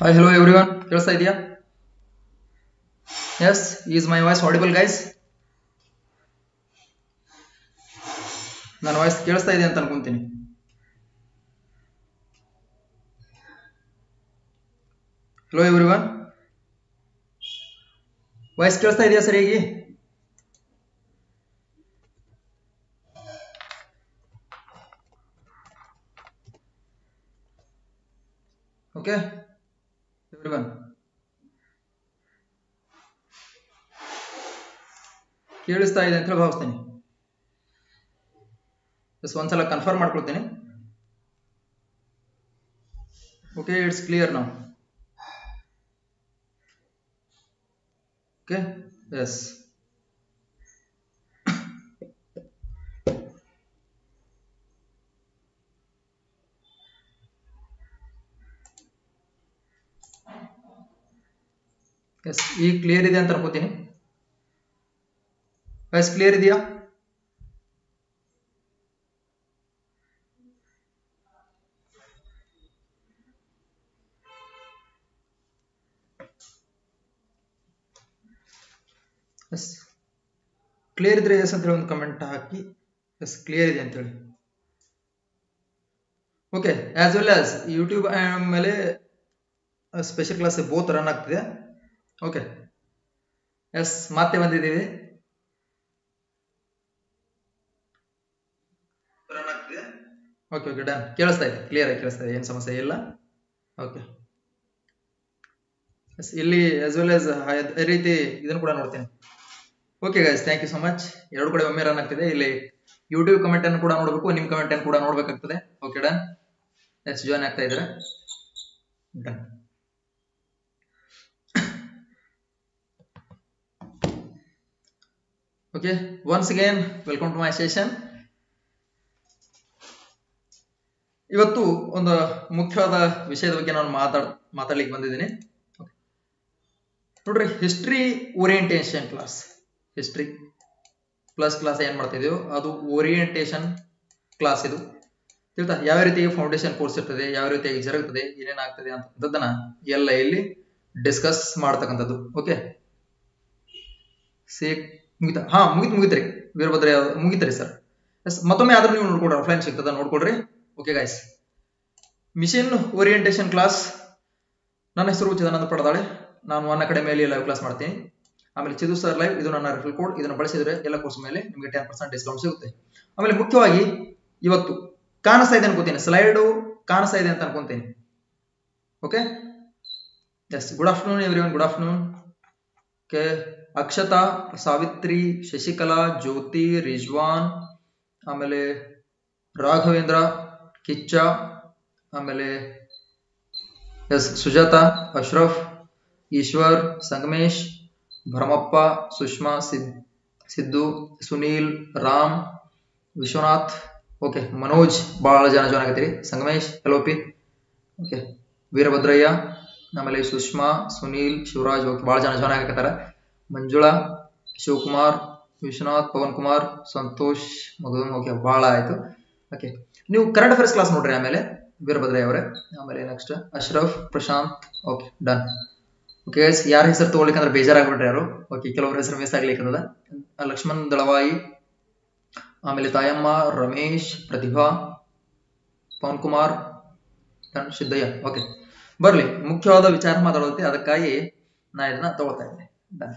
Hi hello everyone ಕೇಳಿಸ್ತಾ ಇದೆಯಾ yes is my voice audible guys ನನ್ನ ವಾಯ್ಸ್ ಕೇಳಿಸ್ತಾ ಇದೆ ಅಂತ ಅನ್ಕೊಂತೀನಿ. ಹಲೋ ಎವ್ರಿವನ್ ವಾಯ್ಸ್ ಕೇಳಿಸ್ತಾ ಇದೆಯಾ ಸರಿಯಾಗಿ ಓಕೆ ಎವ್ರಿವನ್ ಕೇಳಿಸ್ತಾ ಇದೆ ಅಂತ ಹೇಳಿ ಭಾವಿಸ್ತೀನಿ ಎಸ್ ಒಂದ್ಸಲ ಕನ್ಫರ್ಮ್ ಮಾಡ್ಕೊಳ್ತೀನಿ. ಓಕೆ ಇಟ್ಸ್ ಕ್ಲಿಯರ್ ನಾವು ಓಕೆ ಎಸ್ ಎಸ್ ಈಗ ಕ್ಲಿಯರ್ ಇದೆ ಅಂತ ಅನ್ಕೋತೀನಿ ಎಸ್ ಕ್ಲಿಯರ್ ಇದೆಯಾ ಎಸ್ ಕ್ಲಿಯರ್ ಇದ್ರೆ ಎಸ್ ಅಂತ ಹೇಳಿ ಒಂದು ಕಮೆಂಟ್ ಹಾಕಿ ಎಸ್ ಕ್ಲಿಯರ್ ಇದೆ ಅಂತ ಹೇಳಿ okay as well as YouTube ಮೇಲೆ ಸ್ಪೆಷಲ್ ಕ್ಲಾಸ್ ಬೋತ್ ರನ್ ಆಗ್ತಿದೆ ಓಕೆ ಎಸ್ ಮತ್ತೆ ಬಂದಿದ್ದೀವಿ. ಓಕೆ ಓಕೆ ಡನ್ ಕೇಳಿಸ್ತಾ ಇದೆ. ಕ್ಲಿಯರ್ ಆಗಿ ಕೇಳಿಸ್ತಾ ಇದೆ. ಏನು ಸಮಸ್ಯೆ ಇಲ್ಲ? ಓಕೆ ಎಸ್ ಇಲ್ಲಿ ಆಸ್ ವೆಲ್ ಆಸ್ ಅದೇ ರೀತಿ ಇದನ್ನು ಕೂಡ ನೋಡ್ತೀನಿ. Okay guys thank you so much ಎರಡು ಕಡೆ ಒಮ್ಮೆ ರನ್ ಆಗ್ತಿದೆ. ಇಲ್ಲಿ ಯೂಟ್ಯೂಬ್ ಕಮೆಂಟ್ ಅನ್ನು ಕೂಡ ನೋಡಬೇಕು ನಿಮ್ಮ ಕಮೆಂಟ್ ಅನ್ನು ಕೂಡ ನೋಡಬೇಕಾಗ್ತದೆ. ಓಕೆ ಡನ್ ಎಸ್ ಜಾಯ್ನ್ ಆಗ್ತಾ ಇದ್ದಾರೆ? Done okay once again welcome to my session ಇವತ್ತು ಒಂದು ಮುಖ್ಯವಾದ ವಿಷಯದ ಬಗ್ಗೆ ನಾನು ಮಾತಾಡ್, ಮಾತಾಡ್ಲಿಕ್ಕೆ ಬಂದಿದ್ದೀನಿ. ನೋಡ್ರಿ history orientation class history plus class ಏನ್ ಮಾಡ್ತಾ ಅದು ಓರಿಯೆಂಟೇಷನ್ ಕ್ಲಾಸ್ ಇದು. ತಿಳ್ತಾ, ಯಾವ ರೀತಿಯಾಗಿ ಫೌಂಡೇಶನ್ ಕೋರ್ಸ್ ಇರ್ತದೆ, ಯಾವ ರೀತಿಯಾಗಿ ಜರುಗುತ್ತದೆ ಏನೇನಾಗ್ತದೆ ಅಂತದನ್ನ ಎಲ್ಲ ಇಲ್ಲಿ ಡಿಸ್ಕಸ್ ಮಾಡ್ತಕ್ಕಂಥದ್ದು. ಓಕೆ ಸಿ ಮುಗಿತಾ, ಹಾ, ಮುಗಿತ್, ಮುಗಿತ್ರಿ. ವೀರಭದ್ರ ಮುಗಿತ್ರಿ ಸರ್ ಎಸ್ ಮತ್ತೊಮ್ಮೆ ಆದ್ರೂ ನೀವು ನೋಡ್ಕೊಡ್ರಿ ಆಫ್ಲೈನ್ ಸಿಗ್ತದ, ನೋಡ್ಕೊಡ್ರಿ. Okay guys mission orientation class ನನ್ನ ಹೆಸರು ಚಿದಾನಂದ ಪಡದಾಳೆ. ನಾನು ಒನ್ ಮೇಲೆ ಲೈವ್ ಕ್ಲಾಸ್ ಮಾಡ್ತೀನಿ. ಆಮೇಲೆ ಚಿದು ಸರ್ ಲೈವ್ ಇದು ನನ್ನ ರೆಫಲ್ ಕೋಡ್ ಇದನ್ನು ಬಳಸಿದ್ರೆ ಎಲ್ಲ ಕೋರ್ಸ್ ಮೇಲೆ ನಿಮಗೆ ಟೆನ್ ಪರ್ಸೆಂಟ್ ಡಿಸ್ಕೌಂಟ್ ಸಿಗುತ್ತೆ. ಆಮೇಲೆ ಮುಖ್ಯವಾಗಿ ಇವತ್ತು ಕಾಣಿಸ್ತಾ ಇದೆ ಅನ್ಕೋತೀನಿ. ಸ್ಲೈಡು ಕಾಣಿಸ್ತಾ ಇದೆ ಅಂತ ಅನ್ಕೊಂತೀನಿ. Okay yes good afternoon everyone good afternoon okay Akshata, Savitri, Shashikala, Jyoti, Rizwan, ಆಮೇಲೆ ರಾಘವೇಂದ್ರ, ಕಿಚ್ಚ, ಆಮೇಲೆ ಎಸ್ ಸುಜಾತ, ಅಶ್ರಫ್, ಈಶ್ವರ್, ಸಂಗಮೇಶ್, ಭರಮಪ್ಪ, ಸುಷ್ಮಾ, ಸಿದ್, ಸಿದ್ದು, ಸುನೀಲ್, ರಾಮ್, ವಿಶ್ವನಾಥ್, ಓಕೆ, ಮನೋಜ್ ಭಾಳ ಜನ ಜಾಯ್ನ್ ಆಗತ್ತೀರಿ. ಸಂಗಮೇಶ್ ಎಲೋಪಿ ಓಕೆ, ವೀರಭದ್ರಯ್ಯ, ಆಮೇಲೆ ಸುಷ್ಮಾ, ಸುನೀಲ್, ಶಿವರಾಜ್, ಓಕೆ ಭಾಳ ಜನ ಜಾಯ್ನ್ ಆಗತ್ತಾರ ಮಂಜುಳಾ, ಶಿವಕುಮಾರ್, ವಿಶ್ವನಾಥ್, ಪವನ್ ಕುಮಾರ್, ಸಂತೋಷ್ ಮಗು ಓಕೆ ಬಹಳ ಆಯ್ತು. ಓಕೆ ನೀವು ಕರೆಂಟ್ ಅಫೇರ್ಸ್ ಕ್ಲಾಸ್ ನೋಡ್ರಿ ಆಮೇಲೆ, ವೀರಭದ್ರಯ್ಯ ಅವರೇ. ಆಮೇಲೆ next Ashraf, Prashant okay done okay ಯಾರ ಹೆಸರು ತಗೊಳ್ಲಿಕ್ಕಂದ್ರೆ ಬೇಜಾರಾಗ್ಬಿಟ್ರೆ ಯಾರು? ಓಕೆ ಕೆಲವರ ಹೆಸರು ಮಿಸ್ ಆಗ್ಲಿಕ್ಕದ ಲಕ್ಷ್ಮಣ್ ದಳವಾಯಿ, ಆಮೇಲೆ ತಾಯಮ್ಮ, ರಮೇಶ್, ಪ್ರತಿಭಾ, ಪವನ್ ಕುಮಾರ್ ಡನ್ ಸಿದ್ದಯ್ಯ. ಓಕೆ ಬರ್ಲಿ, ಮುಖ್ಯವಾದ ವಿಚಾರ ಮಾತಾಡೋದಕ್ಕೆ ಅದಕ್ಕಾಗಿ ನಾ ಇದನ್ನ ತಗೊಳ್ತಾ ಇದ್ದೀನಿ. ಡನ್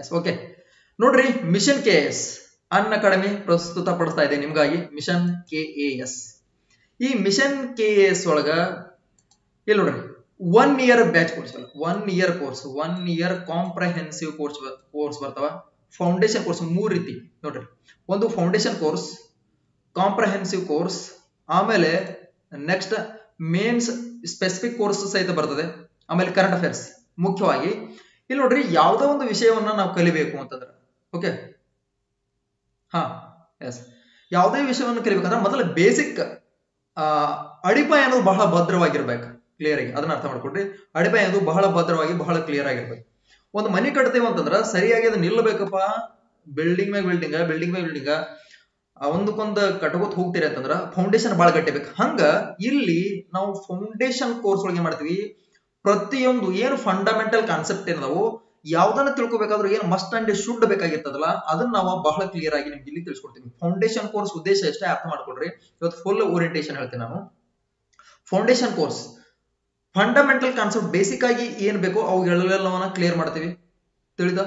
ಎಸ್ ಓಕೆ ನೋಡ್ರಿ ಮಿಷನ್ ಕೆ ಎಸ್ ಅನ್ ಅಕಾಡೆಮಿ ಪ್ರಸ್ತುತ ಪಡಿಸ್ತಾ ಇದೆ ನಿಮ್ಗಾಗಿ. ಮಿಷನ್ ಕೆ ಎ ಎಸ್ ಈ ಮಿಷನ್ ಕೆ ಎಸ್ ಒಳಗ, ಇಲ್ಲಿ ನೋಡ್ರಿ ಒನ್ ಇಯರ್ ಬ್ಯಾಚ್ ಕೋರ್ಸ್ ಅಲ್ಲ. One year course one year comprehensive course course ಬರ್ತಾವ. ಫೌಂಡೇಶನ್ ಕೋರ್ಸ್ ಮೂರ್ ರೀತಿ. ನೋಡ್ರಿ, ಒಂದು ಫೌಂಡೇಶನ್ ಕೋರ್ಸ್ ಕಾಂಪ್ರಹೆನ್ಸಿವ್ ಕೋರ್ಸ್ ಆಮೇಲೆ ನೆಕ್ಸ್ಟ್ ಮೇನ್ಸ್ ಸ್ಪೆಸಿಫಿಕ್ ಕೋರ್ಸ್ ಸಹಿತ ಬರ್ತದೆ. ಆಮೇಲೆ ಕರೆಂಟ್ ಅಫೇರ್ಸ್ ಮುಖ್ಯವಾಗಿ ಇಲ್ಲಿ ನೋಡ್ರಿ ಯಾವುದೋ ಒಂದು ವಿಷಯವನ್ನ ನಾವು ಕಲಿಬೇಕು ಅಂತಂದ್ರೆ ಓಕೆ ಹಾ ಎಸ್ ಯಾವುದೇ ವಿಷಯವನ್ನು ಕಲಿಬೇಕಂದ್ರೆ ಮೊದಲ ಬೇಸಿಕ್ ಅಡಿಪಾಯ ಅನ್ನೋದು ಬಹಳ ಭದ್ರವಾಗಿರ್ಬೇಕು ಕ್ಲಿಯರ್ ಆಗಿ. ಅದನ್ನ ಅರ್ಥ ಮಾಡ್ಕೊಡ್ರಿ. ಅಡಿಪಾಯ ಅನ್ನೋದು ಬಹಳ ಭದ್ರವಾಗಿ, ಬಹಳ ಕ್ಲಿಯರ್ ಆಗಿರ್ಬೇಕು. ಒಂದು ಮನೆ ಕಟ್ತೇವೆ ಅಂತಂದ್ರೆ ಸರಿಯಾಗಿ ಅದು ನಿಲ್ಲಬೇಕಪ್ಪ. ಬಿಲ್ಡಿಂಗ್ ಮ್ಯಾಗ ಬಿಲ್ಡಿಂಗ್ ಬಿಲ್ಡಿಂಗ್ ಮ್ಯಾಗ ಬಿಲ್ಡಿಂಗ್ ಒಂದಕ್ಕೊಂದು ಕಟ್ಕೋತ್ ಹೋಗ್ತೀರಿ ಅಂತಂದ್ರ ಫೌಂಡೇಶನ್ ಬಾಳ ಕಟ್ಟಬೇಕು ಹಂಗ ಇಲ್ಲಿ ನಾವು ಫೌಂಡೇಶನ್ ಕೋರ್ಸ್ ಒಳಗೆ ಮಾಡ್ತೀವಿ. ಪ್ರತಿಯೊಂದು ಏನು ಫಂಡಮೆಂಟಲ್ ಕಾನ್ಸೆಪ್ಟ್ ಏನದವು ಯಾವ್ದನ್ನ ತಿಳ್ಕೊಬೇಕಾದ್ರೂ ಏನು ಮಸ್ಟ್ ಅಂಡ್ ಶುಡ್ ಬೇಕಾಗಿರ್ತದಲ್ಲ, ಅದನ್ನ ನಾವು ಬಹಳ ಕ್ಲಿಯರ್ ಆಗಿ ನಿಮ್ಗೆ ಇಲ್ಲಿ ತಿಳಿಸ್ಕೊಡ್ತೀನಿ. ಫೌಂಡೇಶನ್ ಕೋರ್ಸ್ ಉದ್ದೇಶ ಎಷ್ಟೇ ಅರ್ಥ ಮಾಡ್ಕೊಡ್ರಿ, ಇವತ್ತು ಫುಲ್ ಓರಿಯಂಟೇಶನ್ ಹೇಳ್ತೀನಿ ನಾನು. Foundation course fundamental concept basic ಆಗಿ ಏನ್ ಬೇಕೋ ಅವುಗಳೆಲ್ಲವನ್ನ ಕ್ಲಿಯರ್ ಮಾಡ್ತೀವಿ. ತಿಳಿದ?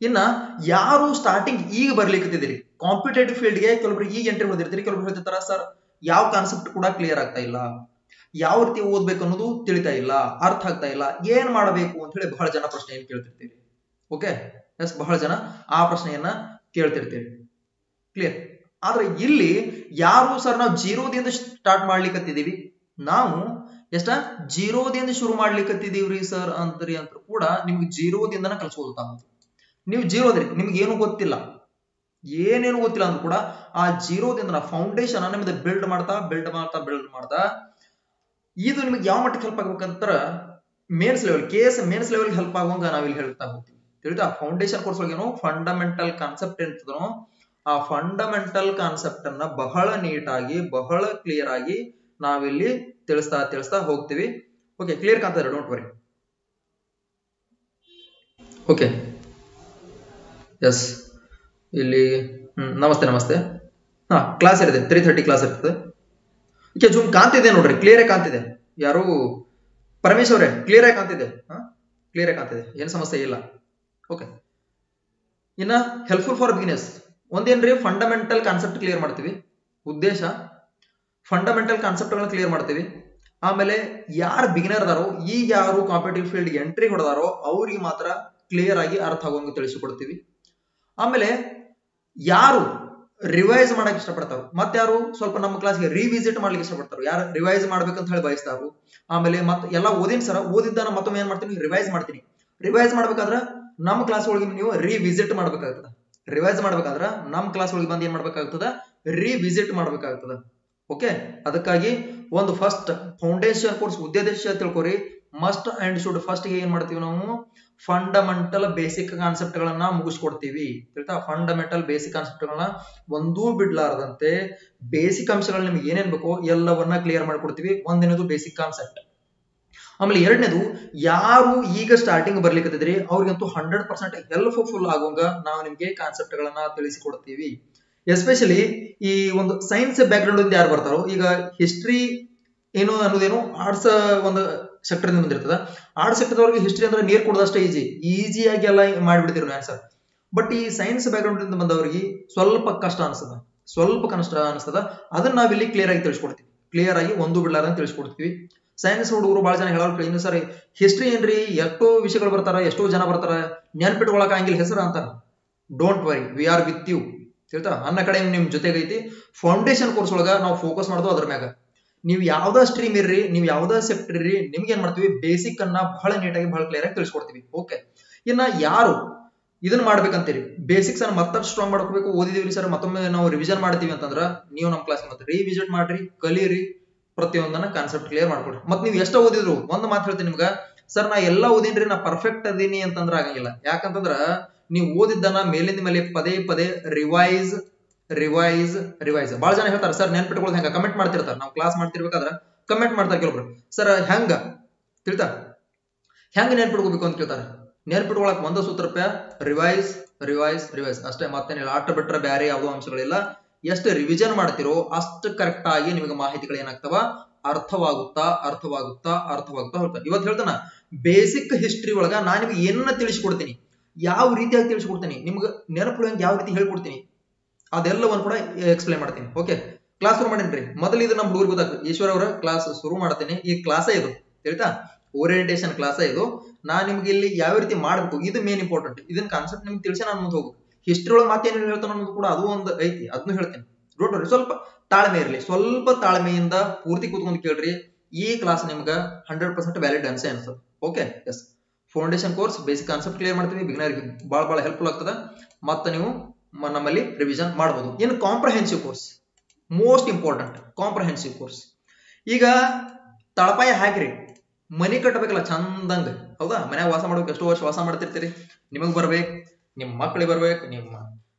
ಇನ್ನ ಯಾರು ಸ್ಟಾರ್ಟಿಂಗ್ ಈಗ ಬರ್ಲಿಕ್ಕತ್ತಿದ್ದೀರಿ ಕಾಂಪಿಟೇಟಿವ್ ಫೀಲ್ಡ್ಗೆ ಕೆಲವೊಬ್ರು ಈಗ ಎಂಟ್ರಿ ಹೊಡೆದಿರ್ತೀರಿ ಕೆಲವೊಬ್ರು ಹೇಳ್ತಿರ್ತಾರ, ಸರ್, ಯಾವ ಕಾನ್ಸೆಪ್ಟ್ ಕೂಡ ಕ್ಲಿಯರ್ ಆಗ್ತಾ ಇಲ್ಲ. ಯಾವ ರೀತಿ ಓದ್ಬೇಕು ಅನ್ನೋದು ತಿಳಿತಾ ಇಲ್ಲ, ಅರ್ಥ ಆಗ್ತಾ ಇಲ್ಲ, ಏನ್ ಮಾಡಬೇಕು ಅಂತ ಹೇಳಿ ಬಹಳ ಜನ ಪ್ರಶ್ನೆ ಏನ್ ಕೇಳ್ತಿರ್ತೀರಿ. ಓಕೆ ಎಸ್ ಬಹಳ ಜನ ಆ ಪ್ರಶ್ನೆಯನ್ನ ಕೇಳ್ತಿರ್ತೀರಿ. ಕ್ಲಿಯರ್ ಆದ್ರೆ ಇಲ್ಲಿ ಯಾರು ಸರ್ ನಾವು ಜೀರೋದಿಂದ ಸ್ಟಾರ್ಟ್ ಮಾಡ್ಲಿಕ್ಕತ್ತಿದೀವಿ ನಾವು ಎಷ್ಟ? ಜೀರೋದಿಂದ ಶುರು ಮಾಡ್ಲಿಕ್ಕತ್ತಿದೀವ್ರಿ ಸರ್ ಅಂತ್ರಿ ಅಂತ ಕೂಡ ನಿಮ್ಗೆ ಜೀರೋದಿಂದನ ಕಲ್ಸ್ಬೋದು ತಾವು ನೀವು ಜೀರೋದ್ರಿ ನಿಮ್ಗೆ ಏನು ಗೊತ್ತಿಲ್ಲ. ಏನೇನು ಗೊತ್ತಿಲ್ಲ ಅಂದ್ರೂ ಕೂಡ ಆ ಜೀರೋದಿಂದ ಫೌಂಡೇಶನ್ ನಿಮ್ದು ಬಿಲ್ಡ್ ಮಾಡ್ತಾ ಬಿಲ್ಡ್ ಮಾಡ್ತಾ ಬಿಲ್ಡ್ ಮಾಡ್ತಾ ಇದು ನಿಮಗೆ ಯಾವ ಮಟ್ಟಕ್ಕೆ ಹೆಲ್ಪ್ ಆಗ್ಬೇಕಂತ mains level K S mains level help ಆಗುವಂಗ ನಾವಿಲ್ಲಿ ಹೇಳ್ತಾ ಹೋಗ್ತೀವಿ. ತಿಳಿತಾ? ಫೌಂಡೇಶನ್ ಕೋರ್ಸ್ ಒಳಗೇನು ಫಂಡಮೆಂಟಲ್ ಕಾನ್ಸೆಪ್ಟ್ ಏನಿರ್ತದೋ ಆ ಫಂಡಮೆಂಟಲ್ ಕಾನ್ಸೆಪ್ಟ್ ಅನ್ನ ಬಹಳ ನೀಟಾಗಿ, ಬಹಳ ಕ್ಲಿಯರ್ ಆಗಿ ನಾವಿಲ್ಲಿ ತಿಳಿಸ್ತಾ ತಿಳಿಸ್ತಾ ಹೋಗ್ತೀವಿ. ಓಕೆ ಕ್ಲಿಯರ್ ಕಾಣ್ತಾರೆ ಡೋಂಟ್ ವರಿ ಓಕೆ ಎಸ್ ಇಲ್ಲಿ ನಮಸ್ತೆ ನಮಸ್ತೆ. ಹಾ ಕ್ಲಾಸ್ ಇರುತ್ತೆ ತ್ರೀ ಥರ್ಟಿ ಕ್ಲಾಸ್ ಇರ್ತದೆ. ಓಕೆ ಜೂಮ್ ಕಾಣ್ತಿದೆ ನೋಡ್ರಿ ಕ್ಲಿಯರ್ ಆಗಿ ಕಾಣ್ತಿದೆ ಯಾರು? ಪರಮೇಶ್ ಕ್ಲಿಯರ್ ಆಗಿ ಕಾಣ್ತಿದೆ ಕ್ಲಿಯರ್ ಆಗಿ ಕಾಣ್ತಿದೆ ಏನು ಸಮಸ್ಯೆ ಇಲ್ಲ. ಓಕೆ ಇನ್ನ ಹೆಲ್ಪ್ಫುಲ್ ಫಾರ್ ಬಿಗಿನರ್ಸ್ ಒಂದೇನ್ರಿ ಫಂಡಮೆಂಟಲ್ ಕಾನ್ಸೆಪ್ಟ್ ಕ್ಲಿಯರ್ ಮಾಡ್ತೀವಿ. ಉದ್ದೇಶ ಫಂಡಮೆಂಟಲ್ ಕಾನ್ಸೆಪ್ಟ್ಗಳನ್ನ ಕ್ಲಿಯರ್ ಮಾಡ್ತೀವಿ. ಆಮೇಲೆ ಯಾರು ಬಿಗಿನರ್ ಅದಾರೋ, ಈಗ ಯಾರು ಕಾಂಪಿಟೇಟಿವ್ ಫೀಲ್ಡ್ ಎಂಟ್ರಿ ಹೊಡೆದಾರೋ, ಅವ್ರಿಗೆ ಮಾತ್ರ ಕ್ಲಿಯರ್ ಆಗಿ ಅರ್ಥ ಆಗೋಂಗೆ ತಿಳಿಸಿಕೊಡ್ತೀವಿ. ಆಮೇಲೆ ಯಾರು ರಿವೈಸ್ ಮಾಡಕ್ ಇಷ್ಟಪಡ್ತಾರ ಮತ್ತೆ ಯಾರು ಸ್ವಲ್ಪ ನಮ್ಮ ಕ್ಲಾಸ್ಗೆ ರಿವಿಸಿಟ್ ಮಾಡ್ಲಿಕ್ಕೆ ಇಷ್ಟಪಡ್ತಾರ ಯಾರು ರಿವೈಸ್ ಮಾಡ್ಬೇಕಂತ ಹೇಳಿ ಬಯಸ್ತಾರು ಆಮೇಲೆ ಮತ್ತೆ ಎಲ್ಲ ಓದಿನ ಸರ ಓದಿದ್ದನ್ನ ಮತ್ತೊಮ್ಮೆ ಏನ್ ಮಾಡ್ತೀನಿ? ರಿವೈಸ್ ಮಾಡ್ತೀನಿ. ರಿವೈಸ್ ಮಾಡ್ಬೇಕಾದ್ರೆ ನಮ್ಮ ಕ್ಲಾಸ್ ಒಳಗೆ ನೀವು ರಿವಿಸಿಟ್ ಮಾಡ್ಬೇಕಾಗ್ತದ. ರಿವೈಸ್ ಮಾಡ್ಬೇಕಾದ್ರ ನಮ್ಮ ಕ್ಲಾಸ್ ಒಳಗೆ ಬಂದ್ ಏನ್ ಮಾಡ್ಬೇಕಾಗ್ತದ? ರಿವಿಸಿಟ್ ಮಾಡ್ಬೇಕಾಗ್ತದ. ಓಕೆ ಅದಕ್ಕಾಗಿ ಒಂದು ಫಸ್ಟ್ ಫೌಂಡೇಶನ್ ಕೋರ್ಸ್ ಉದ್ದೇಶ ತಿಳ್ಕೊರಿ. ಮಸ್ಟ್ ಅಂಡ್ ಶುಡ್ ಫಸ್ಟ್ ಏನ್ ಮಾಡ್ತೀವಿ ನಾವು? ಫಂಡಮೆಂಟಲ್ ಬೇಸಿಕ್ ಕಾನ್ಸೆಪ್ಟ್ ಗಳನ್ನ ಮುಗಿಸ್ಕೊಡ್ತೀವಿ. ಹೇಳ್ತಾ ಫಂಡಮೆಂಟಲ್ ಬೇಸಿಕ್ ಕಾನ್ಸೆಪ್ಟ್ ಗಳನ್ನ ಒಂದೂ ಬಿಡ್ಲಾರದಂತೆ ಬೇಸಿಕ್ ಅಂಶಗಳು ನಿಮ್ಗೆ ಏನೇನ್ ಬೇಕೋ ಎಲ್ಲವನ್ನ ಕ್ಲಿಯರ್ ಮಾಡ್ಕೊಡ್ತೀವಿ. ಒಂದಿನದು ಬೇಸಿಕ್ ಕಾನ್ಸೆಪ್ಟ್ ಆಮೇಲೆ ಎರಡನೇದು, ಯಾರು ಈಗ ಸ್ಟಾರ್ಟಿಂಗ್ ಬರ್ಲಿಕ್ಕತ್ತಿದ್ರಿ ಅವ್ರಿಗಂತೂ ಹಂಡ್ರೆಡ್ ಪರ್ಸೆಂಟ್ ಹೆಲ್ಪ್ಫುಲ್ ಆಗುವಂಗ ನಾವು ನಿಮ್ಗೆ ಕಾನ್ಸೆಪ್ಟ್ ಗಳನ್ನ ತಿಳಿಸಿಕೊಡ್ತೀವಿ. ಎಸ್ಪೆಷಲಿ ಈ ಒಂದು ಸೈನ್ಸ್ ಬ್ಯಾಕ್ ಗ್ರೌಂಡ್ ಇಂದ ಯಾರು ಬರ್ತಾರೋ, ಈಗ ಹಿಸ್ಟ್ರಿ ಏನು ಅನ್ನೋದೇನು ಆರ್ಟ್ಸ್ ಒಂದು ಸೆಕ್ಟರ್ ಇಂದ ಬಂದಿರ್ತದ. ಆರ್ಟ್ ಸೆಕ್ಟರ್ ಹಿಸ್ಟ್ರಿ ಅಂದ್ರೆ ನೀರ್ ಕೊಡೋದಷ್ಟೇ ಈಜಿ ಆಗಿ ಎಲ್ಲ ಮಾಡ್ಬಿಡ್ತಿರೋ ಆನ್ಸರ್ ಬಟ್ ಈ ಸೈನ್ಸ್ ಬ್ಯಾಕ್ಗ್ರೌಂಡ್ ಇಂದ ಬಂದವರಿಗೆ ಸ್ವಲ್ಪ ಕಷ್ಟ ಅನಿಸ್ತದ. ಸ್ವಲ್ಪ ಕಷ್ಟ ಅನಿಸ್ತದ. ಅದನ್ನ ನಾವಿಲ್ಲಿ ಕ್ಲಿಯರ್ ಆಗಿ ತಿಳಿಸ್ಕೊಡ್ತೀವಿ. ಕ್ಲಿಯರ್ ಆಗಿ ಒಂದು ಬಿಡ್ಲಾರ್ದಂಗೆ ತಿಳಿಸ್ಕೊಡ್ತೀವಿ. ಸೈನ್ಸ್ ಹುಡುಗರು ಬಹಳ ಜನ ಹೇಳೋರು ಇನ್ನು ಸರಿ ಹಿಸ್ಟ್ರಿ ಏನ್ರಿ? ಎಷ್ಟೋ ವಿಷಯಗಳು ಬರ್ತಾರ, ಎಷ್ಟೋ ಜನ ಬರ್ತಾರ. ನೆನ್ಪಿಟ್ಕೊಳಕ್ ಆಗಿಲ್ಲ ಹೆಸರು ಅಂತಾರ. Don't worry we are with you ತಿಳ್ತಾ? ಅನ್ನ ಕಡೆ ನಿಮ್ ಜೊತೆಗೈತಿ. ಫೌಂಡೇಶನ್ ಕೋರ್ಸ್ ಒಳಗ ನಾವು ಫೋಕಸ್ ಮಾಡೋದು ಅದ್ರ ಮ್ಯಾಗ. ನೀವು ಯಾವ್ದಾ ಸ್ಟ್ರೀಮ್ ಇರ್ರಿ, ನೀವು ಯಾವ್ದೋ ಸೆಪ್ಟ್ ಇರ್ರಿ, ನಿಮ್ಗೆ ಏನ್ ಮಾಡ್ತೀವಿ? ಬೇಸಿಕ್ ಅನ್ನ ಬಹಳ ನೀಟಾಗಿ ಬಹಳ ಕ್ಲಿಯರ್ ಆಗಿ ತಿಳಿಸ್ಕೊಡ್ತೀವಿ. ಓಕೆ ಇನ್ನ ಯಾರು ಇದನ್ನ ಮಾಡ್ಬೇಕಂತೀರಿ? ಬೇಸಿಕ್ಸ್ ಅನ್ನ ಮತ್ತಷ್ಟು ಸ್ಟ್ರಾಂಗ್ ಮಾಡ್ಕೋಬೇಕು. ಓದಿದೀವಿ ಸರ್ ಮತ್ತೊಮ್ಮೆ ನಾವು ರಿವಿಷನ್ ಮಾಡ್ತೀವಿ ಅಂತಂದ್ರ ನೀವು ನಮ್ಮ ಕ್ಲಾಸ್ ಮತ್ತೆ ರಿವಿಸಿಟ್ ಮಾಡ್ರಿ, ಕಲೀರಿ, ಪ್ರತಿಯೊಂದನ್ನ ಕಾನ್ಸೆಪ್ಟ್ ಕ್ಲಿಯರ್ ಮಾಡ್ಕೊಡ್ರಿ. ಮತ್ತೆ ನೀವು ಎಷ್ಟೋ ಓದಿದ್ರು, ಒಂದು ಮಾತು ಹೇಳ್ತೀನಿ ನಿಮ್ಗೆ. ಸರ್ ನಾ ಎಲ್ಲ ಓದಿನ್ರಿ, ನಾ ಪರ್ಫೆಕ್ಟ್ ಅದೀನಿ ಅಂತಂದ್ರ ಆಗಂಗಿಲ್ಲ. ಯಾಕಂತಂದ್ರ, ನೀವು ಓದಿದ್ದನ್ನ ಮೇಲಿಂದ ಮೇಲೆ ಪದೇ ಪದೇ ರಿವೈಸ್ ರಿವೈಸ್ ರಿವೈಸ್ ಬಹಳ ಜನ ಹೇಳ್ತಾರೆ, ಸರ್ ನೆನ್ಪಿಟ್ಕೊಳ್ಳೋದು ಹೆಂಗ. ಕಮೆಂಟ್ ಮಾಡ್ತಿರ್ತಾರೆ. ನಾವು ಕ್ಲಾಸ್ ಮಾಡ್ತಿರ್ಬೇಕಾದ್ರೆ ಕಮೆಂಟ್ ಮಾಡ್ತಾರೆ ಕೆಲವರು ಸರ್, ಹೆಂಗ? ತಿಳ್ತಾ ಹೆಂಗ ನೆನ್ಪಿಟ್ಕೋಬೇಕು? ಅಂತ ಕೇಳ್ತಾರೆ. ನೆನ್ಪಿಟ್ಕೊಳಕ್ ಒಂದ ಸೂತ್ರ ರಿವೈಸ್ ರಿವೈಸ್ ರಿವೈಸ್ ಅಷ್ಟೇ, ಮತ್ತೇನಿಲ್ಲ. ಆಟ ಬಿಟ್ರೆ ಬೇರೆ ಯಾವುದೋ ಅಂಶಗಳಿಲ್ಲ. ಎಷ್ಟು ರಿವಿಷನ್ ಮಾಡ್ತಿರೋ ಅಷ್ಟು ಕರೆಕ್ಟ್ ಆಗಿ ನಿಮಗೆ ಮಾಹಿತಿಗಳು ಏನಾಗ್ತವ? ಅರ್ಥವಾಗುತ್ತಾ ಅರ್ಥವಾಗುತ್ತಾ ಅರ್ಥವಾಗುತ್ತಾ ಹೋಗ್ತಾ ಇವತ್ತು ಹೇಳ್ತಾನ ಬೇಸಿಕ್ ಹಿಸ್ಟ್ರಿ ಒಳಗ ನಾನು ನಿಮ್ಗೆ ಏನನ್ನ ತಿಳಿಸ್ಕೊಡ್ತೀನಿ, ಯಾವ ರೀತಿಯಾಗಿ ತಿಳಿಸ್ಕೊಡ್ತೀನಿ, ನಿಮ್ಗೆ ನೆನಪು ಯಾವ ರೀತಿ ಹೇಳ್ಕೊಡ್ತೀನಿ ಅದೆಲ್ಲವನ್ನು ಕೂಡ ಎಕ್ಸ್ಪ್ಲೈನ್ ಮಾಡ್ತೀನಿ. ಓಕೆ ಕ್ಲಾಸ್ ಶುರು ಮಾಡೇನ್ರಿ? ಮೊದಲು ಇದು ನಮ್ಮ ಹುಡುಗರು ಗೊತ್ತಾಗ್ತದೆ. ಈಶ್ವರ್ ಅವರ ಕ್ಲಾಸ್ ಶುರು ಮಾಡ್ತೀನಿ. ಈ ಕ್ಲಾಸೇ ಇದು. ತಿಳಿತಾ? ಓರಿಯೆಂಟೇಷನ್ ಕ್ಲಾಸೇ ಇದು. ನಾನು ನಿಮ್ಗೆ ಇಲ್ಲಿ ಯಾವ ರೀತಿ ಮಾಡಬೇಕು? ಇದು ಮೇನ್ ಇಂಪಾರ್ಟೆಂಟ್ ಇದನ್ನ ಕಾನ್ಸೆಪ್ಟ್ ನಿಮ್ಗೆ ತಿಳಿಸಿ ನಾನು ಮುಂದೆ ಹೋಗು ಹಿಸ್ಟ್ರಿ ಒಳಗೆ ಮಾತೇನು ಹೇಳ್ತಾನೆ ಅನ್ನೋದು ಕೂಡ ಅದು ಒಂದು ಐತಿ. ಅದನ್ನು ಹೇಳ್ತೀನಿ. ನೋಡ್ರಿ, ಸ್ವಲ್ಪ ತಾಳ್ಮೆ ಇರಲಿ. ಸ್ವಲ್ಪ ತಾಳ್ಮೆಯಿಂದ ಪೂರ್ತಿ ಕೂತ್ಕೊಂಡು ಕೇಳ್ರಿ. ಈ ಕ್ಲಾಸ್ ನಿಮ್ಗೆ ಹಂಡ್ರೆಡ್ ಪರ್ಸೆಂಟ್ ವ್ಯಾಲಿಡ್ ಅನ್ಸೆ ಅನ್ಸುತ್ತೆ. Okay yes foundation course basic concept clear ಮಾಡ್ತೀನಿ. ಬಿಗಿನರ್ಗೆ ಭಾಳ ಭಾಳ ಹೆಲ್ಪ್ಫುಲ್ ಆಗ್ತದೆ. ಮತ್ತೆ ನೀವು ನಮ್ಮಲ್ಲಿ ರಿವಿಷನ್ ಮಾಡಬಹುದು ಇನ್ನು comprehensive course most important comprehensive course ಈಗ ತಳಪಾಯ ಹಾಕಿರಿ. ಮನಿ ಕಟ್ಟಬೇಕಲ್ಲ ಚಂದಂಗ. ಹೌದಾ? ಮನ್ಯಾಗ ವಾಸ ಮಾಡ್ಬೇಕು, ಎಷ್ಟೋ ವರ್ಷ ವಾಸ ಮಾಡ್ತಿರ್ತೀರಿ. ನಿಮಗ್ ಬರ್ಬೇಕು ನಿಮ್ಮ ಮಕ್ಳಿಗೆ ಬರ್ಬೇಕು ನಿಮ್ಮ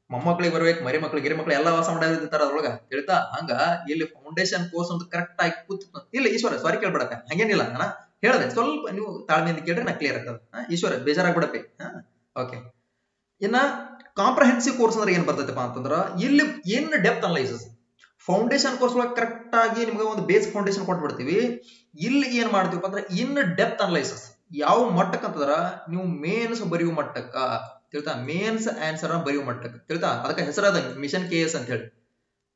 ಮೊಮ್ಮಕ್ಳಿಗೆ ಬರ್ಬೇಕು, ಮರಿ ಮಕ್ಳು, ಗಿರಿ ಮಕ್ಳು ಎಲ್ಲ ವಾಸ ಮಾಡಿರ್ತಾರ ಅದ್ರೊಳಗ. ಹೇಳ್ತಾ ಹಂಗ ಇಲ್ಲಿ ಫೌಂಡೇಶನ್ ಕೋರ್ಸ್ ಅಂತ ಕರೆಕ್ಟ್ ಆಗಿ ಕೂತ್ ಇಲ್ಲ ಈಶ್ವರ ಸಾರಿ ಕೇಳ್ಬಿಡಕ್ಕ. ಹಂಗೇನಿಲ್ಲ, ನಾನು ಹೇಳದೆ. ಸ್ವಲ್ಪ ನೀವು ತಾಳ್ಮೆಯಿಂದ ಕೇಳ್ರಿ, ನಾ ಕ್ಲಿಯರ್ ಆಗ್ತದ. ಈಶ್ವರ ಬೇಜಾರಾಗ್ಬಿಡಪ್ಪಿ ಹಾ ಓಕೆ ಇನ್ನ ಕಾಂಪ್ರಹೆನ್ಸಿವ್ ಕೋರ್ಸ್ ಅಂದ್ರೆ ಏನ್ ಬರ್ತೈತಪ್ಪ ಅಂತಂದ್ರ ಇಲ್ಲಿ ಏನ್ ಡೆಪ್ತ್ ಅನಲೈಸಸ್ ಫೌಂಡೇಶನ್ ಕೋರ್ಸ್ ಒಳಗೆ ಕರೆಕ್ಟ್ ಆಗಿ ನಿಮಗೆ ಒಂದು ಬೇಸ್ ಫೌಂಡೇಶನ್ ಕೊಟ್ಬಿಡ್ತೀವಿ. ಇಲ್ಲಿ ಏನ್ ಮಾಡ್ತೀವಪ್ಪ ಅಂದ್ರೆ ಇನ್ ಡೆಪ್ತ್ ಅನಲೈಸಸ್ ಯಾವ ಮಟ್ಟಕ್ಕೆ ಅಂತಂದ್ರ ನೀವು ಮೇನ್ಸ್ ಬರೆಯುವ ಮಟ್ಟಕ್ಕ, ತಿಳ್ತಾ? ಮೇನ್ಸ್ ಆನ್ಸರ್ ಬರೆಯುವ ಮಟ್ಟಕ್ಕೆ, ತಿಳ್ತಾ? ಅದಕ್ಕೆ ಹೆಸರಾದ ಮಿಷನ್ ಕೆ ಎಸ್ ಅಂತ ಹೇಳಿ.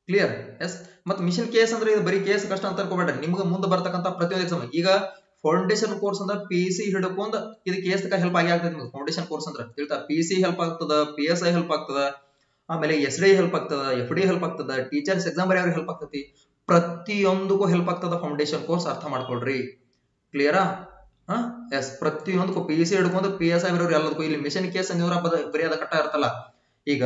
ಕ್ಲಿಯರ್ ಎಸ್ ಮತ್ತೆ ಮಿಷನ್ ಕೆ ಎಸ್ ಅಂದ್ರೆ ಇದು ಬರೀ ಕೆ ಎಸ್ ಕಷ್ಟ ಅಂತ ಅನ್ಕೋಬೇಡ. ನಿಮ್ಗೆ ಮುಂದೆ ಬರ್ತಕ್ಕಂಥ ಪ್ರತಿಯೊಂದು ಎಕ್ಸಾಮ್ ಈಗ ಫೌಂಡೇಶನ್ ಕೋರ್ಸ್ ಅಂದ್ರೆ ಪಿ ಸಿ ಹಿಡ್ಕೊಂಡ್ ಇದಕ್ಕೆ ಎಸ್ ತಕ ಹೆಲ್ಪ್ ಆಗಿ ಆಗ್ತದೆ ನಿಮ್ಗೆ ಫೌಂಡೇಶನ್ ಕೋರ್ಸ್ ಅಂದ್ರೆ. ತಿಳ್ತಾ ಪಿ ಸಿ ಹೆಲ್ಪ್ ಆಗ್ತದ ಪಿ ಎಸ್ ಐ ಹೆಲ್ಪ್ ಆಗ್ತದ, ಆಮೇಲೆ ಎಸ್ ಡಿ ಹೆಲ್ಪ್ ಆಗ್ತದ ಎಫ್ ಡಿ ಹೆಲ್ಪ್ ಆಗ್ತದ ಟೀಚರ್ಸ್ ಎಕ್ಸಾಮ್ ಬರೆಯವ್ರಿಗೆ ಹೆಲ್ಪ್ ಆಗ್ತತಿ. ಪ್ರತಿಯೊಂದಕ್ಕೂ ಹೆಲ್ಪ್ ಆಗ್ತದ ಫೌಂಡೇಶನ್ ಕೋರ್ಸ್ ಅರ್ಥ ಮಾಡ್ಕೊಳ್ರಿ. ಕ್ಲಿಯರಾ ಹಾ? ಎಸ್ ಪ್ರತಿಯೊಂದಕ್ಕೂ ಪಿ ಸಿ ಹಿಡ್ಕೊಂಡು ಪಿ ಎಸ್ ಐ ಬರೋರು ಎಲ್ಲದಕ್ಕೂ. ಇಲ್ಲಿ ಮಿಷನ್ ಕೇಸ್ ನೀವು ಬರೆಯೋದ ಕಟ್ಟ ಇರ್ತಲ್ಲ ಈಗ,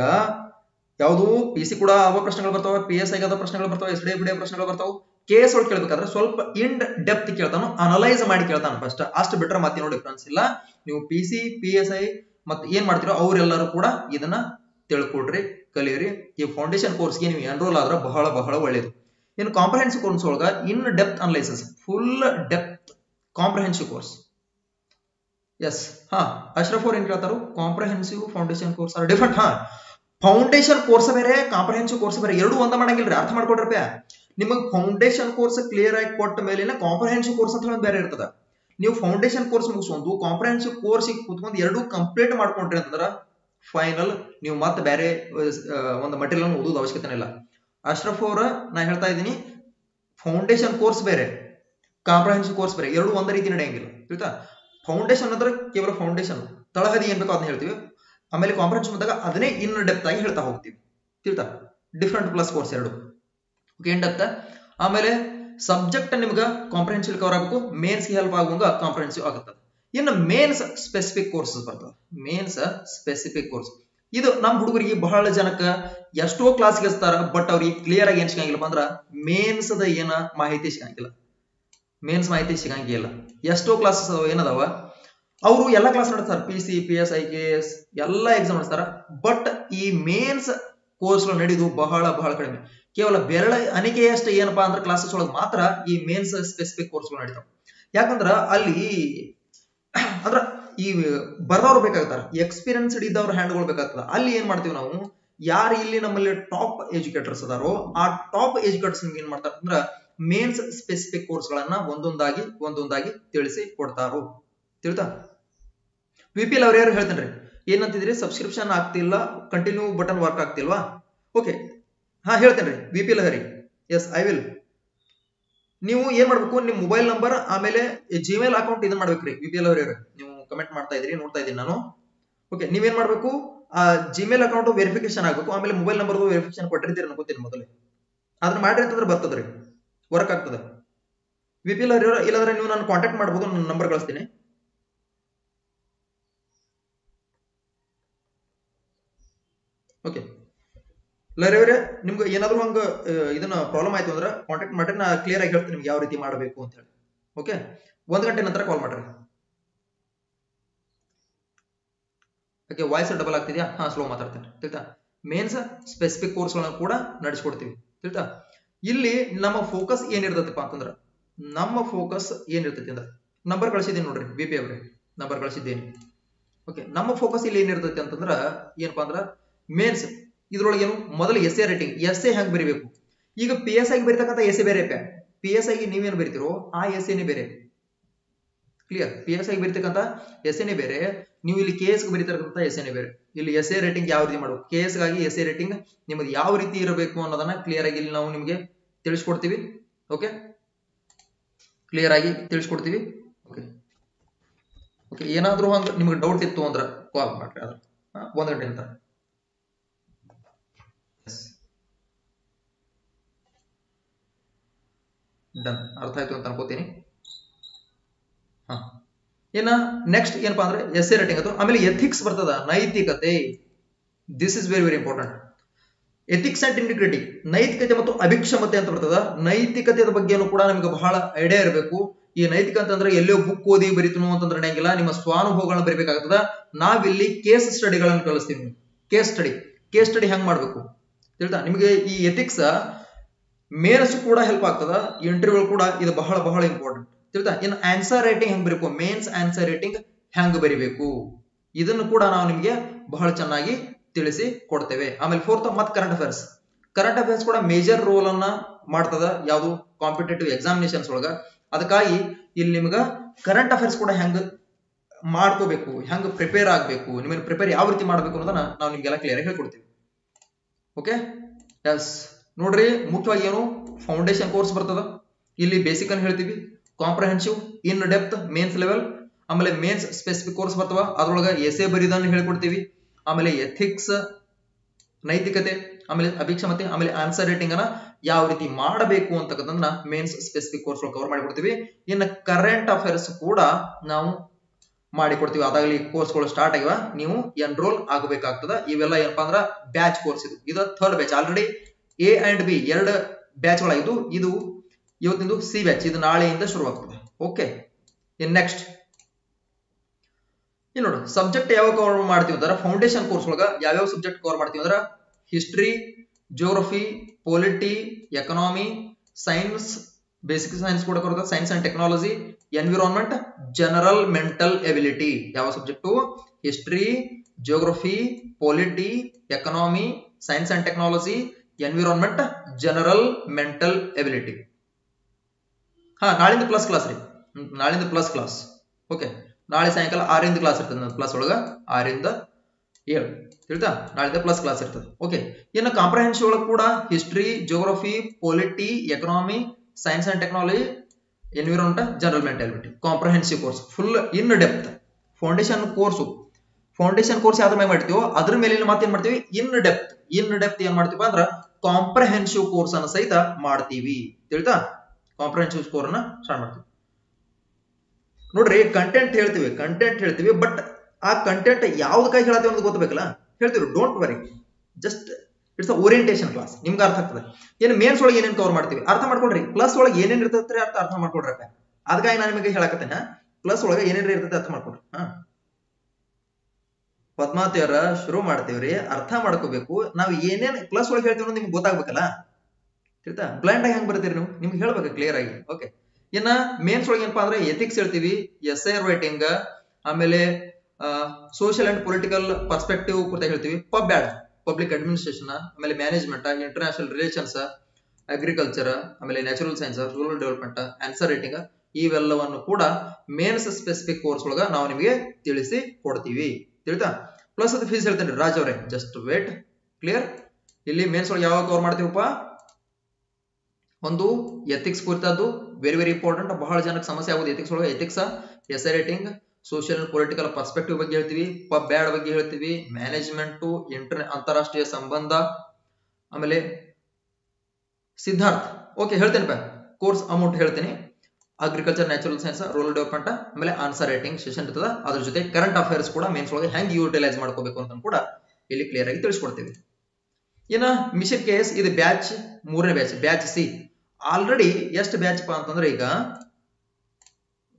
ಯಾವುದು ಪಿ ಸಿ ಕೂಡ ಅವ ಪ್ರಶ್ನೆಗಳು ಬರ್ತಾವ ಪಿ ಎಸ್ ಐ ಪ್ರಶ್ನೆಗಳು ಬರ್ತಾವ ಎಸ್ ಡಿ ಬಿಡಿಯ ಪ್ರಶ್ನೆಗಳು ಬರ್ತಾವ. ಕೇಸ್ ಒಳಗೆ ಕೇಳ್ಬೇಕಾದ್ರೆ ಸ್ವಲ್ಪ ಇನ್ ಡೆಪ್ತ್ ಕೇಳ್ತಾನು ಅನಲೈಸ್ ಮಾಡಿ ಕೇಳ್ತಾನ ಫಸ್ಟ್ ಅಷ್ಟು ಬಿಟ್ರೆ ಮತ್ತೆ ನೋಡಿ ಡಿಫ್ರೆನ್ಸ್ ಇಲ್ಲ. ನೀವು P C P S I ಮತ್ತೆ ಏನ್ ಮಾಡ್ತೀರೋ ಅವರೆಲ್ಲರೂ ಕೂಡ ಇದನ್ನ ತಿಳ್ಕೊಡ್ರಿ ಕಲಿಯಿರಿ ಈ ಫೌಂಡೇಶನ್ ಕೋರ್ಸ್ಗೆ ನೀವು ಎನ್ರೋಲ್ ಆದ್ರೆ ಬಹಳ ಬಹಳ ಒಳ್ಳೇದು. ಇನ್ನು ಕಾಂಪ್ರಹೆನ್ಸಿವ್ ಕೋರ್ಸ್ ಒಳಗ in depth analyses full depth comprehensive course yes ಹಾ. ಅಶ್ರಫ್ ಅವ್ರು ಏನ್ ಕೇಳ್ತಾರು? ಕಾಂಪ್ರಹೆನ್ಸಿವ್ ಫೌಂಡೇಶನ್ ಕೋರ್ಸ್ ಡಿಫ್ರೆಂಟ್ ಹಾ. ಫೌಂಡೇಶನ್ ಕೋರ್ಸ್ ಬೇರೆ ಕಾಂಪ್ರಹೆನ್ಸಿವ್ ಕೋರ್ಸ್ ಬೇರೆ, ಎರಡು ಒಂದ ಮಾಡಂಗಿಲ್ರಿ, ಅರ್ಥ ಮಾಡ್ಕೊಡ್ರಪ್ಪ ನಿಮಗೆ ಫೌಂಡೇಶನ್ ಕೋರ್ಸ್ ಕ್ಲಿಯರ್ ಆಗಿ ಕೊಟ್ಟ ಮೇಲೆ ಕಾಂಪ್ರಹೆನ್ಸಿವ್ ಕೋರ್ಸ್ ಅಂತ ಬೇರೆ ಇರ್ತದ. ನೀವು ಫೌಂಡೇಶನ್ ಕೋರ್ಸ್ ಮುಗಿಸ್ಕೊಂಡು ಕಾಂಪ್ರಹೆನ್ಸಿವ್ ಕೋರ್ಸ್ ಕುತ್ಕೊಂಡು ಎರಡು ಕಂಪ್ಲೀಟ್ ಮಾಡ್ಕೊಂಡ್ರಿ ಅಂತಂದ್ರೆ ಫೈನಲ್ ನೀವು ಮತ್ತೆ ಬೇರೆ ಒಂದು ಮಟೀರಿಯಲ್ ಓದೋದು ಅವಶ್ಯಕತೆ ಇಲ್ಲ. ಅಶ್ರಫ್ ಅವರ ನಾ ಹೇಳ್ತಾ ಇದ್ದೀನಿ ಫೌಂಡೇಶನ್ ಕೋರ್ಸ್ ಬೇರೆ ಕಾಂಪ್ರಹೆನ್ಸಿವ್ ಕೋರ್ಸ್ ಬೇರೆ, ಎರಡು ಒಂದೇ ರೀತಿ ನಡೆಯಂಗಿಲ್ಲ. ತಿಳಿತಾ ಫೌಂಡೇಶನ್ ಅಂದ್ರೆ ಕೇವಲ ಫೌಂಡೇಶನ್ ತಳಹದಿ ಏನ್ ಬೇಕೋ ಅದನ್ನ ಹೇಳ್ತೀವಿ. ಆಮೇಲೆ ಕಾಂಪ್ರಹೆನ್ಸಿವ್ ಬಂದಾಗ ಅದನ್ನೇ ಇನ್ ಡೆಪ್ತ್ ಆಗಿ ಹೇಳ್ತಾ ಹೋಗ್ತೀವಿ. ತಿಳಿತಾ ಡಿಫ್ರೆಂಟ್ ಪ್ಲಸ್ ಕೋರ್ಸ್ ಎರಡು. ಓಕೆ ಡೆಪ್ತ್ ಆಮೇಲೆ ಸಬ್ಜೆಕ್ಟ್ ನಿಮ್ಗೆ ಕಾಂಪ್ರಹೆನ್ಸಿವ್ ಕವರ್ ಆಗಬೇಕು. ಮೇನ್ಸ್ ಹೆಲ್ಪ್ ಆಗುವಂಗ ಕಾಂಪ್ರಹೆನ್ಸಿವ್ ಆಗುತ್ತದೆ ಇನ್ನು ಮೇನ್ಸ್ ಸ್ಪೆಸಿಫಿಕ್ ಕೋರ್ಸಸ್ ಬರ್ತದೆ ಮೇನ್ಸ್ ಸ್ಪೆಸಿಫಿಕ್ ಕೋರ್ಸ್ ಇದು ನಮ್ಮ ಹುಡುಗರಿಗೆ ಬಹಳ ಜನಕ್ಕೆ ಎಷ್ಟೋ ಕ್ಲಾಸ್ ಹಚ್ತಾರ ಬಟ್ ಅವ್ರಿಗೆ ಕ್ಲಿಯರ್ ಆಗಿ ಏನ್ ಸಿಗಂಗಿಲ್ಲ ಅಂದ್ರ ಮೇನ್ಸ್ ಅದ ಏನ ಮಾಹಿತಿ ಸಿಗಂಗಿಲ್ಲ. ಮೇನ್ಸ್ ಮಾಹಿತಿ ಸಿಗಂಗಿಲ್ಲ. ಎಷ್ಟೋ ಕ್ಲಾಸಸ್ ಏನದಾವ? ಅವರು ಎಲ್ಲ ಕ್ಲಾಸ್ ನಡೆಸ್ತಾರೆ. P C P S I K S ಎಲ್ಲ ಎಕ್ಸಾಮ್ ನಡೆಸ್ತಾರ. ಬಟ್ ಈ ಮೇನ್ಸ್ ಕೋರ್ಸ್ ನಡೆಯುದು ಬಹಳ ಬಹಳ ಕಡಿಮೆ. ಕೇವಲ ಬೆರಳ ಅನಿಕೆಯಷ್ಟೇ ಏನಪ್ಪಾ ಅಂದ್ರೆ ಕ್ಲಾಸಸ್ ಒಳಗೆ ಮಾತ್ರ ಈ ಮೇನ್ಸ್ ಸ್ಪೆಸಿಫಿಕ್ ಕೋರ್ಸ್ಗಳು ನಡೀತಾವ. ಯಾಕಂದ್ರ ಅಲ್ಲಿ ಅಂದ್ರ ಈ ಬರ್ದವ್ರು ಬೇಕಾಗ್ತಾರ ಎಕ್ಸ್ಪೀರಿಯನ್ಸ್ಡ್ ಇದ್ದವ್ರ ಹ್ಯಾಂಡ್ಗಳು ಬೇಕಾಗ್ತದ. ಅಲ್ಲಿ ಏನ್ ಮಾಡ್ತೀವಿ ನಾವು, ಯಾರು ಇಲ್ಲಿ ನಮ್ಮಲ್ಲಿ ಟಾಪ್ ಎಜುಕೇಟರ್ಸ್ ಅದಾರೋ, ಆ ಟಾಪ್ ಎಜುಕೇಟರ್ಸ್ ಏನ್ ಮಾಡ್ತಾರ ಅಂದ್ರ ಮೇನ್ಸ್ ಸ್ಪೆಸಿಫಿಕ್ ಕೋರ್ಸ್ ಗಳನ್ನ ಒಂದೊಂದಾಗಿ ಒಂದೊಂದಾಗಿ ತಿಳಿಸಿ ಕೊಡ್ತಾರೋ. ತಿಳ್ತಾ? ಎಲ್ ಅವ್ರ ಯಾರು ಹೇಳ್ತೇನ್ರಿ? ಏನಂತಿದ್ರಿ ಸಬ್ಸ್ಕ್ರಿಪ್ಷನ್ ಆಗ್ತಿಲ್ಲ ಕಂಟಿನ್ಯೂ ಬಟನ್ ವರ್ಕ್ ಆಗ್ತಿಲ್ವಾ? ಓಕೆ ಹಾ, ಹೇಳ್ತೇನ್ರಿ. V P L Hari S I will ನೀವು ಏನ್ ಮಾಡ್ಬೇಕು? ನಿಮ್ ಮೊಬೈಲ್ ನಂಬರ್ ಆಮೇಲೆ ಜಿಮೇಲ್ ಅಕೌಂಟ್ ಇದನ್ನ ಮಾಡ್ಬೇಕ್ರಿ ವಿ ಪಿ ಎಲ್ ಅವ್ರ ನೀವು ಕಮೆಂಟ್ ಮಾಡ್ತಾ ಇದ್ರಿ, ನೋಡ್ತಾ ಇದ್ದೀನಿ ನಾನು. ಓಕೆ ನೀವೇನ್ ಮಾಡ್ಬೇಕು? ಆ ಜಿಮೇಲ್ ಅಕೌಂಟ್ ವೆರಿಫಿಕೇಶನ್ ಆಗ್ಬೇಕು, ಆಮೇಲೆ ಮೊಬೈಲ್ ನಂಬರ್ ವೆರಿಫಿಕೇಶನ್ ಕೊಟ್ಟಿರ್ತೀರಿ ಅನ್ಕೋತೀನಿ ಮೊದಲೇ. ಅದನ್ನ ಮಾಡ್ರಿ ಅಂತಂದ್ರೆ ಬರ್ತದ್ರಿ ವರ್ಕ್ ಆಗ್ತದೆ. ವಿ ಪಿ ಎಲ್ ಅವ್ರ ಇಲ್ಲಾಂದ್ರೆ ನೀವು ನಾನು ಕಾಂಟ್ಯಾಕ್ಟ್ ಮಾಡ್ಬೋದು ನನ್ನ ನಂಬರ್ ಕಳಿಸ್ತೀನಿ. ಓಕೆ ಲರವ್ರೆ ನಿಮ್ಗೆ ಏನಾದ್ರು ಹಂಗ ಇದನ್ನ ಪ್ರಾಬ್ಲಮ್ ಆಯ್ತು ಅಂದ್ರೆ ಕಾಂಟ್ಯಾಕ್ಟ್ ಮಾಡ್ರಿ ನಾ ಕ್ಲಿಯರ್ ಆಗಿ ಹೇಳ್ತೀನಿ ನಿಮ್ಗೆ ಯಾವ ರೀತಿ ಮಾಡಬೇಕು ಅಂತ ಹೇಳಿ. ಓಕೆ ಒಂದ್ ಗಂಟೆ ನಂತರ ಕಾಲ್ ಮಾಡ್ರಿ. ಓಕೆ ವಾಯ್ಸ್ ಡಬಲ್ ಆಗ್ತಿದ್ಯಾ? ಹಾ ಸ್ಲೋ ಮಾತಾಡ್ತೇನೆ. ತಿಳ್ತಾ? ಮೇನ್ಸ್ ಸ್ಪೆಸಿಫಿಕ್ ಕೋರ್ಸ್ಗಳನ್ನ ಕೂಡ ನಡೆಸ್ಕೊಡ್ತೀವಿ. ತಿಳ್ತಾ? ಇಲ್ಲಿ ನಮ್ಮ ಫೋಕಸ್ ಏನಿರ್ತೈತಪ್ಪ ಅಂತಂದ್ರ, ನಮ್ಮ ಫೋಕಸ್ ಏನಿರ್ತೈತಿ ಅಂದ್ರೆ ನಂಬರ್ ಕಳಿಸಿದ್ದೀನಿ ನೋಡ್ರಿ ಬಿ ಪಿ ಅವ್ರೆ ನಂಬರ್ ಕಳಿಸಿದ್ದೀನಿ. ಓಕೆ ನಮ್ಮ ಫೋಕಸ್ ಇಲ್ಲಿ ಏನಿರ್ತೈತಿ ಅಂತಂದ್ರ, ಏನಪ್ಪಾ ಅಂದ್ರ ಮೇನ್ಸ್ ಇದ್ರೊಳಗೆ ಏನು? ಮೊದಲು essay writing essay ಹೆಂಗ್ ಬರೀಬೇಕು? ಈಗ ಪಿ ಎಸ್ ಐಗೆ ಬರೀತಕ್ಕಂಥ ಎಸ್ ಎ ಬೇರೆ ಪಿ ಎಸ್ ಐಗೆ ನೀವೇನು ಬರಿತೀರೋ, ಆ ಎಸ್ ಎನೇ ಬೇರೆ. ಕ್ಲಿಯರ್ ಪಿ ಎಸ್ ಐಗೆ ಬರಿತಕ್ಕಂಥ ಎಸ್ ಎನೇ ಬೇರೆ. ನೀವು ಇಲ್ಲಿ ಕೆ ಎಸ್ ಬರೀತಕ್ಕಂಥ ಎಸ್ ಎನೇ ಬೇರೆ. ಇಲ್ಲಿ ಎಸ್ ಎ ರೇಟಿಂಗ್ ಯಾವ ರೀತಿ ಮಾಡಬೇಕು? ಕೆ ಎಸ್ಗಾಗಿ ಎಸ್ ಎ ರೇಟಿಂಗ್ ನಿಮ್ಮದು ಯಾವ ರೀತಿ ಇರಬೇಕು ಅನ್ನೋದನ್ನ ಕ್ಲಿಯರ್ ಆಗಿ ಇಲ್ಲಿ ನಾವು ನಿಮಗೆ ತಿಳಿಸ್ಕೊಡ್ತೀವಿ. ಓಕೆ ಕ್ಲಿಯರ್ ಆಗಿ ತಿಳಿಸ್ಕೊಡ್ತೀವಿ. ಓಕೆ ಓಕೆ ಏನಾದರೂ ನಿಮ್ಗೆ ಡೌಟ್ ಇತ್ತು ಅಂದ್ರೆ ಕಾಲ್ ಮಾಡ್ರಿ ಅದ್ರ ಒಂದ್ ಗಂಟೆ ನಂತರ. ಡನ್ ಅರ್ಥ ಆಯ್ತು ಅಂತ ಅನ್ಕೋತೀನಿ. ಹಾ. ಇನ್ನ ನೆಕ್ಸ್ಟ್ ಏನಪ್ಪಾ ಅಂದ್ರೆ ಎಸ್ ಎ ರೇಟಿಂಗ್ ಅದು. ಆಮೇಲೆ ಎಥಿಕ್ಸ್ ಬರ್ತದ. ನೈತಿಕತೆ. This is very very important ethics and integrity ನೈತಿಕತೆ ಮತ್ತು ಅಭಿಕ್ಷಮತೆ ಅಂತ ಬರ್ತದ. ನೈತಿಕತೆಯ ಬಗ್ಗೆನೂ ಕೂಡ ನಮಗೆ ಬಹಳ ಐಡಿಯಾ ಇರಬೇಕು. ಈ ನೈತಿಕ ಅಂತಂದ್ರೆ ಎಲ್ಲೋ ಬುಕ್ ಓದಿ ಬರಿತನು ಅಂತಂದ್ರೆ ನಡೆಯಂಗಿಲ್ಲ ನಿಮ್ಮ ಸ್ವಾನುಭವಗಳನ್ನ ಬರಿಬೇಕಾಗ್ತದ. ನಾವಿಲ್ಲಿ ಕೇಸ್ ಸ್ಟಡಿಗಳನ್ನು ಕಲಿಸ್ತೀವಿ ಕೇಸ್ ಸ್ಟಡಿ ಕೇಸ್ ಸ್ಟಡಿ ಹೆಂಗ್ ಮಾಡ್ಬೇಕು? ತಿಳ್ತಾ? ನಿಮಗೆ ಈ ಎಥಿಕ್ಸ್ ಮೇನಸ್ ಕೂಡ ಹೆಲ್ಪ್ ಆಗ್ತದ ಇಂಟರ್ವ್ಯೂ ಕೂಡ ಇದು ಬಹಳ ಬಹಳ ಇಂಪಾರ್ಟೆಂಟ್ ತಿಳಿತಾ? ಇನ್ನು ಆನ್ಸರ್ ರೈಟಿಂಗ್ ಹೆಂಗ್ ಬರೀಬೇಕು? ಮೇನ್ಸ್ ಆನ್ಸರ್ ರೈಟಿಂಗ್ ಹೆಂಗ್ ಬರಿಬೇಕು? ಇದನ್ನು ಕೂಡ ನಾವು ನಿಮಗೆ ಬಹಳ ಚೆನ್ನಾಗಿ ತಿಳಿಸಿ ಕೊಡ್ತೇವೆ. ಆಮೇಲೆ ಫೋರ್ತ್ ಮತ್ತೆ ಕರೆಂಟ್ ಅಫೇರ್ಸ್ ಕರೆಂಟ್ ಅಫೇರ್ಸ್ ಕೂಡ ಮೇಜರ್ ರೋಲ್ ಅನ್ನ ಮಾಡ್ತದ ಯಾವುದು? ಕಾಂಪಿಟೇಟಿವ್ ಎಕ್ಸಾಮಿನೇಷನ್ಸ್ ಒಳಗ. ಅದಕ್ಕಾಗಿ ಇಲ್ಲಿ ನಿಮ್ಗ ಕರೆಂಟ್ ಅಫೇರ್ಸ್ ಕೂಡ ಹೆಂಗ್ ಮಾಡ್ಕೋಬೇಕು? ಹೆಂಗ್ ಪ್ರಿಪೇರ್ ಆಗ್ಬೇಕು? ನಿಮ್ಮನ್ನು ಪ್ರಿಪೇರ್ ಯಾವ ರೀತಿ ಮಾಡ್ಬೇಕು ಅನ್ನೋದನ್ನ ನಾವು ನಿಮ್ಗೆಲ್ಲ ಕ್ಲಿಯರ್ ಹೇಳ್ಕೊಡ್ತೀವಿ. ಓಕೆ ಎಸ್ ನೋಡ್ರಿ, ಮುಖ್ಯವಾಗಿ ಏನು? ಫೌಂಡೇಶನ್ ಕೋರ್ಸ್ ಬರ್ತದ. ಇಲ್ಲಿ ಬೇಸಿಕ್ ಅನ್ನು ಹೇಳ್ತೀವಿ. Comprehensive in depth mains level ಆಮೇಲೆ ಮೇನ್ಸ್ ಸ್ಪೆಸಿಫಿಕ್ ಕೋರ್ಸ್ ಬರ್ತವ. ಅದ್ರೊಳಗೆ ಎಸೆ ಬರಿದನ್ನು ಹೇಳ್ಕೊಡ್ತೀವಿ. ಆಮೇಲೆ ಎಥಿಕ್ಸ್ ನೈತಿಕತೆ, ಆಮೇಲೆ ಅಭಿಕ್ಷಮತೆ, ಆಮೇಲೆ ಆನ್ಸರ್ ರೇಟಿಂಗ್ ಅನ್ನ ಯಾವ ರೀತಿ ಮಾಡಬೇಕು ಅಂತಕ್ಕಂಥದ್ದನ್ನ ಮೇನ್ಸ್ ಸ್ಪೆಸಿಫಿಕ್ ಕೋರ್ಸ್ ಕವರ್ ಮಾಡಿಕೊಡ್ತೀವಿ. ಇನ್ನು ಕರೆಂಟ್ ಅಫೇರ್ಸ್ ಕೂಡ ನಾವು ಮಾಡಿಕೊಡ್ತೀವಿ. ಅದಾಗಲಿ ಕೋರ್ಸ್ಗಳು ಸ್ಟಾರ್ಟ್ ಆಗಿವ ನೀವು ಎನ್ರೋಲ್ ಆಗಬೇಕಾಗ್ತದ. ಇವೆಲ್ಲ ಏನಪ್ಪಾ ಅಂದ್ರ ಬ್ಯಾಚ್ ಕೋರ್ಸ್ ಇದು. ಇದು third batch already A and B ಎರಡು ಬ್ಯಾಚ್ ಗಳಾಗಿದ್ದು ಇದು ಇವತ್ತಿಂದು ಸಿ ಬ್ಯಾಚ್ ಇದು ನಾಳೆಯಿಂದ ಶುರುವಾಗ್ತದೆ. ಓಕೆ ಇನ್ ನೆಕ್ಸ್ಟ್ ಇಲ್ಲಿ ನೋಡು ಸಬ್ಜೆಕ್ಟ್ ಯಾವ ಕವರ್ ಮಾಡ್ತೀವಿ ಅಂದ್ರೆ ಫೌಂಡೇಶನ್ ಕೋರ್ಸ್ ಒಳಗ ಯಾವ್ಯಾವ ಸಬ್ಜೆಕ್ಟ್ ಕವರ್ ಮಾಡ್ತೀವಿ ಅಂದ್ರೆ history geography polity economy science basic science ಕೂಡ ಕೊಡುತ್ತೆ science and technology environment general mental ability ಯಾವ subject history geography polity economy science and technology environment general mental ability ಹಾ, ನಾಳಿಂದ ಪ್ಲಸ್ ಕ್ಲಾಸ್ ರೀ. ನಾಳಿಂದ ಪ್ಲಸ್ ಕ್ಲಾಸ್ ಓಕೆ ನಾಳೆ ಸಾಯಂಕಾಲ ಆರಿಂದ class ಇರ್ತದೆ plus ಒಳಗ ಆರಿಂದ ಏಳು. ತಿಳಿತಾ? ನಾಳಿಂದ ಪ್ಲಸ್ ಕ್ಲಾಸ್ ಇರ್ತದೆ. ಓಕೆ ಇನ್ನು ಕಾಂಪ್ರಹೆನ್ಸಿವ್ ಒಳಗೆ ಕೂಡ history geography polity economy science and technology environment general mentality comprehensive course full in depth foundation course foundation course ಯಾವ್ದ್ರ ಮೇಲೆ ಮಾಡ್ತೀವೋ ಅದ್ರ ಮೇಲೆ ಏನ್ ಮಾಡ್ತೀವಿ? ಇನ್ ಡೆಪ್ತ್ ಇನ್ ಡೆಪ್ತ್ ಏನ್ ಮಾಡ್ತೀವಿ ಅಂದ್ರ ಕಾಂಪ್ರಹೆನ್ಸಿವ್ ಕೋರ್ಸ್ ಅನ್ನ ಸಹಿತ ಮಾಡ್ತೀವಿ. ತಿಳಿತಾ ಕಾಂಪ್ರಹೆನ್ಸಿವ್ ಸ್ಕೋರ್ ಅನ್ನ ಸ್ಟಾರ್ಟ್ ಮಾಡ್ತೀವಿ. ನೋಡ್ರಿ ಕಂಟೆಂಟ್ ಹೇಳ್ತೀವಿ ಕಂಟೆಂಟ್ ಹೇಳ್ತೀವಿ ಬಟ್ ಆ ಕಂಟೆಂಟ್ ಯಾವ್ದಕ್ಕಾಗಿ ಹೇಳತ್ತೀವಿ ಅನ್ನೋದು ಗೊತ್ತಬೇಕಲ್ಲ? ಹೇಳ್ತೀವಿ don't worry just it's orientation class ನಿಮ್ಗೆ ಅರ್ಥ ಆಗ್ತದೆ. ಏನು ಮೇನ್ಸ್ ಒಳಗೆ ಏನೇನು ಕವರ್ ಮಾಡ್ತೀವಿ? ಅರ್ಥ ಮಾಡ್ಕೊಳ್ರಿ. ಪ್ಲಸ್ ಒಳಗೆ ಏನೇನು ಇರ್ತೈತ್ರಿ ಅರ್ಥ ಅರ್ಥ ಮಾಡ್ಕೊಡ್ರಪ್ಪ ಅದಕ್ಕಾಗಿ ನಾನು ನಿಮಗೆ ಹೇಳಕತ್ತೇನೆ. ಪ್ಲಸ್ ಒಳಗೆ ಏನೇನು ಇರ್ತೈತೆ ಅರ್ಥ ಮಾಡ್ಕೊಡ್ರಿ ಹಾ. ಪದ್ಮಾವತಿಯವರ ಶುರು ಮಾಡ್ತೀವ್ರಿ, ಅರ್ಥ ಮಾಡ್ಕೋಬೇಕು. ನಾವು ಏನೇನ್ ಪ್ಲಸ್ ಒಳಗೆ ಹೇಳ್ತೀವಿ ನಿಮ್ಗೆ ಗೊತ್ತಾಗ್ಬೇಕಲ್ಲ? ತಿಳಿತಾ? ಬ್ಲೈಂಡ್ ಆಗಿ ಹೆಂಗ್ ಬರ್ತೀರಿ ನೀವು? ನಿಮ್ಗೆ ಹೇಳ್ಬೇಕು ಕ್ಲಿಯರ್ ಆಗಿ. ಓಕೆ ಇನ್ನ ಮೇನ್ಸ್ ಒಳಗೆ ಏನಪ್ಪಾ ಅಂದ್ರೆ ಎಥಿಕ್ಸ್ ಹೇಳ್ತೀವಿ ಎಸ್ ಐ ರೈಟಿಂಗ್ ಆಮೇಲೆ ಸೋಷಿಯಲ್ ಅಂಡ್ ಪೊಲಿಟಿಕಲ್ ಪರ್ಸ್ಪೆಕ್ಟಿವ್ ಕುರಿತ ಹೇಳ್ತೀವಿ. ಪಬ್ ಬ್ಯಾಡ್ ಪಬ್ಲಿಕ್ ಅಡ್ಮಿನಿಸ್ಟ್ರೇಷನ್ ಆಮೇಲೆ ಮ್ಯಾನೇಜ್ಮೆಂಟ್ ಇಂಟರ್ನ್ಯಾಷನಲ್ ರಿಲೇಷನ್ಸ್ ಅಗ್ರಿಕಲ್ಚರ್ ಆಮೇಲೆ natural science rural development answer writing ಇವೆಲ್ಲವನ್ನು ಕೂಡ ಮೇನ್ಸ್ ಸ್ಪೆಸಿಫಿಕ್ ಕೋರ್ಸ್ ಒಳಗ ನಾವು ನಿಮಗೆ ತಿಳಿಸಿ ಕೊಡ್ತೀವಿ. ತಿಳಿತಾ? ಪ್ಲಸ್ ಅದು ಫೀಸ್ ಹೇಳ್ತೇನೆ. ರಾಜ್ ಅವರೇ ಜಸ್ಟ್ ವೇಟ್ ಕ್ಲಿಯರ್ ಇಲ್ಲಿ ಮೇನ್ಸ್ ಒಳಗೆ ಯಾವಾಗ ಕವರ್ ಮಾಡ್ತೀವಪ್ಪ? ಒಂದು ಎಥಿಕ್ಸ್ ಕುರಿತದ್ದು. ವೆರಿ ವೆರಿ ಇಂಪಾರ್ಟೆಂಟ್ ಬಹಳ ಜನಕ್ಕೆ ಸಮಸ್ಯೆ ಆಗೋದು ಎಥಿಕ್ಸ್ ಒಳಗೆ. Ethics as rating social political perspective ಬಗ್ಗೆ ಹೇಳ್ತೀವಿ. ಪಬ್ ಬ್ಯಾಡ್ ಬಗ್ಗೆ ಹೇಳ್ತೀವಿ. ಮ್ಯಾನೇಜ್ಮೆಂಟ್ ಇಂಟರ್ ಅಂತಾರಾಷ್ಟ್ರೀಯ ಸಂಬಂಧ. ಆಮೇಲೆ, ಸಿದ್ಧಾರ್ಥ್. ಓಕೆ ಹೇಳ್ತೇನೆ ಕೋರ್ಸ್ ಅಮೌಂಟ್ ಹೇಳ್ತೀನಿ. Agriculture natural science rural development ಆಮೇಲೆ ಆನ್ಸರ್ ರೈಟಿಂಗ್ ಸೆಷನ್ ಇರ್ತದ. ಅದ್ರ ಜೊತೆ ಕರೆಂಟ್ ಅಫೇರ್ಸ್ ಕೂಡ ಮೇನ್ಸ್ ಒಳಗೆ ಹೆಂಗ್ ಯೂಟಿಲೈಸ್ ಮಾಡ್ಕೋಬೇಕು ಅಂತ ಕೂಡ ಇಲ್ಲಿ ಕ್ಲಿಯರ್ ಆಗಿ ತಿಳಿಸ್ಕೊಡ್ತೀವಿ. ಏನ ಮಿಷನ್ ಕೇಸ್ ಇದು ಬ್ಯಾಚ್ ಮೂರನೇ ಬ್ಯಾಚ್ ಬ್ಯಾಚ್ ಸಿ ಆಲ್ರೆಡಿ ಎಷ್ಟು ಬ್ಯಾಚ್ ಪಾ ಅಂತಂದ್ರೆ ಈಗ,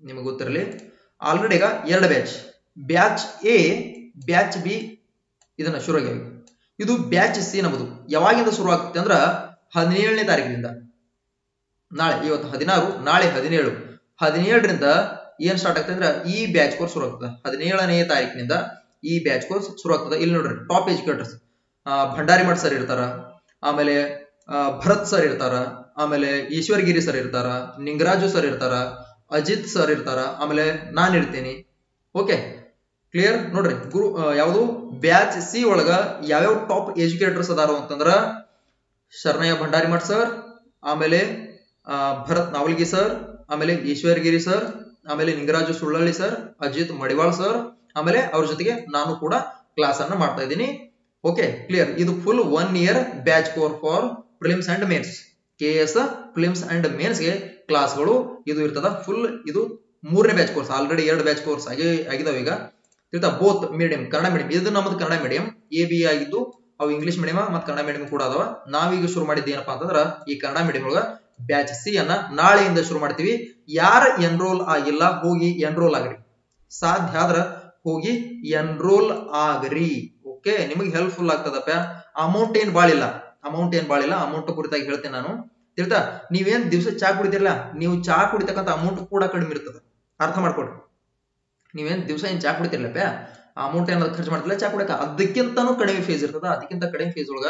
ನಿಮಗೆ ಗೊತ್ತಿರಲಿ ಆಲ್ರೆಡಿ ಈಗ ಎರಡು batch batch A batch B ಇದನ್ನ ಶುರು ಆಗ್ಯಾವ ಇದು ಬ್ಯಾಚ್ ಸಿ ನಮ್ಮದು ಯಾವಾಗಿಂದ ಶುರು ಆಗುತ್ತೆ ಅಂದ್ರ ಹದಿನೇಳನೇ ತಾರೀಕಿನಿಂದ. ನಾಳೆ, ಇವತ್ತು ಹದಿನಾರು, ನಾಳೆ ಹದಿನೇಳು. ಹದಿನೇಳರಿಂದ ಏನ್ ಸ್ಟಾರ್ಟ್ ಆಗ್ತದೆ ಅಂದ್ರೆ ಈ ಬ್ಯಾಚ್ ಕೋರ್ಸ್ ಶುರು ಆಗ್ತದೆ. ಹದಿನೇಳನೇ ತಾರೀಕಿನಿಂದ ಈ ಬ್ಯಾಚ್ ಕೋರ್ಸ್ ಶುರು ಆಗ್ತದೆ. ಇಲ್ಲಿ ನೋಡ್ರಿ ಟಾಪ್ ಎಜುಕೇಟರ್ಸ್ ಭಂಡಾರಿ ಮಠ ಸರ್ ಇರ್ತಾರ, ಆಮೇಲೆ ಭರತ್ ಸರ್ ಇರ್ತಾರ, ಆಮೇಲೆ ಈಶ್ವರ್ಗಿರಿ ಸರ್ ಇರ್ತಾರ, ನಿಂಗರಾಜು ಸರ್ ಇರ್ತಾರ, ಅಜಿತ್ ಸರ್ ಇರ್ತಾರ, ಆಮೇಲೆ ನಾನ್ ಇರ್ತೀನಿ. ಓಕೆ ಕ್ಲಿಯರ್ ನೋಡ್ರಿ, ಗುರು ಯಾವುದು? ಬ್ಯಾಚ್ ಸಿ ಒಳಗ ಯಾವ್ಯಾವ ಟಾಪ್ ಎಜುಕೇಟರ್ಸ್ ಅದಾರ ಅಂತಂದ್ರ, ಶರಣಯ್ಯ ಭಂಡಾರಿ ಮಠ ಸರ್ ಆಮೇಲೆ ಭರತ್ ನಾವಲ್ಗಿ ಸರ್, ಆಮೇಲೆ ಈಶ್ವರಗಿರಿ ಸರ್, ಆಮೇಲೆ ನಿಂಗರಾಜು ಸುಳ್ಳಳ್ಳಿ ಸರ್, ಅಜಿತ್ ಮಡಿವಾಳ್ ಸರ್, ಆಮೇಲೆ ಅವ್ರ ಜೊತೆಗೆ ನಾನು ಕೂಡ ಕ್ಲಾಸ್ ಅನ್ನ ಮಾಡ್ತಾ ಇದ್ದೀನಿ. ಓಕೆ ಕ್ಲಿಯರ್ ಇದು full one year batch core for prelims and mains K S prelims and ಮೇನ್ಸ್ಗೆ ಕ್ಲಾಸ್ಗಳು ಇದು ಇರ್ತದ. ಫುಲ್ ಇದು ಮೂರನೇ ಬ್ಯಾಚ್ ಕೋರ್ಸ್ ಆಲ್ರೆಡಿ ಎರಡು ಬ್ಯಾಚ್ ಕೋರ್ಸ್ ಆಗಿ, ಆಗಿದಾವ ಈಗ. ತಿಳ್ತಾ ಬೋತ್ ಮೀಡಿಯಂ ಕನ್ನಡ ಮೀಡಿಯಂ ಇದು ನಮ್ಮದು ಕನ್ನಡ ಮೀಡಿಯಂ ಎ ಬಿ ಆಗಿದ್ದು ಅವು ಇಂಗ್ಲಿಷ್ ಮೀಡಿಯಂ ಮತ್ತು ಕನ್ನಡ ಮೀಡಿಯಂ ಕೂಡ ಅದಾವ. ನಾವೀಗ ಶುರು ಮಾಡಿದ್ದು ಏನಪ್ಪಾ ಅಂತಂದ್ರ ಈ ಕನ್ನಡ ಮೀಡಿಯಂ ಒಳಗ ಬ್ಯಾಚ್ ಸಿ ಅನ್ನ ನಾಳೆಯಿಂದ ಶುರು ಮಾಡ್ತೀವಿ. ಯಾರ ಎನ್ರೋಲ್ ಆಗಿಲ್ಲ, ಹೋಗಿ ಎನ್ರೋಲ್ ಆಗ್ರಿ. ಸಾಧ್ಯ ಆದ್ರ ಹೋಗಿ ಎನ್ರೋಲ್ ಆಗ್ರಿ. ಓಕೆ ನಿಮಗೆ ಹೆಲ್ಪ್ಫುಲ್ ಆಗ್ತದಪ್ಪ. ಅಮೌಂಟ್ ಏನ್ ಬಾಳಿಲ್ಲ ಅಮೌಂಟ್ ಏನ್ ಬಾಳಿಲ್ಲ ಅಮೌಂಟ್ ಕುರಿತಾಗಿ ಹೇಳ್ತೇನೆ ನಾನು. ತಿಳ್ತಾ? ನೀವೇನ್ ದಿವಸ ಚಾ ಕುಡಿತಿರಲ್ಲ ನೀವು ಚಾ ಕುಡಿತಕ್ಕಂಥ ಅಮೌಂಟ್ ಕೂಡ ಕಡಿಮೆ ಇರ್ತದೆ. ಅರ್ಥ ಮಾಡ್ಕೊಡ್ರಿ ನೀವೇನ್ ದಿವಸ ಏನ್ ಚಾ ಕುಡಿತಿರ್ಲಪ್ಪ? ಅಮೌಂಟ್ ಏನಾದ್ರು ಖರ್ಚು ಮಾಡ್ತಿಲ್ಲ ಚಾ ಕುಡಿಯಕ? ಅದಕ್ಕಿಂತನೂ ಕಡಿಮೆ ಫೀಸ್ ಇರ್ತದ. ಅದಕ್ಕಿಂತ ಕಡಿಮೆ ಫೀಸ್ ಒಳಗ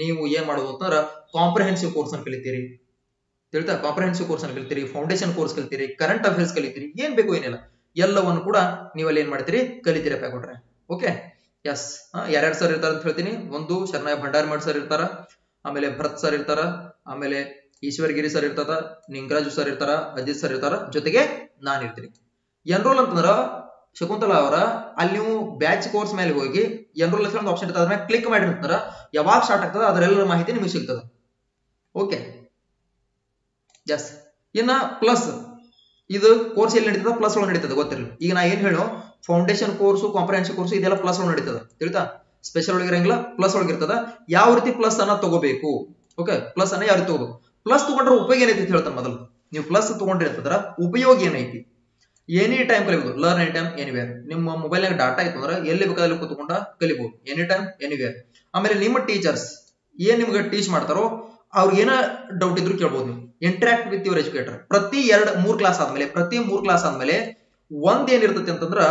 ನೀವು ಏನ್ ಮಾಡ್ಬೋದು ಅಂತಂದ್ರ ಕಾಂಪ್ರಿಹೆನ್ಸಿವ್ ಕೋರ್ಸ್ ಅನ್ನು ಕಲಿತೀರಿ. ತಿಳಿತಾ ಕಾಂಪ್ರಹೆನ್ಸಿವ್ ಕೋರ್ಸ್ ಅನ್ನು ಕಲಿತೀರಿ ಫೌಂಡೇಶನ್ ಕೋರ್ಸ್ ಕಲಿತೀರಿ ಕರೆಂಟ್ ಅಫೇರ್ಸ್ ಕಲಿತೀರಿ, ಏನ್ ಬೇಕು ಏನಿಲ್ಲ, ಎಲ್ಲವನ್ನು ಕೂಡ ನೀವಲ್ಲಿ ಏನ್ ಮಾಡ್ತೀರಿ ಕಲಿತೀರಪ್ಪ ಕೊಟ್ರೆ. ಓಕೆ ಎಸ್ ಯಾರ್ಯಾರು ಸರ್ ಇರ್ತಾರ ಅಂತ ಹೇಳ್ತೀನಿ. ಒಂದು ಶರಣ ಭಂಡಾರ ಮಾಡ್ ಸರ್ ಇರ್ತಾರ, ಆಮೇಲೆ ಭರತ್ ಸರ್ ಇರ್ತಾರ, ಆಮೇಲೆ ಈಶ್ವರಗಿರಿ ಸರ್ ಇರ್ತದ, ನಿಂಗರಾಜು ಸರ್ ಇರ್ತಾರ, ಅಜಿತ್ ಸರ್ ಇರ್ತಾರ, ಜೊತೆಗೆ ನಾನ್ ಇರ್ತೀನಿ. ಎನ್ರೋಲ್ ಅಂತಂದ್ರ ಶಕುಂತಲಾ ಅವರ, ಅಲ್ಲಿ ನೀವು ಬ್ಯಾಚ್ ಕೋರ್ಸ್ ಮೇಲೆ ಹೋಗಿ ಎನ್ರೋಲ್ ಅಂತ ಒಂದು ಆಪ್ಷನ್ ಇರ್ತದ ಕ್ಲಿಕ್ ಮಾಡಿರ್ತಾರ, ಯಾವಾಗ ಸ್ಟಾರ್ಟ್ ಆಗ್ತದ ಅದರೆಲ್ಲರ ಮಾಹಿತಿ ನಿಮಗೆ ಸಿಗ್ತದ. ಓಕೆ ಎಸ್ ಇನ್ನ ಪ್ಲಸ್ ಇದು ಕೋರ್ಸ್ ಎಲ್ಲಿ ನಡೀತದ ಪ್ಲಸ್ ಒಳಗೆ ನಡೀತದೆ, ಗೊತ್ತಿರಲಿ. ಈಗ ನಾ ಏನ್ ಹೇಳೋ ಫೌಂಡೇಶನ್ ಕೋರ್ಸ್ ಕಾಂಪ್ರಹೆನ್ಸಿವ್ ಕೋರ್ಸ್ ಇದೆಲ್ಲ ಪ್ಲಸ್ ಒಳಗೆ ನಡೀತದ. ತಿಳಿತಾ? ಸ್ಪೆಷಲ್ ಒಳಗೆ ಇರಂಗಿಲ್ಲ ಪ್ಲಸ್ ಒಳಗೆ ಇರ್ತದ. ಯಾವ ರೀತಿ ಪ್ಲಸ್ ಅನ್ನ ತಗೋಬೇಕು? ಓಕೆ ಪ್ಲಸ್ ಅನ್ನ ಯಾವ ರೀತಿ ತಗೋಬೇಕು? ಪ್ಲಸ್ ತಗೊಂಡ್ರೆ ಉಪಯೋಗ ಏನೈತಿ ಅಂತ ಹೇಳ್ತಾನೆ ಮೊದಲು. ನೀವು ಪ್ಲಸ್ ತಗೊಂಡಿರ್ತದ್ರ ಉಪಯೋಗ ಏನೈತಿ? ಎನಿ ಟೈಮ್ ಕಲಿಬಹುದು ಲರ್ನ್ ಎನಿ ಟೈಮ್ ಎನಿವೇರ್ ನಿಮ್ಮ ಮೊಬೈಲ್ನಾಗ ಡಾಟಾ ಇತ್ತು ಅಂದ್ರೆ ಎಲ್ಲಿ ಬೇಕಾದಲ್ಲಿ ಕೂತ್ಕೊಂಡ ಕಲಿಬಹುದು ಎನಿ ಟೈಮ್ ಎನಿವೇರ್ ಆಮೇಲೆ ನಿಮ್ಮ ಟೀಚರ್ಸ್ ಏನ್ ನಿಮ್ಗೆ ಟೀಚ್ ಮಾಡ್ತಾರೋ ಅವ್ರಿಗೆ ಏನ ಡೌಟ್ ಇದ್ರು ಕೇಳ್ಬೋದು ನೀವು. ಇಂಟ್ರಾಕ್ಟ್ ವಿತ್ ಯುವರ್ ಎಜುಕೇಟರ್ ಪ್ರತಿ ಎರಡ್, ಮೂರ್ ಕ್ಲಾಸ್ ಆದ್ಮೇಲೆ, ಪ್ರತಿ ಮೂರ್ ಕ್ಲಾಸ್ ಆದ್ಮೇಲೆ ಒಂದ್ ಏನಿರ್ತೈತಿ ಅಂತಂದ್ರ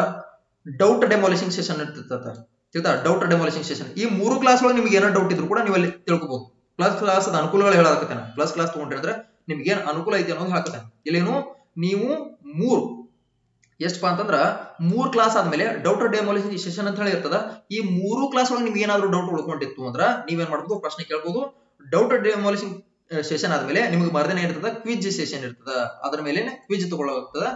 ಡೌಟ್ ಡೆಮಾಲಿಷಿಂಗ್ ಸೆಷನ್ ಇರ್ತೈತ. ಡೌಟ್ ಡೆಮಾಲಿಷಿಂಗ್ ಸೆಷನ್ ಈ ಮೂರು ಕ್ಲಾಸ್ ಒಳಗೆ ನಿಮ್ಗೆ ಏನೋ ಡೌಟ್ ಇದ್ರು ಕೂಡ ನೀವು ಅಲ್ಲಿ ತಿಳ್ಕೊಬಹುದು ಪ್ಲಸ್ ಕ್ಲಾಸ್ ಅನುಕೂಲಗಳು ಹೇಳಾಕತ್ತೇನೆ. ಪ್ಲಸ್ ಕ್ಲಾಸ್ ತಗೊಂಡ್ರೆ ಅಂದ್ರೆ ನಿಮ್ಗೆ ಏನ್ ಅನುಕೂಲ ಐತಿ ಅನ್ನೋದು ಹಾಕತ್ತೇನೆ ಇಲ್ಲೇನು? ನೀವು ಮೂರು. ಎಷ್ಟಪ್ಪ ಅಂತಂದ್ರ ಮೂರ್ ಕ್ಲಾಸ್ ಆದ್ಮೇಲೆ ಡೌಟ್ ಡೆಮಾಲಿಷಿಂಗ್ ಸೆಷನ್ ಅಂತ ಹೇಳಿ ಇರ್ತದ. ಈ ಮೂರು ಕ್ಲಾಸ್ ಒಳಗೆ ನಿಮ್ಗೆ ಏನಾದ್ರು ಡೌಟ್ ಉಳ್ಕೊಂಡಿತ್ತು ಅಂದ್ರ ನೀವೇನ್ ಮಾಡ್ಬೋದು? ಪ್ರಶ್ನೆ ಕೇಳ್ಬೋದು. ಡೌಟ್ ಡೆಮಾಲಿಷನ್ ಸೆಷನ್ ಆದ್ಮೇಲೆ ನಿಮ್ಗೆ ಮರ್ದಿನ ಇರ್ತದ ಕ್ವಿಜ್ ಸೆಷನ್ ಇರ್ತದ. ಅದ್ರ ಮೇಲೆ ಕ್ವಿಜ್ ತಗೊಳ್ಳೋಗ್ತದ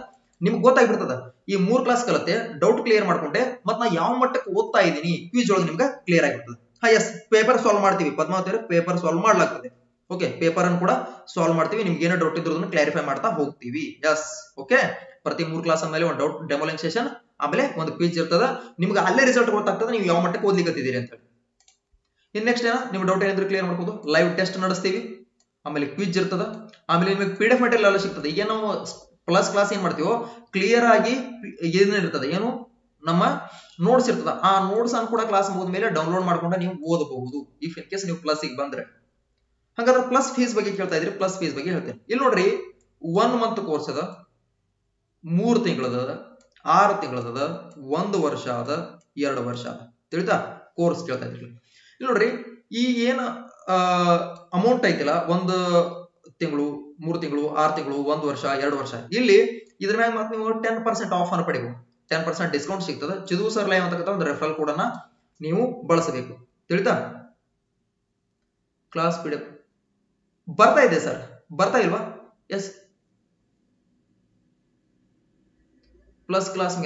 ನಿಮ್ಗೆ ಗೊತ್ತಾಗ್ಬಿಡ್ತದ. ಈ ಮೂರ್ ಕ್ಲಾಸ್ ಕಲತೆ ಡೌಟ್ ಕ್ಲಿಯರ್ ಮಾಡ್ಕೊಂಡೆ ಮತ್ ನಾ ಯಾವ ಮಟ್ಟಕ್ಕೆ ಓದ್ತಾ ಇದ್ದೀನಿ ಕ್ವಿಜ್ ಒಳಗೆ ನಿಮ್ಗೆ ಕ್ಲಿಯರ್ ಆಗಿರ್ತದೆ. ಹಾ ಎಸ್ ಪೇಪರ್ ಸಾಲ್ವ್ ಮಾಡ್ತೀವಿ. ಪದ್ಮಾವತಿ ಪೇಪರ್ ಸಾಲ್ವ್ ಮಾಡ್ಲಾಗ್ತದೆ. ಓಕೆ ಪೇಪರ್ ಅನ್ನು ಕೂಡ ಸಾಲ್ವ್ ಮಾಡ್ತೀವಿ. ನಿಮ್ಗೆ ಏನೋ ಡೌಟ್ ಇದ್ರೂ ಕ್ಲಾರಿಫೈ ಮಾಡ್ತಾ ಹೋಗ್ತೀವಿ. ಎಸ್ ಓಕೆ ಪ್ರತಿ ಮೂರ್ ಕ್ಲಾಸ್ ಮೇಲೆ ಒಂದು ಡೌಟ್ ಡೆಮೋಲಿಂಗ್ ಸೆಷನ್ ಆಮೇಲೆ ಒಂದು ಕ್ವಿಜ್ ಇರ್ತದ. ನಿಮ್ಗೆ ಅಲ್ಲೇ ರಿಸಲ್ಟ್ ಗೊತ್ತಾಗ್ತದೆ. ನೀವು ಯಾವ ಮಟ್ಟಕ್ಕೆ ಓದ್ಲಿಕ್ಕೆ ಅಂತ ಹೇಳಿ. ಇನ್ ನೆಕ್ಸ್ಟ್ ಏನ ನಿಮ್ ಡೌಟ್ ಏನಾದ್ರು ಕ್ಲಿಯರ್ ಮಾಡ್ಬೋದು. ಲೈವ್ ಟೆಸ್ಟ್ ನಡೆಸ್ತೀವಿ. ಆಮೇಲೆ ಕ್ವಿಜ್ ಇರ್ತದ, ಆಮೇಲೆ ನಿಮಗೆ ಪಿ ಡಿ ಎಫ್ ಮೆಟೀರಿಯಲ್ ಎಲ್ಲ ಸಿಗ್ತದೆ. ಈಗ ನಾವು ಪ್ಲಸ್ ಕ್ಲಾಸ್ ಏನ್ ಮಾಡ್ತೀವೋ ಕ್ಲಿಯರ್ ಆಗಿ ಏನಿರ್ತದೆ ಏನು? ನಮ್ಮ ನೋಟ್ಸ್ ಇರ್ತದ. ಆ ನೋಟ್ಸ್ ಅನ್ನು ಕೂಡ ಕ್ಲಾಸ್ ಮುಗಿದ ಮೇಲೆ ಡೌನ್ಲೋಡ್ ಮಾಡ್ಕೊಂಡು ನೀವು ಓದಬಹುದು ಇಫ್ ಇನ್ ಕೇಸ್ ನೀವು ಪ್ಲಸ್ ಈಗ ಬಂದ್ರೆ. ಹಾಗಾದ್ರೆ ಪ್ಲಸ್ ಫೀಸ್ ಬಗ್ಗೆ ಕೇಳ್ತಾ ಇದ್ರಿ ಪ್ಲಸ್ ಫೀಸ್ ಬಗ್ಗೆ ಹೇಳ್ತೇನೆ. ಇಲ್ಲಿ ನೋಡ್ರಿ ಒನ್ ಮಂತ್ ಕೋರ್ಸ್ ಅದ, ಮೂರ್ ತಿಂಗಳದ ಆರು ತಿಂಗಳದ ಒಂದು ವರ್ಷ ಅದ, ಎರಡು ವರ್ಷ ಅದ. ತಿಳಿತಾ? ಕೋರ್ಸ್ ಕೇಳ್ತಾ ಇದ್ರಿ. ಇಲ್ಲಿ ನೋಡ್ರಿ, ಈ ಏನ ಅಮೌಂಟ್ ಐತಿಲ್ಲ, ಒಂದು ತಿಂಗಳು, ಮೂರು ತಿಂಗಳು, ಆರು ತಿಂಗಳು, ಒಂದು ವರ್ಷ, ಎರಡು ವರ್ಷ. ಇಲ್ಲಿ ಇದ್ರ ಮ್ಯಾಗ ಮತ್ತೆ ನೀವು ಟೆನ್ ಪರ್ಸೆಂಟ್ ಆಫ್ ಅನ್ನು ಪಡಿಬಹುದು ಟೆನ್ ಪರ್ಸೆಂಟ್ ಡಿಸ್ಕೌಂಟ್ ಸಿಗ್ತದೆ. ಚಿದು ಸರ್ ಲೈವ್ ಅಂತಕ್ಕಂಥ ಒಂದು ರೆಫರಲ್ ಕೋಡ್ ಅನ್ನ ನೀವು ಬಳಸಬೇಕು. ತಿಳಿತಾ? ಕ್ಲಾಸ್ ಪಿ ಬರ್ತಾ ಇದೆ ಸರ್ ಬರ್ತಾ ಇಲ್ವಾ? ಎಸ್ ಪ್ಲಸ್ ಕ್ಲಾಸ್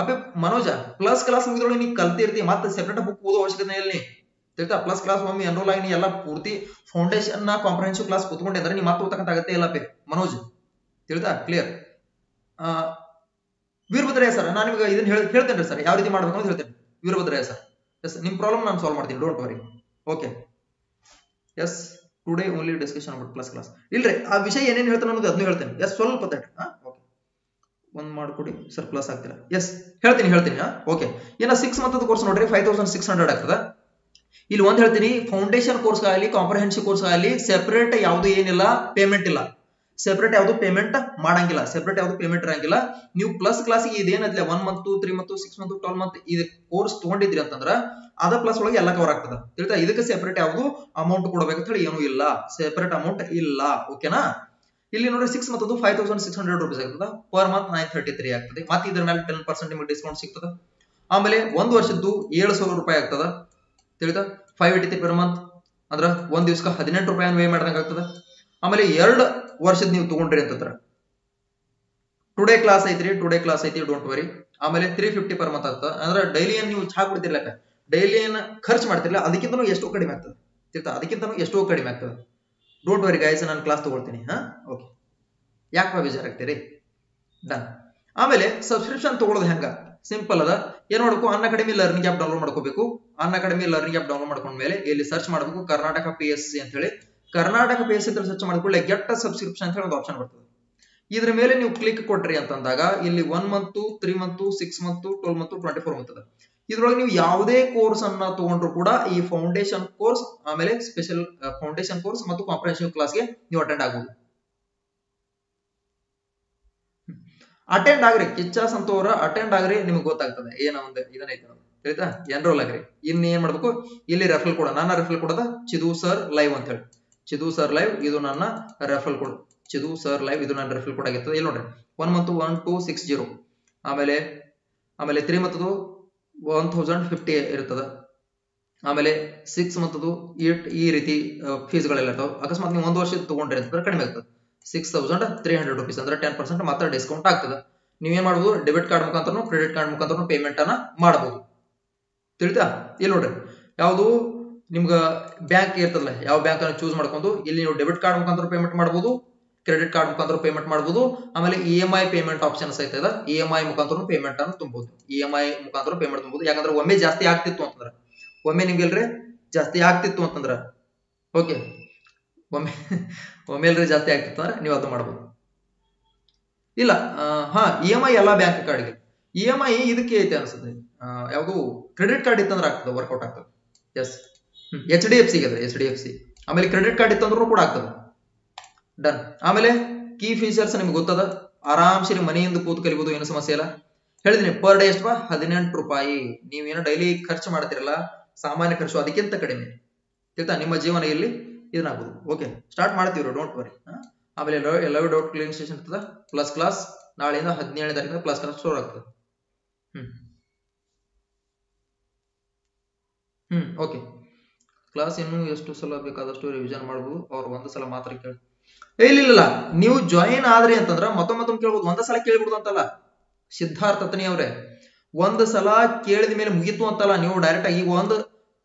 ಅಪ್ಪ ಮನೋಜ ಪ್ಲಸ್ ಕ್ಲಾಸ್ ಮುಗಿದ್ರೊಳಗೆ ನೀ ಕಲ್ತಿರ್ತಿ, ಮತ್ತೆ ಸೆಪರೇಟ್ ಬುಕ್ ಓದೋ ಅವಶ್ಯಕತೆ ಇಲ್ಲ ತಿಳಿತಾ ಪ್ಲಸ್ ಕ್ಲಾಸ್ ಒಮ್ಮೆ ಎನ್ರೋಲ್ ಆಗಿ ಎಲ್ಲ ಪೂರ್ತಿ ಫೌಂಡೇಶನ್ನ ಕಾಂಪ್ರಹೆನ್ಸಿವ್ ಕ್ಲಾಸ್ ಕೂತ್ಕೊಂಡೆ ಅಂದ್ರೆ ನೀವು ಓದತಕ್ಕಂತ ಅಗತ್ಯ ಇಲ್ಲ ಪೇ ಮನೋಜ್, ತಿಳಿತಾ? ಕ್ಲಿಯರ್ ವೀರಭದ್ರಯ್ಯ ಸರ್ ನಾನು ನಿಮಗೆ ಇದನ್ನ ಹೇಳಿ ಹೇಳ್ತೇನೆ ಸರ್ ಯಾವ ರೀತಿ ಮಾಡ್ಬೇಕು ಅಂತ ಹೇಳ್ತೇನೆ ವೀರಭದ್ರಯ್ಯ ಸರ್ ಎಸ್ ನಿಮ್ ಪ್ರಾಬ್ಲಮ್ ನಾನು ಸಾಲ್ವ್ ಮಾಡ್ತೀನಿ don't worry okay yes today only discussion about plus class ಇಲ್ರಿ, ಆ ವಿಷಯ ಏನೇನು ಹೇಳ್ತಾನೆ ಅನ್ನೋದು ಅದನ್ನು ಹೇಳ್ತೇನೆ. ಎಸ್ ಸ್ವಲ್ಪ ತಟ್ರಿ ಓಕೆ ಒಂದ್ ಮಾಡ್ಕೊಡಿ ಸರ್ ಪ್ಲಸ್ ಆಗ್ತಿಲ್ಲ ಎಸ್ ಹೇಳ್ತೀನಿ ಹೇಳ್ತೀನಿ ಓಕೆ ಏನೋ ಸಿಕ್ಸ್ ಮಂತ್ ಕೋರ್ಸ್ ನೋಡ್ರಿ ಫೈವ್ ತೌಸಂಡ್ ಸಿಕ್ಸ್ ಹಂಡ್ರೆಡ್ ಆಗ್ತದ. ಇಲ್ಲಿ ಒಂದ್ ಹೇಳ್ತೀನಿ ಫೌಂಡೇಶನ್ ಕೋರ್ಸ್ ಆಗಲಿ ಕಾಂಪ್ರಹೆನ್ಸಿವ್ ಕೋರ್ಸ್ ಆಗಲಿ ಸೆಪರೇಟ್ ಯಾವ್ದು ಏನಿಲ್ಲ ಪೇಮೆಂಟ್ ಇಲ್ಲ. ಸೆಪರೇಟ್ ಯಾವುದು ಪೇಮೆಂಟ್ ಮಾಡಂಗಿಲ್ಲ. ಸೆಪರೇಟ್ ಯಾವ್ದು ಪೇಮೆಂಟ್ ಇರಂಗಿಲ್ಲ. ನೀವು plus class ಇದೇನಿಲ್ಲ one month three month six month twelve month ಇದು ಕೋರ್ಸ್ ತಗೊಂಡಿದ್ರಿ ಅಂತಂದ್ರ ಅದ ಪ್ಲಸ್ ಒಳಗೆ ಎಲ್ಲ ಕವರ್ ಆಗ್ತದ. ತಿಳಿತಾ? ಇದಕ್ಕೆ ಸೆಪರೇಟ್ ಯಾವುದು ಅಮೌಂಟ್ ಕೊಡಬೇಕಂತ ಹೇಳಿ ಏನು ಇಲ್ಲ. ಸೆಪರೇಟ್ ಅಮೌಂಟ್ ಇಲ್ಲ. ಓಕೆನಾ ಇಲ್ಲಿ ನೋಡಿ six month five thousand six hundred rupees ಆಗ್ತದೆ. Per month nine thirty three ಆಗ್ತದೆ. ಮತ್ತೆ ಇದ್ರ ಮೇಲೆ ಟೆನ್ ಪರ್ಸೆಂಟ್ ನಿಮಗೆ ಡಿಸ್ಕೌಂಟ್ ಸಿಗ್ತದೆ. ಆಮೇಲೆ ಒಂದು ವರ್ಷದ್ದು ಏಳು ಸಾವಿರ ರೂಪಾಯಿ ಆಗ್ತದ. ತಿಳಿತಾ ಫೈವ್ ಏಟಿ ಪರ್ ಮಂತ್ ಅಂದ್ರ ಒಂದ್ ದಿವ್ಸಕ್ಕೆ ಹದಿನೆಂಟು ರೂಪಾಯಿ ವೇ ಮಾಡ್ದಂಗ ಆಗ್ತದ. ಆಮೇಲೆ ಎರಡು ವರ್ಷದ ನೀವು ತಗೊಂಡ್ರಿ ಅಂತಂದ್ರ ಟುಡೇ ಕ್ಲಾಸ್ ಐತ್ರಿ ಟುಡೇ ಕ್ಲಾಸ್ ಐತಿ ಡೋಂಟ್ ವರಿ ಆಮೇಲೆ ತ್ರೀ ಫಿಫ್ಟಿ ಪರ್ ಮಂತ್ ಆಗ್ತದೆ. ಅಂದ್ರೆ ಡೈಲಿ ಏನ್ ನೀವು ಚಹಾ ಕುಡ್ತಿರ್ಲಕ್ಕ ಡೈಲಿ ಏನ್ ಖರ್ಚು ಮಾಡ್ತಿರ್ಲಿಲ್ಲ, ಅದಕ್ಕಿಂತನೂ ಎಷ್ಟೋ ಕಡಿಮೆ ಆಗ್ತದೆ. ತಿಳ್ತಾ? ಅದಕ್ಕಿಂತನೂ ಎಷ್ಟೋ ಕಡಿಮೆ ಆಗ್ತದೆ. ಡೋಂಟ್ ವರಿ ಗಾಯ್ಸ್ ನಾನು ಕ್ಲಾಸ್ ತಗೊಳ್ತೀನಿ, ಹಾ? ಓಕೆ ಯಾಕಪ್ಪ ಬೇಜಾರಾಗ್ತೀರಿ? ಡನ್ ಆಮೇಲೆ ಸಬ್ಸ್ಕ್ರಿಪ್ಷನ್ ತಗೊಳ್ಳೋದು ಹೆಂಗ? ಸಿಂಪಲ್ ಅದ. ಏನ್ ಮಾಡ್ಬೇಕು? Unacademy learning app download ಮಾಡ್ಕೋಬೇಕು. Unacademy learning app download ಮಾಡ್ಕೊಂಡ್ಮೇಲೆ ಇಲ್ಲಿ ಸರ್ಚ್ ಮಾಡಬೇಕು ಕರ್ನಾಟಕ ಪಿ ಎಸ್ ಅಂತ ಹೇಳಿ Karnataka P S C search ಮಾಡ್ಕೊಳ್ಳಿ ಗೆಟ್ ಸಬ್ಸ್ಕ್ರಿಪ್ಷನ್ ಅಂತ ಹೇಳಿ ಒಂದು ಆಪ್ಷನ್ ಬರ್ತದೆ. ಇದ್ರ ಮೇಲೆ ನೀವು ಕ್ಲಿಕ್ ಕೊಟ್ರಿ ಅಂತಂದಾಗ ಇಲ್ಲಿ one month three month six month twelve month twenty four month ಇದ್ರೊಳಗೆ ನೀವು ಯಾವುದೇ ಕೋರ್ಸ್ ಅನ್ನ ತಗೊಂಡ್ರು ಕೂಡ ಈ ಫೌಂಡೇಶನ್ ಕೋರ್ಸ್ ಆಮೇಲೆ ಸ್ಪೆಷಲ್ ಫೌಂಡೇಶನ್ ಕೋರ್ಸ್ ಮತ್ತು ಕಾಂಪ್ರಹೆನ್ಸಿವ್ ಕ್ಲಾಸ್ಗೆ ನೀವು ಅಟೆಂಡ್ ಆಗಬಹುದು ಅಟೆಂಡ್ ಆಗ್ರಿ, ಕಿಚ್ಚ ಸಂತೋರ ಅಟೆಂಡ್ ಆಗ್ರಿ, ನಿಮ್ಗೆ ಗೊತ್ತಾಗ್ತದೆ. ಏನೋ ಒಂದು ಇದನ್ನೈತೆ ತಿಳಿತಾ ಎನ್ರೋಲ್ ಆಗ್ರಿ ಇನ್ ಏನ್ ಮಾಡ್ಬೇಕು? ಇಲ್ಲಿ ರೆಫಲ್ ಕೊಡ. ನನ್ನ ರೆಫಲ್ ಕೊಡದ ಚಿದು ಸರ್ ಲೈವ್ ಅಂತ ಹೇಳಿ. ಚಿದು ಸರ್ ಲೈವ್ ಇದು ನನ್ನ ರೆಫಲ್ ಕೊಡ. ಚಿದು ಸರ್ ಲೈವ್ ಇದು ನನ್ನ ರೆಫಲ್ ಕೋಡ್ ಆಗಿರ್ತದೆ. ಇಲ್ಲಿ ನೋಡ್ರಿ. One month one two six zero ಆಮೇಲೆ ಆಮೇಲೆ ತ್ರೀ ಮತ್ತದು ಒನ್ ತೌಸಂಡ್ ಫಿಫ್ಟಿ ಇರ್ತದ. ಆಮೇಲೆ ಸಿಕ್ಸ್ ಮತ್ತದು ಏಟ್ ಈ ರೀತಿ ಫೀಸ್ಗಳೆಲ್ಲ ಇರ್ತಾವ. ಅಕಸ್ಮಾತ್ ನೀವು ಒಂದು ವರ್ಷ ತಗೊಂಡ್ರಿ ಅಂತಂದ್ರೆ ಕಡಿಮೆ ಆಗ್ತದೆ. Six thousand three hundred rupees ಅಂದ್ರೆ ಟೆನ್ ಪರ್ಸೆಂಟ್ ಮಾತ್ರ ಡಿಸ್ಕೌಂಟ್ ಆಗ್ತದೆ. ನೀವೇನ್ ಮಾಡ್ಬೋದು? ಡೆಬಿಟ್ ಕಾರ್ಡ್ ಮುಖಾಂತರ ಕ್ರೆಡಿಟ್ ಕಾರ್ಡ್ ಮುಖಾಂತರ ಪೇಮೆಂಟ್ ಅನ್ನ ಮಾಡಬಹುದು ತಿಳಿತಾ ಇಲ್ಲಿ ನೋಡ್ರಿ. ಯಾವುದು? ನಿಮ್ಗ ಬ್ಯಾಂಕ್ ಇರ್ತದಲ್ಲ, ಯಾವ ಬ್ಯಾಂಕ್ ಅನ್ನು ಚೂಸ್ ಮಾಡ್ಕೊಂಡು ಇಲ್ಲಿ ನೀವು ಡೆಬಿಟ್ ಕಾರ್ಡ್ ಮುಖಾಂತರ ಪೇಮೆಂಟ್ ಮಾಡಬಹುದು ಕ್ರೆಡಿಟ್ ಕಾರ್ಡ್ ಮುಖಾಂತರ ಪೇಮೆಂಟ್ ಮಾಡಬಹುದು ಆಮೇಲೆ E M I payment option ಸಹಿತ ಇದೆ. ಇ ಎಂ ಐ ಮುಖಾಂತರ ಪೇಮೆಂಟ್ ಅನ್ನು ತುಂಬಬಹುದು ಇ ಎಂ ಐ ಮುಖಾಂತರ ಪೇಮೆಂಟ್ ತುಂಬಬಹುದು ಯಾಕಂದ್ರೆ ಒಮ್ಮೆ ಜಾಸ್ತಿ ಆಗ್ತಿತ್ತು ಅಂತಂದ್ರೆ. ಒಮ್ಮೆ ನಿಮ್ಗೆ ಎಲ್ರಿ? ಜಾಸ್ತಿ ಆಗ್ತಿತ್ತು ಅಂತಂದ್ರೆ. ಓಕೆ ಒಮ್ಮೆ ಒಮ್ಮೆ ಎಲ್ರಿ ಜಾಸ್ತಿ ಆಗ್ತಿತ್ತು ಅಂದ್ರೆ ನೀವು ಅದು ಮಾಡಬಹುದು ಇಲ್ಲ ಹಾ ಇ ಎಂ ಐ ಎಲ್ಲ ಬ್ಯಾಂಕ್ ಕಾರ್ಡ್ಗೆ ಇ ಎಂ ಐ ಇದಕ್ಕೆ ಐತೆ ಅನ್ಸುತ್ತೆ. ಯಾವುದು? ಕ್ರೆಡಿಟ್ ಕಾರ್ಡ್ ಇತ್ತಂದ್ರೆ ಆಗ್ತದೆ ವರ್ಕೌಟ್ ಆಗ್ತದೆ. Yes H D F C ಅದ ಎಚ್ ಡಿ ಎಫ್ ಸಿ ಆಮೇಲೆ ಕ್ರೆಡಿಟ್ ಕಾರ್ಡ್ ಇತ್ತಂದ್ರೂ ಕೂಡ ಆಗ್ತದೆ. ಡನ್ ಆಮೇಲೆ ಕೀ ಫೀಚರ್ಸ್ ನಿಮ್ಗೆ ಗೊತ್ತದ? ಆರಾಮ್ಸೆ ನಿಮ್ಮ ಮನೆಯಿಂದ ಕೂತು ಕಲಿಬಹುದು ಏನು ಸಮಸ್ಯೆ ಇಲ್ಲ. ಹೇಳಿದೀನಿ ಪರ್ ಡೇ ಎಷ್ಟು ಹದಿನೆಂಟು ರೂಪಾಯಿ. ನೀವೇನೋ ಡೈಲಿ ಖರ್ಚು ಮಾಡ್ತಿರಲ್ಲ ಸಾಮಾನ್ಯ ಖರ್ಚು ಅದಕ್ಕಿಂತ ಕಡಿಮೆ. ತಿಳ್ತಾ? ನಿಮ್ಮ ಜೀವನ ಇಲ್ಲಿ ಇದನ್ನಾಗ್ಬೋದು ಓಕೆ ಸ್ಟಾರ್ಟ್ ಮಾಡ್ತೀವಿ ಡೋಂಟ್ ವರಿ ಆಮೇಲೆ ಲವ್ ಡೌಟ್ ಕ್ಲೀನ್ ಸ್ಟೇಷನ್ ಇರ್ತದ? ಪ್ಲಸ್ ಕ್ಲಾಸ್ ನಾಳೆಯಿಂದ ಹದಿನೇಳನೇ ತಾರೀಕಿಂದ ಪ್ಲಸ್ ಕ್ಲಾಸ್ ಸ್ಟೋರ್ ಆಗ್ತದೆ. ಹ್ಮ್. ಹ್ಮ್ ಓಕೆ ಕ್ಲಾಸ್ ಇನ್ನು ಎಷ್ಟು ಸಲ ಬೇಕಾದಷ್ಟು ರಿವಿಷನ್ ಮಾಡ್ಬೋದು? ಅವ್ರು ಒಂದು ಸಲ ಮಾತ್ರ ಕೇಳಿ ಏ, ಇಲ್ಲ ನೀವು ಜಾಯಿನ್ ಆದ್ರಿ ಅಂತಂದ್ರ ಮತ್ತೊಮ್ಮೆ ಕೇಳ್ಬೋದು. ಒಂದ ಸಲ ಕೇಳ್ಬಿಡುದು ಅಂತಲ್ಲ. ಸಿದ್ಧಾರ್ಥ ತನಿ ಅವ್ರೆ. ಒಂದ್ ಸಲ ಕೇಳಿದ ಮೇಲೆ ಮುಗಿತು ಅಂತಲ್ಲ ನೀವು ಡೈರೆಕ್ಟ್ ಈಗ ಒಂದು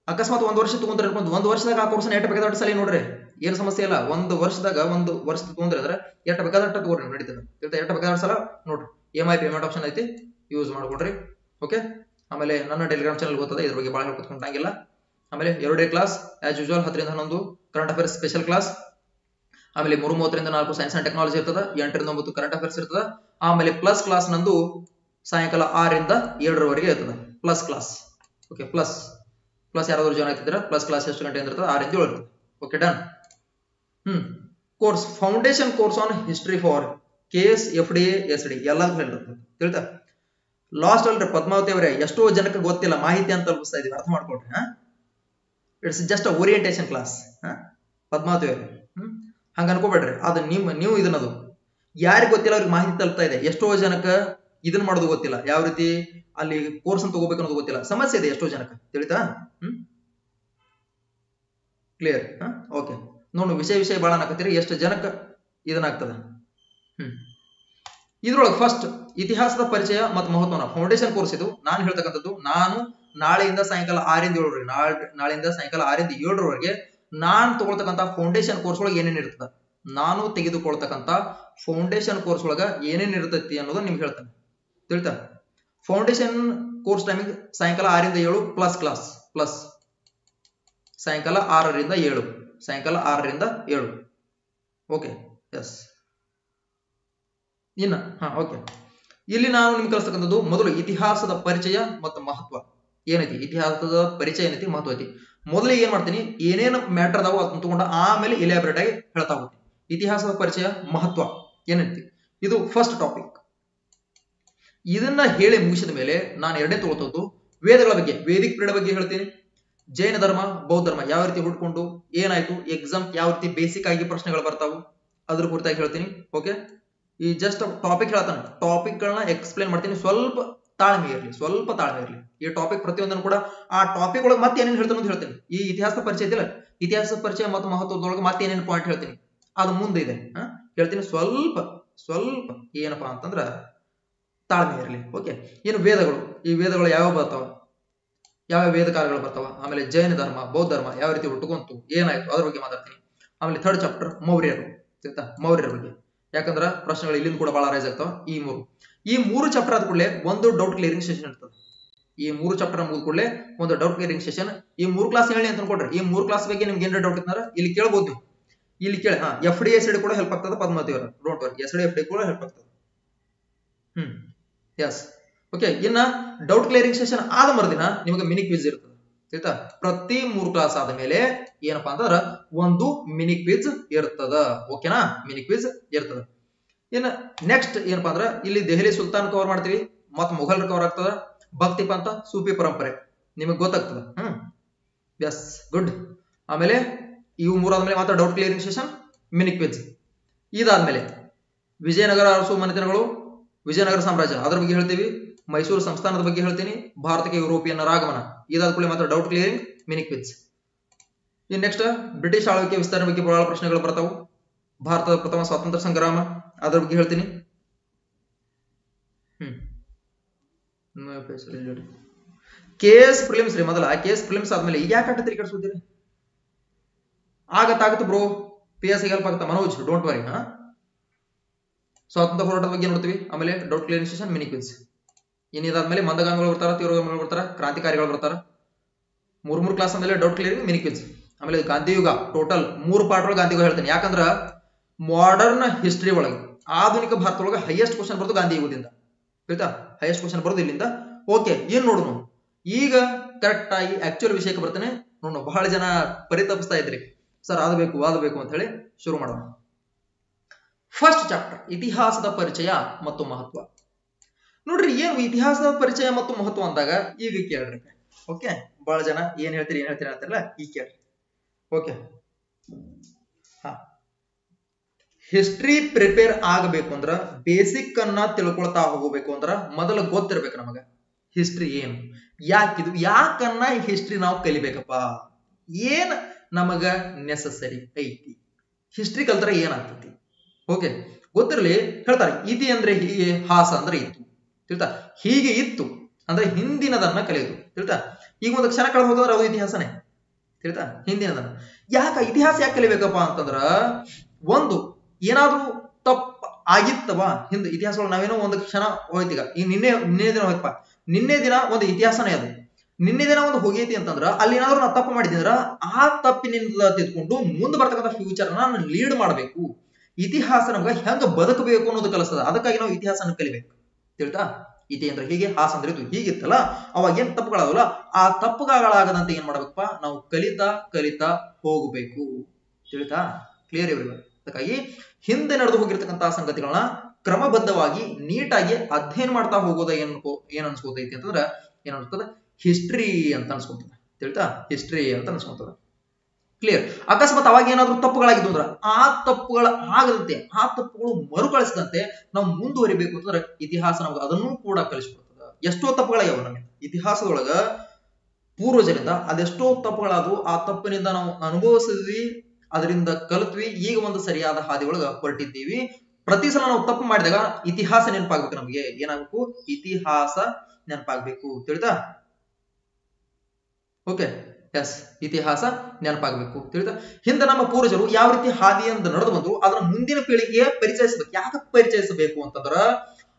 ಅಕಸ್ಮಾತ್ ಒಂದ್ ವರ್ಷ ತಗೊಂಡ್ರೆ ಒಂದ್ ವರ್ಷದಾಗ ಆ ಕೋರ್ಸ್ ಎಟ್ ಬೇಕಾದ ಸಲ ನೋಡ್ರಿ. ಏನ್ ಸಮಸ್ಯೆ ಇಲ್ಲ. ಒಂದ್ ವರ್ಷದಾಗ ಒಂದ್ ವರ್ಷ ತಗೊಂಡ್ರೆ ಅಂದ್ರೆ ಎಟ್ ಬೇಕಾದ ತಗೋರಿ ನಡೀತದೆ. ಎಟ್ ಬೇಕಾದ ಸಲ ನೋಡ್ರಿ. ಎಂ ಐ ಪೇಮೆಂಟ್ ಆಪ್ಷನ್ ಐತಿ. ಯೂಸ್ ಮಾಡ್ಕೊಡ್ರಿ. ಓಕೆ ಆಮೇಲೆ ನನ್ನ ಟೆಲಿಗ್ರಾಮ್ ಚಾನಲ್ ಗೊತ್ತದೆ? ಇದ್ರ ಬಗ್ಗೆ ಭಾಳ ಹೇಳ್ಕೊತ್ಕೊಂಡಂಗಿಲ್ಲ ಆಮೇಲೆ ಎರಡೇ ಕ್ಲಾಸ್ ಆಸ್ ಯೂಶುವಲ್ ಹತ್ತರಿಂದ ಹನ್ನೊಂದು ಕರೆಂಟ್ ಅಫೇರ್ಸ್ ಸ್ಪೆಷಲ್ ಕ್ಲಾಸ್ ಆಮೇಲೆ ಮೂರು ಮೂವತ್ತರಿಂದ ನಾಲ್ಕು ಸೈನ್ಸ್ ಅಂಡ್ ಟೆಕ್ನಾಲಜಿ ಇರ್ತದ, ಎಂಟರಿಂದ ಒಂಬತ್ತು ಕರೆಂಟ್ ಅಫೇರ್ಸ್ ಇರ್ತದ. ಆಮೇಲೆ ಪ್ಲಸ್ ಕ್ಲಾಸ್ ನಂದು ಸಾಯಂಕಾಲ ಆರಿಂದ ಏಳರವರೆಗೆ ಇರ್ತದೆ. Plus class okay plus plus ಯಾರಾದರೂ ಜಾಯ್ನ್ ಆಗ್ತಿದ್ರೆ ಪ್ಲಸ್ ಕ್ಲಾಸ್ ಎಷ್ಟು ಗಂಟೆ ಇರ್ತದೆ? ಆರಿಂದ ಏಳು. ಇರ್ತದೆ okay done hmm course foundation course on history for K S F D S D ಎಲ್ಲ ತಿಳಿತಾ? ಲಾಸ್ಟ್ ಅಲ್ರಿ ಪದ್ಮಾವತಿ ಅವರೇ. ಎಷ್ಟೋ ಜನಕ್ಕೆ ಗೊತ್ತಿಲ್ಲ. ಮಾಹಿತಿ ಅಂತ ತಲುಪಿಸ್ತಾ ಇದೀವಿ. ಅರ್ಥ ಮಾಡ್ಕೊಡ್ರಿ it's just orientation class Padmavathi ಅವರು. ಹ್ಮ್? ಹಂಗ ಅನ್ಕೋಬೇಡ್ರಿ. ಅದು ನಿಮ್, ನೀವು ಇದನ್ನದು. ಯಾರಿಗೆ ಗೊತ್ತಿಲ್ಲ ಅವ್ರಿಗೆ ಮಾಹಿತಿ ತಲುಪ್ತಾ ಇದೆ. ಎಷ್ಟೋ ಜನಕ್ಕೆ ಇದನ್ನ ಮಾಡೋದು ಗೊತ್ತಿಲ್ಲ. ಯಾವ ರೀತಿ ಅಲ್ಲಿ ಕೋರ್ಸ್ ಅಂತ ತಗೋಬೇಕು ಅನ್ನೋದು ಗೊತ್ತಿಲ್ಲ. ಸಮಸ್ಯೆ ಇದೆ ಎಷ್ಟೋ ಜನಕ್ಕೆ. ತಿಳಿತಾ? ಹ್ಮ್? ಕ್ಲಿಯರ್ ಓಕೆ ನೋಡು, ವಿಷಯ ವಿಷಯ ಭಾಳ ಅನ್ನಕತ್ತೀರಿ. ಎಷ್ಟು ಜನಕ್ಕೆ ಇದನ್ನಾಗ್ತದೆ? ಹ್ಮ್. ಇದ್ರೊಳಗೆ ಫಸ್ಟ್ ಇತಿಹಾಸದ ಪರಿಚಯ ಮತ್ತು ಮಹತ್ವನ ಫೌಂಡೇಶನ್ ಕೋರ್ಸ್ ಇದು. ನಾನು ಹೇಳ್ತಕ್ಕಂಥದ್ದು, ನಾನು ನಾಳೆಯಿಂದ ಸಾಯಂಕಾಲ ಆರಿಂದ ಏಳರವರೆಗೆ ನಾಳೆ ನಾಳೆಯಿಂದ ಸಾಯಂಕಾಲ ಆರಿಂದ ಏಳರವರೆಗೆ ನಾನು ತಗೊಳ್ತಕ್ಕಂಥ ಫೌಂಡೇಶನ್ ಕೋರ್ಸ್ ಒಳಗೆ ಏನೇನ್ ಇರ್ತದ? ನಾನು ತೆಗೆದುಕೊಳ್ತಕ್ಕಂಥ ಫೌಂಡೇಶನ್ ಕೋರ್ಸ್ ಒಳಗ ಏನೇನ್ ಇರ್ತೈತಿ ಅನ್ನೋದು ನಿಮ್ಗೆ ಹೇಳ್ತಾನೆ. ತಿಳ್ತಾ? ಫೌಂಡೇಶನ್ ಕೋರ್ಸ್ ಟೈಮಿಂಗ್ ಸಾಯಂಕಾಲ ಆರಿಂದ ಏಳು ಪ್ಲಸ್ ಕ್ಲಾಸ್ ಪ್ಲಸ್ ಸಾಯಂಕಾಲ ಆರರಿಂದ ಏಳು, ಸಾಯಂಕಾಲ ಆರರಿಂದ ಏಳು. ಓಕೆ ಎಸ್ ಇನ್ನ, ಹಾ ಓಕೆ ಇಲ್ಲಿ ನಾನು ನಿಮ್ಗೆ ಕಲಿಸ್ತಕ್ಕಂಥದ್ದು ಮೊದಲು ಇತಿಹಾಸದ ಪರಿಚಯ ಮತ್ತು ಮಹತ್ವ. ಏನೈತಿ? ಇತಿಹಾಸದ ಪರಿಚಯ ಏನೈತಿ? ಮಹತ್ವ ಐತಿ. ಮೊದಲಿಗೆ ಏನ್ ಮಾಡ್ತೀನಿ? ಏನೇನು ಮ್ಯಾಟರ್ ಅದಾವೋ ಅದನ್ನ ತಗೊಂಡ ಆಮೇಲೆ ಎಲಾಬ್ರೇಟ್ ಆಗಿ ಹೇಳ್ತಾ ಹೋಗ್ತೀನಿ. ಇತಿಹಾಸದ ಪರಿಚಯ, ಮಹತ್ವ ಏನೈತಿ? ಇದು ಫಸ್ಟ್ ಟಾಪಿಕ್ ಇದನ್ನ ಹೇಳಿ ಮುಗಿಸಿದ ಮೇಲೆ ನಾನು ಎರಡನೇ ತಗೊಳ್ತದ್ದು ವೇದಗಳ ಬಗ್ಗೆ, ವೇದಿಕ್ ಪೀರಿಯಡ್ ಬಗ್ಗೆ ಹೇಳ್ತೀನಿ. ಜೈನ ಧರ್ಮ, ಬೌದ್ಧ ಧರ್ಮ ಯಾವ ರೀತಿ ಹುಡ್ಕೊಂಡು, ಏನಾಯ್ತು ಎಕ್ಸಾಮ್ ಯಾವ ರೀತಿ ಬೇಸಿಕ್ ಆಗಿ ಪ್ರಶ್ನೆಗಳು ಬರ್ತಾವು, ಅದ್ರ ಕುರಿತಾಗಿ ಹೇಳ್ತೀನಿ. ಓಕೆ ಈ ಜಸ್ಟ್ ಟಾಪಿಕ್ ಹೇಳ್ತಾನೆ. ಟಾಪಿಕ್ ಗಳನ್ನ ಎಕ್ಸ್ಪ್ಲೇನ್ ಮಾಡ್ತೀನಿ. ಸ್ವಲ್ಪ ತಾಳ್ಮೆ ಇರಲಿ, ಸ್ವಲ್ಪ ತಾಳ್ಮೆ ಇರಲಿ. ಈ ಟಾಪಿಕ್ ಪ್ರತಿಯೊಂದನ್ನು ಕೂಡ ಆ ಟಾಪಿಕ್ ಒಳಗೆ ಮತ್ತೆ ಏನೇನು ಹೇಳ್ತಾನೆ ಅಂತ ಹೇಳ್ತೀನಿ. ಈ ಇತಿಹಾಸದ ಪರಿಚಯ ಇದೆಯಲ್ಲ ಇತಿಹಾಸದ ಪರಿಚಯ ಮತ್ತು ಮಹತ್ವದೊಳಗೆ ಮತ್ತೆ ಏನೇನು ಪಾಯಿಂಟ್ ಹೇಳ್ತೀನಿ. ಅದು ಮುಂದೆ ಇದೆ. ಹೇಳ್ತೀನಿ ಸ್ವಲ್ಪ ಸ್ವಲ್ಪ ಏನಪ್ಪಾ ಅಂತಂದ್ರ ತಾಳ್ಮೆ ಇರಲಿ. ಓಕೆ ಏನು ವೇದಗಳು. ಈ ವೇದಗಳು ಯಾವ್ಯಾವ ಬರ್ತಾವ? ಯಾವ ವೇದ ಕಾರ್ಯಗಳು ಬರ್ತಾವ? ಆಮೇಲೆ ಜೈನ ಧರ್ಮ, ಬೌದ್ಧ ಧರ್ಮ ಯಾವ ರೀತಿ ಹುಟ್ಟುಕೊಂತು ಏನಾಯ್ತು? ಅದ್ರ ಬಗ್ಗೆ ಮಾತಾಡ್ತೀನಿ. ಆಮೇಲೆ ಥರ್ಡ್ ಚಾಪ್ಟರ್ ಮೌರ್ಯರು. ಮೌರ್ಯರ ಬಗ್ಗೆ. ಯಾಕಂದ್ರ ಪ್ರಶ್ನೆಗಳು ಇಲ್ಲಿಂದ ಕೂಡ ಬಹಳ ರೈಸ್ ಆಗ್ತಾವ. ಈ ಮೂರು. ಈ ಮೂರು ಚಾಪ್ಟರ್ ಆದ ಕೂಡಲೇ ಒಂದು ಡೌಟ್ ಕ್ಲಿಯರಿಂಗ್ ಸೆಷನ್ ಇರ್ತದೆ. ಈ ಮೂರು ಚಾಪ್ಟರ್ ಮುಗಿದ ಕೂಡಲೇ ಒಂದು ಡೌಟ್ ಕ್ಲಿಯರಿಂಗ್ ಸೆಷನ್ ಈ ಮೂರು ಕ್ಲಾಸ್ ಹೇಳಿ ಅಂತ ಕೊಡ್ರಿ ಈ ಮೂರು ಕ್ಲಾಸ್ ಬಗ್ಗೆ ನಿಮ್ಗೆ ಏನಾರ ಡೌಟ್ ಇತ್ತಂದ್ರೆ ಇಲ್ಲಿ ಕೇಳಬಹುದು ಇಲ್ಲಿ ಕೇಳಿ, ಹಾ ಎಫ್ ಡಿ ಎಸ್ ಡಿ ಕೂಡ ಹೆಲ್ಪ್ ಆಗ್ತದೆ ಪದ್ಮಾವತಿ ಅವರ don't worry S D F D ಕೂಡ ಹೆಲ್ಪ್ ಆಗ್ತದೆ. ಹ್ಮ್ ಎಸ್ ಓಕೆ ಇನ್ನ ಡೌಟ್ ಕ್ಲಿಯರಿಂಗ್ ಸೆಷನ್ ಆದ ಮರುದಿನ ನಿಮಗೆ ಮಿನಿ ಕ್ವಿಜ್ ಇರ್ತದೆ. ಆಯ್ತಾ ಪ್ರತಿ ಮೂರು ಕ್ಲಾಸ್ ಆದ ಮೇಲೆ ಏನಪ್ಪಾ ಅಂತಂದ್ರ ಒಂದು ಮಿನಿ ಕ್ವಿಜ್ ಇರ್ತದ. ಓಕೆನಾ ಮಿನಿ ಕ್ವಿಜ್ ಇರ್ತದ. ಇನ್ನ ನೆಕ್ಸ್ಟ್ ಏನಪ್ಪಾ ಅಂದ್ರ ಇಲ್ಲಿ ದೆಹಲಿ ಸುಲ್ತಾನ್ ಕವರ್ ಮಾಡ್ತೀವಿ. ಮತ್ ಮೊಘಲ್ ಕವರ್ ಆಗ್ತದ. ಭಕ್ತಿ ಪಂಥ, ಸೂಫಿ ಪರಂಪರೆ. ನಿಮಗೆ ಗೊತ್ತಾಗ್ತದ? ಹ್ಮ್. ಎಸ್ ಗುಡ್ ಆಮೇಲೆ ಇವು ಮೂರಾದ್ಮೇಲೆ ಮಾತ್ರ doubt clearing session mini quiz ಇದಾದ್ಮೇಲೆ ವಿಜಯನಗರ ಅರಸು ಮನೆತನಗಳು, ವಿಜಯನಗರ ಸಾಮ್ರಾಜ್ಯ. ಅದ್ರ ಬಗ್ಗೆ ಹೇಳ್ತೀವಿ. ಮೈಸೂರು ಸಂಸ್ಥಾನದ ಬಗ್ಗೆ ಹೇಳ್ತೀನಿ. ಭಾರತಕ್ಕೆ ಯುರೋಪಿಯನ್ ಆಗಮನ ಇದಾದ ಕೂಡಲೇ ಮಾತ್ರ doubt clearing mini quiz in next British ಆಳ್ವಿಕೆ ವಿಸ್ತರಣೆ ಬಗ್ಗೆ ಬಹಳ ಪ್ರಶ್ನೆಗಳು ಬರ್ತಾವು. ಭಾರತದ ಪ್ರಥಮ ಸ್ವಾತಂತ್ರ್ಯ ಸಂಗ್ರಾಮ, ಅದರ ಬಗ್ಗೆ ಹೇಳ್ತೀನಿ. ಹ್ಮ್. ಕೆ ಎಸ್ ಪ್ರಿಲಿಮ್ಸ್ ರೀ ಮೊದಲ. ಕೆ ಎಸ್ ಪ್ರಿಲಿಮ್ಸ್ ಆದ್ಮೇಲೆ ಯಾಕೆ ಅಟ್ಟ ತಿರುಗಾಡ್ಸ್ಕೊತೀರಿ ಆಗತ್ತಾಗತ್ತೆ ಬ್ರೋ ಪಿ ಎಸ್ ಹೆಲ್ಪ್ ಆಗುತ್ತೆ? ಮನೋಜ್ ಡೋಂಟ್ ವರಿ ಹಾ? ಸ್ವಾತಂತ್ರ್ಯ ಹೋರಾಟದ ಬಗ್ಗೆ ನೋಡ್ತೀವಿ. ಆಮೇಲೆ doubt clearing session mini quiz ಇನ್ನಿದಾದ್ಮೇಲೆ ಮಂದಗಾಮಿಗಳು ಬರ್ತಾರ ತೀವ್ರಗಾಮಿಗಳು ಬರ್ತಾರ, ಕ್ರಾಂತಿಕಾರಿಗಳು ಬರ್ತಾರ. ಮೂರ್ ಮೂರ್ ಕ್ಲಾಸ್ ಅಂದ್ರೆ ಡೌಟ್ ಕ್ಲಿಯರಿಂಗ್ ಮಿನಿ ಕ್ವಿಜ್ ಆಮೇಲೆ ಗಾಂಧಿಯುಗ ಟೋಟಲ್ ಮೂರು ಪಾರ್ಟ್ ಒಳಗೆ ಗಾಂಧಿಯುಗ ಹೇಳ್ತೇನೆ. ಯಾಕಂದ್ರ ಮಾಡರ್ನ್ ಹಿಸ್ಟ್ರಿ ಒಳಗೆ, ಆಧುನಿಕ ಭಾರತ ಒಳಗೆ ಹೈಯೆಸ್ಟ್ ಕ್ವಶನ್ ಬರೋದು ಗಾಂಧಿಯುಗದಿಂದ ಆಯ್ತಾ? ಹೈಯೆಸ್ಟ್ ಕ್ವಶನ್ ಬರೋದು ಇಲ್ಲಿಂದ. ಓಕೆ ಏನ್ ನೋಡೋಣ ಈಗ ಕರೆಕ್ಟ್ ಆಗಿ ಆಕ್ಚುಯಲ್ ವಿಷಯಕ್ಕೆ ಬರ್ತೇನೆ. ನೋಡೋಣ ಬಹಳ ಜನ ಪರಿತಪಿಸ್ತಾ ಇದ್ರಿ. ಸರ್ ಅದು ಬೇಕು ಅದು ಬೇಕು ಅಂತ ಹೇಳಿ ಶುರು ಮಾಡೋಣ. ಫಸ್ಟ್ ಚಾಪ್ಟರ್ ಇತಿಹಾಸದ ಪರಿಚಯ ಮತ್ತು ಮಹತ್ವ. ನೋಡ್ರಿ ಏನು ಇತಿಹಾಸದ ಪರಿಚಯ ಮತ್ತು ಮಹತ್ವ ಅಂದಾಗ ಈಗ ಕೇಳ್ರಿ. ಓಕೆ ಬಹಳ ಜನ ಏನ್ ಹೇಳ್ತೀರಿ ಏನ್ ಹೇಳ್ತೀರಿ ಅಂತಾರಲ್ಲ ಈ ಕೇಳ್ರಿ. ಓಕೆ ಹಾ. ಹಿಸ್ಟ್ರಿ ಪ್ರಿಪೇರ್ ಆಗಬೇಕು ಅಂದ್ರ ಬೇಸಿಕ್ ಅನ್ನ ತಿಳ್ಕೊಳ್ತಾ ಹೋಗಬೇಕು ಅಂದ್ರ ಮೊದಲ ಗೊತ್ತಿರ್ಬೇಕು ನಮಗ. ಹಿಸ್ಟ್ರಿ ಏನು? ಯಾಕಿದು ಯಾಕನ್ನ ಹಿಸ್ಟ್ರಿ ನಾವು ಕಲಿಬೇಕಪ್ಪ? ಏನ್ ನಮಗ ನೆಸಸರಿ ಐತಿ? ಹಿಸ್ಟ್ರಿ ಕಲ್ತರ ಏನಾಗ್ತೈತಿ? ಓಕೆ ಗೊತ್ತಿರಲಿ, ಹೇಳ್ತಾರೆ, ಇತಿ ಅಂದ್ರೆ ಹೀಗೆ, ಹಾಸ ಅಂದ್ರೆ ಇತ್ತು ತಿಳ್ತಾ? ಹೀಗೆ ಇತ್ತು. ಅಂದ್ರೆ ಹಿಂದಿನದನ್ನ ಕಲಿಯೋದು. ತಿಳ್ತಾ? ಈಗ ಒಂದು ಕ್ಷಣ ಕಳೆದು ಹೋದ್ರೆ ಅದು ಇತಿಹಾಸನೇ. ತಿಳ್ತಾ? ಹಿಂದಿನದನ್ನ ಯಾಕ ಇತಿಹಾಸ ಯಾಕೆ ಕಲಿಬೇಕಪ್ಪ ಅಂತಂದ್ರ, ಒಂದು, ಏನಾದ್ರೂ ತಪ್ಪ ಆಗಿತ್ತವ? ಹಿಂದೆ ಇತಿಹಾಸ ನಾವೇನೋ ಒಂದು ಕ್ಷಣ ಹೋಯ್ತೀಗ. ಈ ನಿನ್ನೆ ನಿನ್ನೆ ದಿನ ಹೋಯ್ತಪ್ಪ. ನಿನ್ನೆ ದಿನ ಒಂದು ಇತಿಹಾಸನೇ ಅದು. ನಿನ್ನೆ ದಿನ ಒಂದು ಹೋಗೈತಿ ಅಂತಂದ್ರ, ಅಲ್ಲಿ ಏನಾದ್ರು ನಾವು ತಪ್ಪು ಮಾಡಿದ್ರ ಆ ತಪ್ಪಿನಿಂದ ತಿದ್ಕೊಂಡು ಮುಂದೆ ಬರ್ತಕ್ಕಂಥ ಫ್ಯೂಚರ್ ನಾನು ಲೀಡ್ ಮಾಡಬೇಕು. ಇತಿಹಾಸ ನಮ್ಗೆ ಹೆಂಗ ಬದುಕಬೇಕು ಅನ್ನೋದು ಕಲಿಸ್ತದ. ಅದಕ್ಕಾಗಿ ನಾವು ಇತಿಹಾಸನ ಕಲಿಬೇಕು. ತಿಳ್ತಾ ಇತಿ ಅಂದ್ರೆ ಹೀಗೆ, ಹಾಸ ಅಂದ್ರೆ ಇದು ಹೀಗಿತ್ತಲ್ಲ, ಅವಾಗ ಏನ್ ತಪ್ಪುಗಳಾಗಲ್ಲ ಆ ತಪ್ಪುಗಳಾಗದಂತೆ ಏನ್ ಮಾಡ್ಬೇಕಪ್ಪ? ನಾವು ಕಲಿತಾ ಕಲಿತಾ ಹೋಗಬೇಕು. ತಿಳಿತಾ? ಕ್ಲಿಯರ್ ಇವ್ರಿಗೆ ಅದಕ್ಕಾಗಿ ಹಿಂದೆ ನಡೆದು ಹೋಗಿರ್ತಕ್ಕಂತಹ ಸಂಗತಿಗಳನ್ನ ಕ್ರಮಬದ್ಧವಾಗಿ ನೀಟಾಗಿ ಅಧ್ಯಯನ ಮಾಡ್ತಾ ಹೋಗೋದ ಏನ್ ಏನ್ ಅನ್ಸ್ಕೋತೈತಿ ಅಂತಂದ್ರ, ಏನ್ ಅನ್ಸ್ತದ ಹಿಸ್ಟ್ರಿ ಅಂತ ಅನ್ಸ್ಕೊಂತದ. ತಿಳ್ತಾ? ಹಿಸ್ಟ್ರಿ ಅಂತ ಅನ್ಸ್ಕೊಂತದ. ಕ್ಲಿಯರ್ ಅಕಸ್ಮಾತ್ ಅವಾಗ ಏನಾದ್ರು ತಪ್ಪುಗಳಾಗಿದ್ದು ಅಂದ್ರೆ ಆ ತಪ್ಪುಗಳ ಆಗದಂತೆ, ಆ ತಪ್ಪುಗಳು ಮರುಕಳಿಸದಂತೆ ನಾವು ಮುಂದುವರಿಬೇಕು ಅಂತಂದ್ರೆ ಇತಿಹಾಸ ನಮ್ಗೆ ಅದನ್ನೂ ಕೂಡ ಕಲಿಸ್ಕೊಡ್ತದ. ಎಷ್ಟೋ ತಪ್ಪುಗಳಾಗ್ಯಾವ ನಮಗೆ. ಇತಿಹಾಸದೊಳಗ ಪೂರ್ವಜರಿಂದ ಅದೆಷ್ಟೋ ತಪ್ಪುಗಳಾದವು, ಆ ತಪ್ಪಿನಿಂದ ನಾವು ಅನುಭವಿಸಿದ್ವಿ, ಅದರಿಂದ ಕಲಿತ್ವಿ, ಈಗ ಒಂದು ಸರಿಯಾದ ಹಾದಿ ಒಳಗ ಹೊರಟಿದ್ದೀವಿ. ಪ್ರತಿ ಸಲ ನಾವು ತಪ್ಪು ಮಾಡಿದಾಗ ಇತಿಹಾಸ ನೆನಪಾಗ್ಬೇಕು ನಮಗೆ. ಏನಾಗಬೇಕು? ಇತಿಹಾಸ ನೆನಪಾಗ್ಬೇಕು ತಿಳಿತಾ ಓಕೆ ಎಸ್, ಇತಿಹಾಸ ನೆನಪಾಗಬೇಕು. ತಿಳಿದ ಹಿಂದೆ ನಮ್ಮ ಪೂರ್ವಜರು ಯಾವ ರೀತಿ ಹಾದಿಯಿಂದ ನಡೆದು ಬಂದ್ರು ಅದರ ಮುಂದಿನ ಪೀಳಿಗೆಯ ಪರಿಚಯಿಸಬೇಕು. ಯಾಕೆ ಪರಿಚಯಿಸಬೇಕು ಅಂತಂದ್ರ,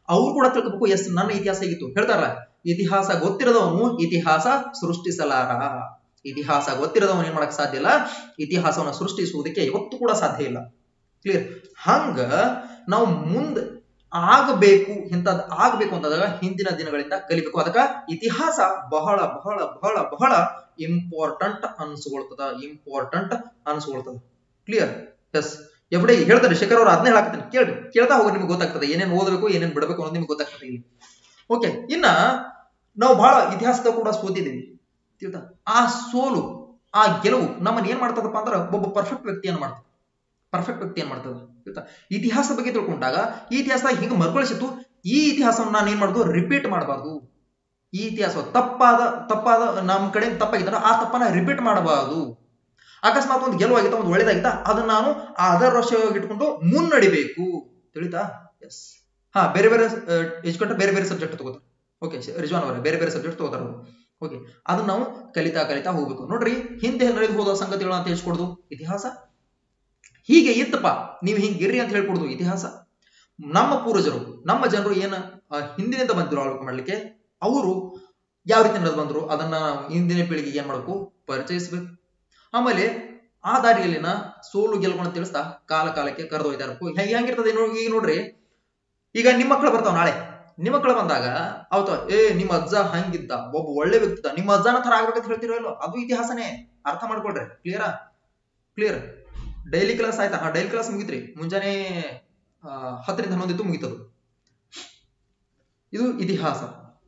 ಅವ್ರು ಕೂಡ ತಿಳ್ಕೋಬೇಕು, ಎಸ್, ನನ್ನ ಇತಿಹಾಸ ಹೇಗಿತ್ತು ಹೇಳ್ತಾರ ಇತಿಹಾಸ ಗೊತ್ತಿರದವನು ಇತಿಹಾಸ ಸೃಷ್ಟಿಸಲಾರ. ಇತಿಹಾಸ ಗೊತ್ತಿರದವನು ಏನ್ ಮಾಡಕ್ ಸಾಧ್ಯ ಇಲ್ಲ? ಇತಿಹಾಸವನ್ನು ಸೃಷ್ಟಿಸುವುದಕ್ಕೆ ಇವತ್ತು ಕೂಡ ಸಾಧ್ಯ ಇಲ್ಲ. ಕ್ಲಿಯರ್ ಹಂಗ, ನಾವು ಮುಂದ್ ಆಗಬೇಕು, ಇಂಥದ್ ಆಗ್ಬೇಕು ಅಂತಂದಾಗ ಹಿಂದಿನ ದಿನಗಳಿಂದ ಕಲಿಬೇಕು. ಅದಕ್ಕ ಇತಿಹಾಸ ಬಹಳ ಬಹಳ ಬಹಳ ಬಹಳ ಇಂಪಾರ್ಟೆಂಟ್ ಅನ್ಸ್ಕೊಳ್ತದ ಇಂಪಾರ್ಟೆಂಟ್ ಅನ್ಸ್ಕೊಳ್ತದ. ಕ್ಲಿಯರ್ ಎಸ್ ಎಫ್ಡಿ ಹೇಳ್ತಾರೆ ಶೇಖರ್ ಅವ್ರು ಅದನ್ನೇ ಹೇಳಾಕತ್ತೀನಿ. ಕೇಳ್ರಿ, ಕೇಳ್ತಾ ಹೋಗಿ ನಿಮ್ಗೆ ಗೊತ್ತಾಗ್ತದೆ, ಏನೇನು ಓದಬೇಕು, ಏನೇನು ಬಿಡಬೇಕು ಅನ್ನೋದು ನಿಮ್ಗೆ ಗೊತ್ತಾಗ್ತದೆ ಇಲ್ಲಿ. ಓಕೆ ಇನ್ನ ನಾವು ಬಹಳ ಇತಿಹಾಸದ ಕೂಡ ಸೋತಿದ್ದೀವಿ ತಿಳ್ತಾ? ಆ ಸೋಲು, ಆ ಗೆಲುವು ನಮ್ಮನ್ನ ಏನ್ ಮಾಡ್ತದಪ್ಪ ಅಂದ್ರೆ ಒಬ್ಬ ಪರ್ಫೆಕ್ಟ್ ವ್ಯಕ್ತಿಯನ್ನ ಮಾಡ್ತದೆ. ಪರ್ಫೆಕ್ಟ್ ವ್ಯಕ್ತಿ ಏನ್ ಮಾಡ್ತದ? ಆಯ್ತಾ ಇತಿಹಾಸದ ಬಗ್ಗೆ ತಿಳ್ಕೊಂಡಾಗ ಈ ಇತಿಹಾಸ ಹಿಂಗೆ ಮರುಕಳಿಸಿತ್ತು? ಈ ಇತಿಹಾಸವನ್ನು ನಾನು ಏನ್ ಮಾಡೋದು? ರಿಪೀಟ್ ಮಾಡಬಾರ್ದು. ಈ ಇತಿಹಾಸ ತಪ್ಪಾದ ತಪ್ಪಾದ ನಮ್ಮ ಕಡೆ ತಪ್ಪಾಗಿದ್ದಾರೆ ಆ ತಪ್ಪನ್ನ ರಿಪೀಟ್ ಮಾಡಬಾರದು. ಅಕಸ್ಮಾತ್ ಒಂದು ಗೆಲುವಾಗಿತ್ತ, ಒಂದು ಒಳ್ಳೇದಾಗಿತ್ತ, ಅದನ್ನ ನಾನು ಆದರ್ಶವಾಗಿ ಇಟ್ಕೊಂಡು ಮುನ್ನಡಿಬೇಕು. ತಿಳಿತಾ? ಎಸ್ ಹಾ, ಬೇರೆ ಬೇರೆ ಎಜುಕೇಟರ್ ಬೇರೆ ಬೇರೆ ಸಬ್ಜೆಕ್ಟ್ ತಗೋತಾರೆ. ಓಕೆ ರಿಜ್ವಾನ್ ಅವರೇ, ಬೇರೆ ಬೇರೆ ಸಬ್ಜೆಕ್ಟ್ ತಗೋತಾರೆ ಓಕೆ ಅದನ್ನ ನಾವು ಕಲಿತಾ ಕಲಿತಾ ಹೋಗ್ಬೇಕು. ನೋಡ್ರಿ, ಹಿಂದೆ ಹೋದ ಸಂಗತಿಗಳನ್ನ ತಿಳಿಸ್ಕೊಡುದು ಇತಿಹಾಸ. ಹೀಗೆ ಇತ್ತಪ್ಪ, ನೀವು ಹಿಂಗಿರ್ರಿ ಅಂತ ಹೇಳ್ಕೊಡುದು ಇತಿಹಾಸ. ನಮ್ಮ ಪೂರ್ವಜರು, ನಮ್ಮ ಜನರು ಏನ ಹಿಂದಿನಿಂದ ಬಂದಿರೋ ಆಳ್ವಿಕೆ ಮಾಡ್ಲಿಕ್ಕೆ ಅವರು ಯಾವ ರೀತಿ ನಡೆದು ಬಂದ್ರು, ಅದನ್ನ ಹಿಂದಿನ ಪೀಳಿಗೆಗೆ ಏನ್ ಮಾಡಬೇಕು? ಪರಿಚಯಿಸ್ಬೇಕು. ಆಮೇಲೆ ಆ ದಾರಿಯಲ್ಲಿನ ಸೋಲು ಗೆಲ್ಕೊಂಡು ತಿಳಿಸ್ತಾ ಕಾಲ ಕಾಲಕ್ಕೆ ಕರೆದೊಯ್ತಾ ಇರಬೇಕು ಹೆಂಗಿರ್ತದೆ ಈಗ ನೋಡ್ರಿ. ಈಗ ನಿಮ್ಮ ಮಕ್ಕಳು ಬರ್ತಾವ ನಾಳೆ. ನಿಮ್ಮ ಮಕ್ಕಳು ಬಂದಾಗ ಅವತ್ತ ಏ, ನಿಮ್ಮ ಅಜ್ಜ ಹಂಗಿದ್ದ, ಒಬ್ಬ ಒಳ್ಳೆ ವ್ಯಕ್ತಿ ನಿಮ್ಮ ಅಜ್ಜನ ತರ ಆಗ್ಬೇಕಂತ ಹೇಳ್ತಿರೋ ಅದು ಇತಿಹಾಸನೇ. ಅರ್ಥ ಮಾಡ್ಕೊಳ್ರಿ. ಕ್ಲಿಯರಾ ಕ್ಲಿಯರ್ ಡೈಲಿ ಕ್ಲಾಸ್ ಆಯ್ತಾ? ಹಾ ಡೈಲಿ ಕ್ಲಾಸ್ ಮುಗಿತ್ರಿ. ಮುಂಜಾನೆ ಹತ್ತರಿಂದ ಹನ್ನೊಂದಿತ್ತು ಮುಗಿತದು. ಇದು ಇತಿಹಾಸ.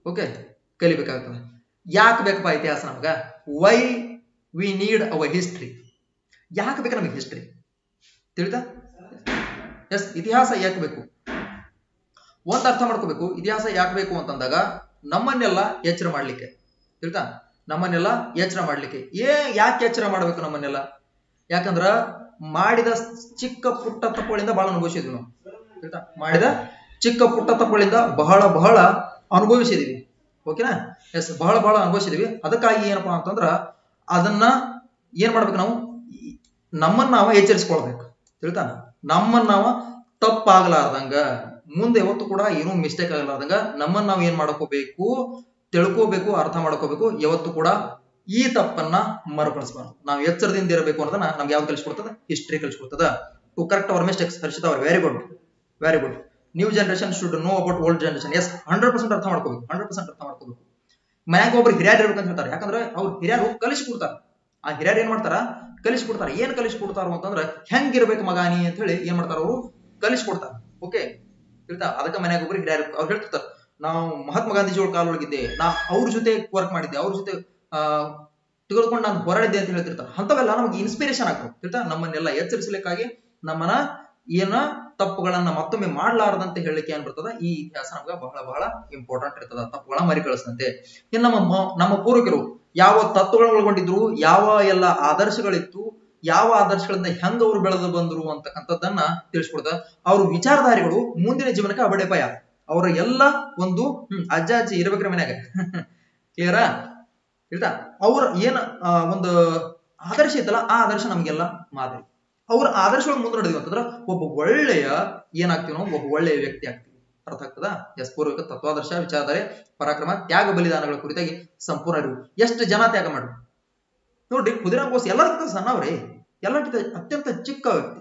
ಓಕೆ ಕಲಿಬೇಕಾಗ್ತದೆ. ಯಾಕೆ ಬೇಕಪ್ಪ ಇತಿಹಾಸ ನಮ್ಗ? Why we need our history ಯಾಕೆ ಬೇಕು ನಮಗೆ ಹಿಸ್ಟ್ರಿ ತಿಳಿತಾ? ಎಸ್ ಇತಿಹಾಸ ಯಾಕೆ ಬೇಕು? ಒಂದ್ ಅರ್ಥ ಮಾಡ್ಕೋಬೇಕು. ಇತಿಹಾಸ ಯಾಕೆ ಬೇಕು ಅಂತಂದಾಗ ನಮ್ಮನ್ನೆಲ್ಲ ಎಚ್ಚರ ಮಾಡ್ಲಿಕ್ಕೆ. ತಿಳಿತಾ? ನಮ್ಮನ್ನೆಲ್ಲ ಎಚ್ಚರ ಮಾಡ್ಲಿಕ್ಕೆ. ಏ, ಯಾಕೆ ಎಚ್ಚರ ಮಾಡ್ಬೇಕು ನಮ್ಮನ್ನೆಲ್ಲ? ಯಾಕಂದ್ರ ಮಾಡಿದ ಚಿಕ್ಕ ಪುಟ್ಟ ತಪ್ಪುಗಳಿಂದ ಬಹಳ ಅನುಭವಿಸಿದ್ವಿ ನಾವು. ಮಾಡಿದ ಚಿಕ್ಕ ಪುಟ್ಟ ತಪ್ಪುಗಳಿಂದ ಬಹಳ ಬಹಳ ಅನುಭವಿಸಿದೀವಿ. ಓಕೆನಾ? ಎಸ್ ಬಹಳ ಬಹಳ ಅನುಭವಿಸಿದೀವಿ. ಅದಕ್ಕಾಗಿ ಏನಪ್ಪಾ ಅಂತಂದ್ರ ಅದನ್ನ ಏನ್ ಮಾಡ್ಬೇಕು ನಾವು? ನಮ್ಮನ್ನ ನಾವು ಎಚ್ಚರಿಸ್ಕೊಳ್ಬೇಕು. ತಿಳಿತಾ? ನಮ್ಮನ್ನ ನಾವು ತಪ್ಪಾಗಲಾರ್ದಂಗ. ಮುಂದೆ ಯಾವತ್ತು ಕೂಡ ಏನು ಮಿಸ್ಟೇಕ್ ಆಗಲಾರ್ದಂಗ ನಮ್ಮನ್ನ ನಾವು ಏನ್ ಮಾಡ್ಕೋಬೇಕು? ತಿಳ್ಕೋಬೇಕು, ಅರ್ಥ ಮಾಡ್ಕೋಬೇಕು. ಯಾವತ್ತು ಕೂಡ ಈ ತಪ್ಪನ್ನ ಮರುಕಳಿಸಬಾರ್ದು. ನಾವು ಎಚ್ಚರದಿಂದ ಇರಬೇಕು ಅನ್ನೋದನ್ನ ನಮ್ಗೆ ಯಾವ್ದು ಕಲಿಸ್ಕೊಡ್ತದೆ? History ಕಲಿಸ್ಕೊಡ್ತದ. To correct our mistakes Harshitha ಅವ್ರು very good very good new generation should know about old generation yes hundred percent ಅರ್ಥ ಮಾಡ್ಕೋಬೇಕು. ಹಂಡ್ರೆಡ್ ಪರ್ಸೆಂಟ್ ಅರ್ಥ ಮಾಡ್ಕೋಬೇಕು. ಮನ್ಯಾಗ ಒಬ್ರು ಹಿರಿಯರ್ ಇರ್ಬೇಕಂತ ಹೇಳ್ತಾರೆ. ಯಾಕಂದ್ರೆ ಅವ್ರು ಹಿರಿಯರು ಕಲಿಸ್ಕೊಡ್ತಾರೆ. ಆ ಹಿರಿಯರ್ ಏನ್ ಮಾಡ್ತಾರ? ಕಲಿಸ್ಕೊಡ್ತಾರೆ. ಏನ್ ಕಲಿಸ್ಕೊಡ್ತಾರ ಅಂತಂದ್ರೆ ಹೆಂಗಿರ್ಬೇಕು ಮಗಾನಿ ಅಂತ ಹೇಳಿ ಏನ್ ಮಾಡ್ತಾರ ಅವರು? ಕಲಿಸ್ಕೊಡ್ತಾರೆ. ಓಕೆ ಹೇಳ್ತಾ, ಅದಕ್ಕೆ ಮನ್ಯಾಗ ಒಬ್ರು ಹಿರಿಯರ್ ಅವ್ರು ಹೇಳ್ತಿರ್ತಾರೆ, ನಾವು ಮಹಾತ್ಮ ಗಾಂಧೀಜಿ ಅವ್ರ ಕಾಲೊಳಗಿದ್ದೆ ನಾ ಅವ್ರ ಜೊತೆ ವರ್ಕ್ ಮಾಡಿದ್ದೆ, ಅವ್ರ ಜೊತೆ ತೆಗೆದುಕೊಂಡು ನಾನು ಹೋರಾಡಿದ್ದೆ ಅಂತ ಹೇಳ್ತಿರ್ತಾರೆ. ಅಂತವೆಲ್ಲ ನಮಗೆ ಇನ್ಸ್ಪಿರೇಷನ್ ತಿಳ್ತಾ? ನಮ್ಮನ್ನೆಲ್ಲ ಎಚ್ಚರಿಸಲಿಕ್ಕಾಗಿ ನಮ್ಮನ್ನ ಏನ ತಪ್ಪುಗಳನ್ನ ಮತ್ತೊಮ್ಮೆ ಮಾಡ್ಲಾರದಂತೆ ಹೇಳಲಿಕ್ಕೆ ಏನ್ ಬರ್ತದ? ಈ ಇತಿಹಾಸ ನಮ್ಗೆ ಬಹಳ ಬಹಳ ಇಂಪಾರ್ಟೆಂಟ್ ಇರ್ತದ. ತಪ್ಪುಗಳನ್ನ ಮರಿಕಳಿಸದಂತೆ. ಇನ್ನು ನಮ್ಮ ನಮ್ಮ ಪೂರ್ವಿಕರು ಯಾವ ತತ್ವಗಳನ್ನ ಒಳಗೊಂಡಿದ್ರು, ಯಾವ ಎಲ್ಲ ಆದರ್ಶಗಳಿತ್ತು, ಯಾವ ಆದರ್ಶಗಳಿಂದ ಹೆಂಗ್ ಅವ್ರು ಬೆಳೆದು ಬಂದ್ರು ಅಂತಕ್ಕಂಥದ್ದನ್ನ ತಿಳಿಸ್ಕೊಡ್ತ. ಅವ್ರ ವಿಚಾರಧಾರಿಗಳು ಮುಂದಿನ ಜೀವನಕ್ಕೆ ಅಬಡೆಪಾಯ ಅವರ ಎಲ್ಲ ಒಂದು ಅಜ್ಜ, ಅಜ್ಜಿ ಇರ್ಬೇಕ್ರ ಮನ್ಯಾಗ. ಕ್ಲಿಯರಾ ಆಯ್ತಾ ಅವ್ರ ಏನ್ ಒಂದು ಆದರ್ಶ ಇತ್ತಲ್ಲ ಆ ಆದರ್ಶ ನಮ್ಗೆಲ್ಲ ಮಾದರಿ ಅವ್ರ ಆದರ್ಶಗಳು ಮುಂದೆ ನಡೆದಿವಿ ಅಂತಂದ್ರ ಒಬ್ಬ ಒಳ್ಳೆಯ ಏನಾಗ್ತೀವಿ ನಾವು ಒಬ್ಬ ಒಳ್ಳೆಯ ವ್ಯಕ್ತಿ ಆಗ್ತೀವಿ. ಅರ್ಥ ಆಗ್ತದ? ಎಸ್ ಪೂರ್ವಿಕ ತತ್ವಾದರ್ಶ, ವಿಚಾರಧಾರೆ, ಪರಾಕ್ರಮ, ತ್ಯಾಗ, ಬಲಿದಾನಗಳ ಕುರಿತಾಗಿ ಸಂಪೂರ್ಣ ಅರಿವು ಎಷ್ಟು ಜನ ತ್ಯಾಗ ಮಾಡ್ರು ನೋಡ್ರಿ, ಖುದಿರಾಮ್ ಬೋಸ್ ಎಲ್ಲರಿಗಿಂತ ಸಣ್ಣವ್ರಿ ಎಲ್ಲರಿಗಿಂತ ಅತ್ಯಂತ ಚಿಕ್ಕ ವ್ಯಕ್ತಿ.